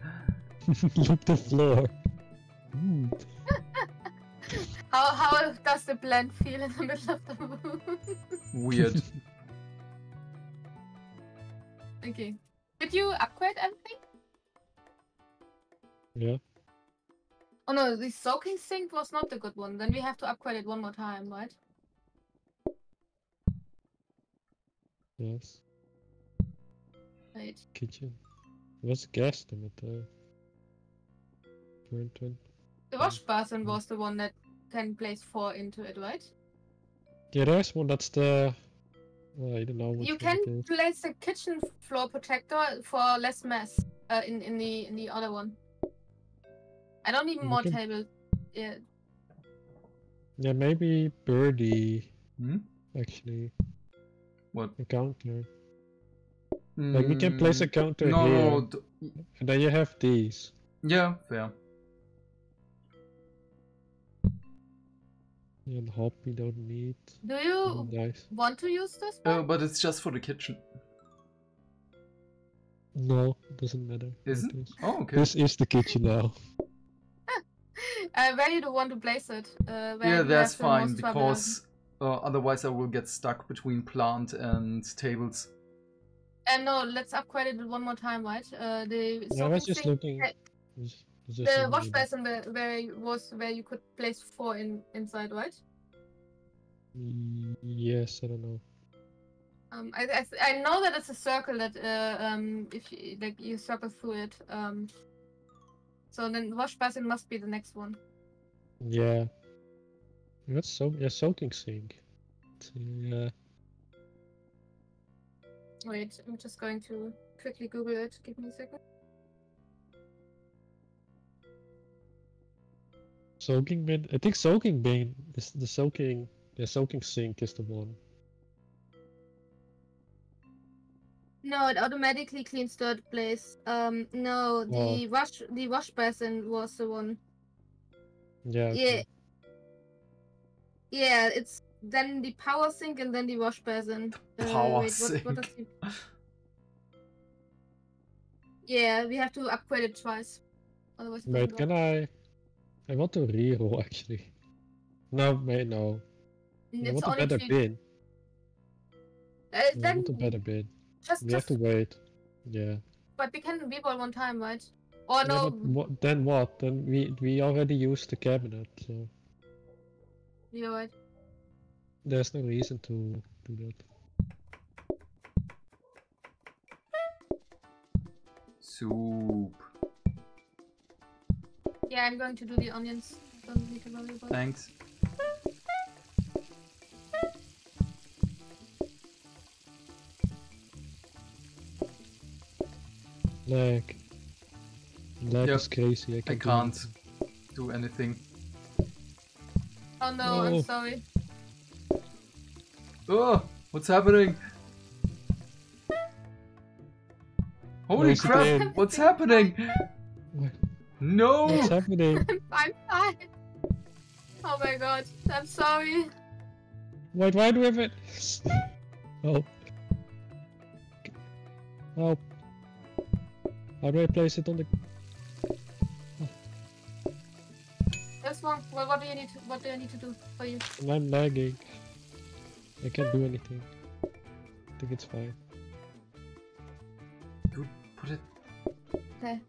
(laughs)
Look the floor. Mm. (laughs)
How how does the blend feel in the middle of the moon?
Weird. (laughs)
okay. Did you upgrade anything?
Yeah.
Oh no, the soaking sink was not the good one. Then we have to upgrade it one more time, right?
Yes.
Right.
Kitchen. What's gas limit though?
The wash basin was the one that can place four into it, right?
Yeah, there's one that's the. Well, I don't know.
You can place the kitchen floor protector for less mess uh, in in the in the other one. I don't need more
can-
tables. Yeah.
Yeah, maybe birdie
Hmm?
actually.
What?
A counter. Like we can place a
Mm,
counter
No,
here,
no. d-
and then you have these.
Yeah, fair.
And hob we don't need.
Do you
Nice.
want to use this
Uh, but it's just for the kitchen.
No, doesn't matter. what
Isn't?
it is.
Oh, okay.
This is the kitchen now.
Uh, where you do want to place it? Uh, where
yeah, that's fine because uh, otherwise I will get stuck between plant and tables.
Uh, no, let's upgrade it one more time, right? Uh, the
Yeah, I was just looking. was- was
The wash basin where, where was where you could place four in inside, right?
Yes, I don't know.
Um, I, I I know that it's a circle that uh, um if you, like you circle through it um. So then wash basin must be the next one.
Yeah. That's so yeah, soaking sink. Yeah.
Uh, Wait, I'm just going to quickly Google it. Give me a second.
Soaking bin. I think soaking bin is the soaking. The soaking sink is the one.
No, it automatically cleans third place. Um, no, the wash the wash basin was the one.
Yeah.
Yeah.
okay.
Yeah, it's then the power sink and then the wash basin. Uh,
Power
wait, what, what does the... Yeah, we have to upgrade it twice. Otherwise, it
Wait,
doesn't
can
work.
I? I want to reroll actually. No, wait, no.
And
I
It's
want a
only
better bin.
Uh,
I
then
want a better bin.
Just,
We have to wait. Yeah.
but we can reroll one time, right? Or
Yeah,
no,
but what, then what? Then we we already used the cabinet, so
you're right.
there's no reason to do that.
Soup.
Yeah, I'm going to do the onions. Don't need to worry about. it.
Thanks.
Lag. Lag
Yep.
is crazy. I,
I
can do
can't
anything.
do anything.
Oh no, I'm
oh.
sorry.
Oh, what's happening? Holy
is it
crap! What's happening? No!
What's happening? (laughs)
I'm fine. Oh my god, I'm sorry.
Wait, why do we have it? Oh. Oh. How do I place it on the?
What's wrong? What, what do you need to? What do I need to do for you?
I'm lagging. I can't do anything. I think it's fine.
Dude, put it.
Okay.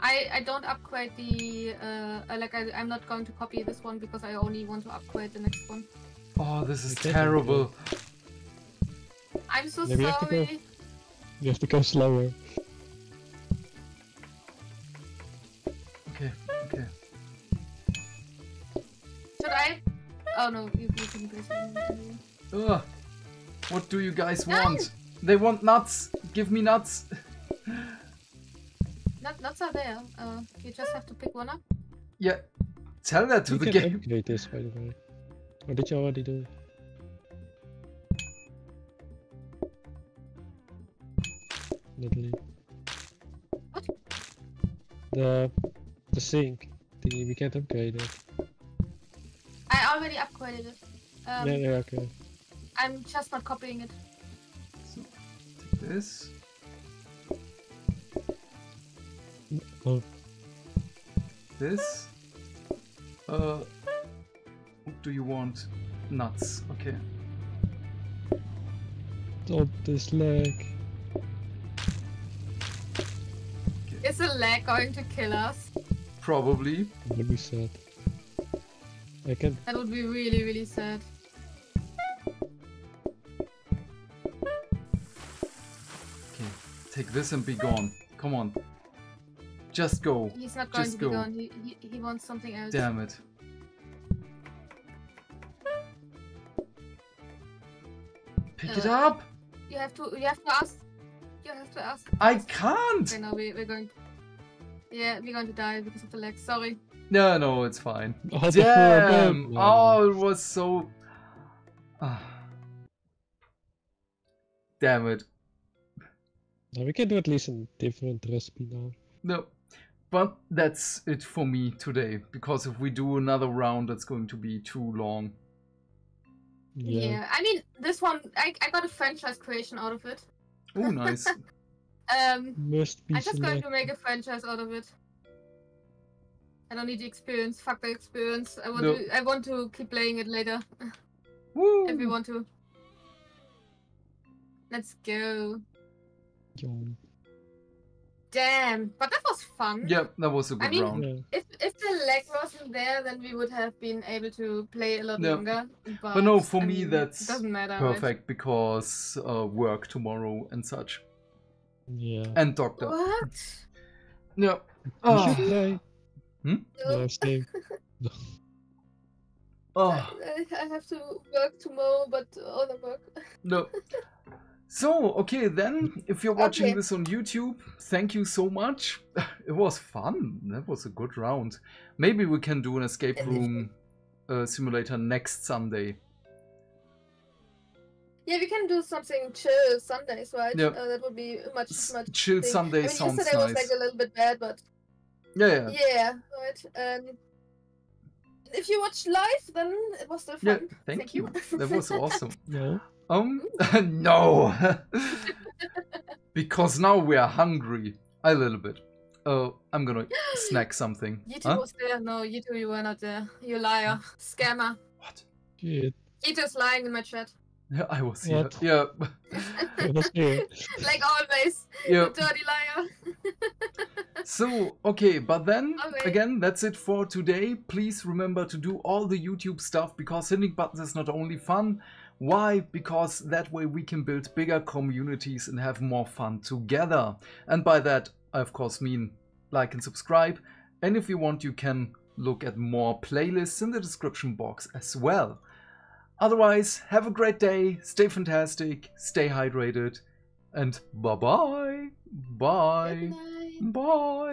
I I don't upgrade the uh uh, like I I'm not going to copy this one because I only want to upgrade the next one.
Oh, this is
We
terrible.
I'm so
Maybe you have to go-
sorry.
You have to go slower.
Okay, okay.
Should I? Oh no, you, you can place it.
Ugh. What do you guys
No.
want? They want nuts. Give me nuts.
Not nuts are there. Uh, you just have to pick one up.
Yeah. Tell that to
you
the
can
game.
upgrade this, by the way. Or did you already do? Natalie.
What?
The the sink. The, we can't upgrade it.
I already upgraded it. Um,
yeah, yeah, okay.
I'm just not copying it.
So, this.
Oh,
This. Uh. What do you want? Nuts. Okay.
oh, this
Is the lag going to kill us?
Probably.
What we said. I can.
That would be really, really sad.
Okay. Take this and be gone. Come on. Just go.
He's not going
Just
to be gone. He, he, he wants something else.
Damn it. Pick it
Uh,
up.
You have to. You have to ask. You have to ask.
I can't.
Okay, no, we, we're going. Yeah, we're going to die because of the lag. Sorry.
No, no, it's fine.
Oh, the
Damn!
dog.
Oh, it was so. Ah. Damn it.
Now we can do at least a different recipe now.
No. But that's it for me today. Because if we do another round, that's going to be too long.
Yeah.
Yeah.
I mean, this one, I, I got a franchise creation out of it.
Oh, nice. (laughs)
Um,
Must be
I'm just going to make a franchise out of it. I don't need the experience. Fuck the experience. I want
No.
to. I want to keep playing it later
Woo!
if we want to. Let's go.
Yawn.
Damn, but that was fun.
Yeah, that was a good
mean-
round.
Yeah.
If if the lag wasn't there, then we would have been able to play a lot
Yeah.
longer. But,
no, for
I
me,
mean,
that's
doesn't matter. right?
Perfect, because uh, work tomorrow and such.
Yeah.
And doctor.
What?
Yeah.
You
Oh.
should ah. play. Hmm?
No,
Yeah. (laughs)
Oh.
I, I have to work tomorrow, but other work.
No. (laughs) So, okay, then, if you're watching
Okay.
this on YouTube, thank you so much. (laughs) It was fun. That was a good round. Maybe we can do an escape room uh, simulator next Sunday.
Yeah, we can do something chill Sundays, right?
Yeah.
Uh, that would be much much.
Chill
thing.
Sunday
I mean,
sounds
yesterday was like a little bit bad, but
Yeah, yeah.
yeah, right. Um, if you watch live, then it was still
Yeah, thank,
Thank
you.
you. (laughs)
that was awesome.
No.
Um, (laughs) no. (laughs) because now we are hungry. A little bit. Oh, I'm gonna (gasps) snack something.
Yeeto
Huh?
was there. No, Yeeto, you were not there. You liar, scammer.
What?
Shit.
Yeeto's lying in my chat,
Yeah, I was here. Yeah,
I was here.
like always.
yeah.
You dirty liar.
So, okay, but then,
Okay.
again, that's it for today. Please remember to do all the YouTube stuff because hitting buttons is not only fun. Why? Because that way we can build bigger communities and have more fun together. And by that, I of course mean like and subscribe. And if you want, you can look at more playlists in the description box as well. Otherwise, have a great day, stay fantastic, stay hydrated, and bye bye. Bye. Bye.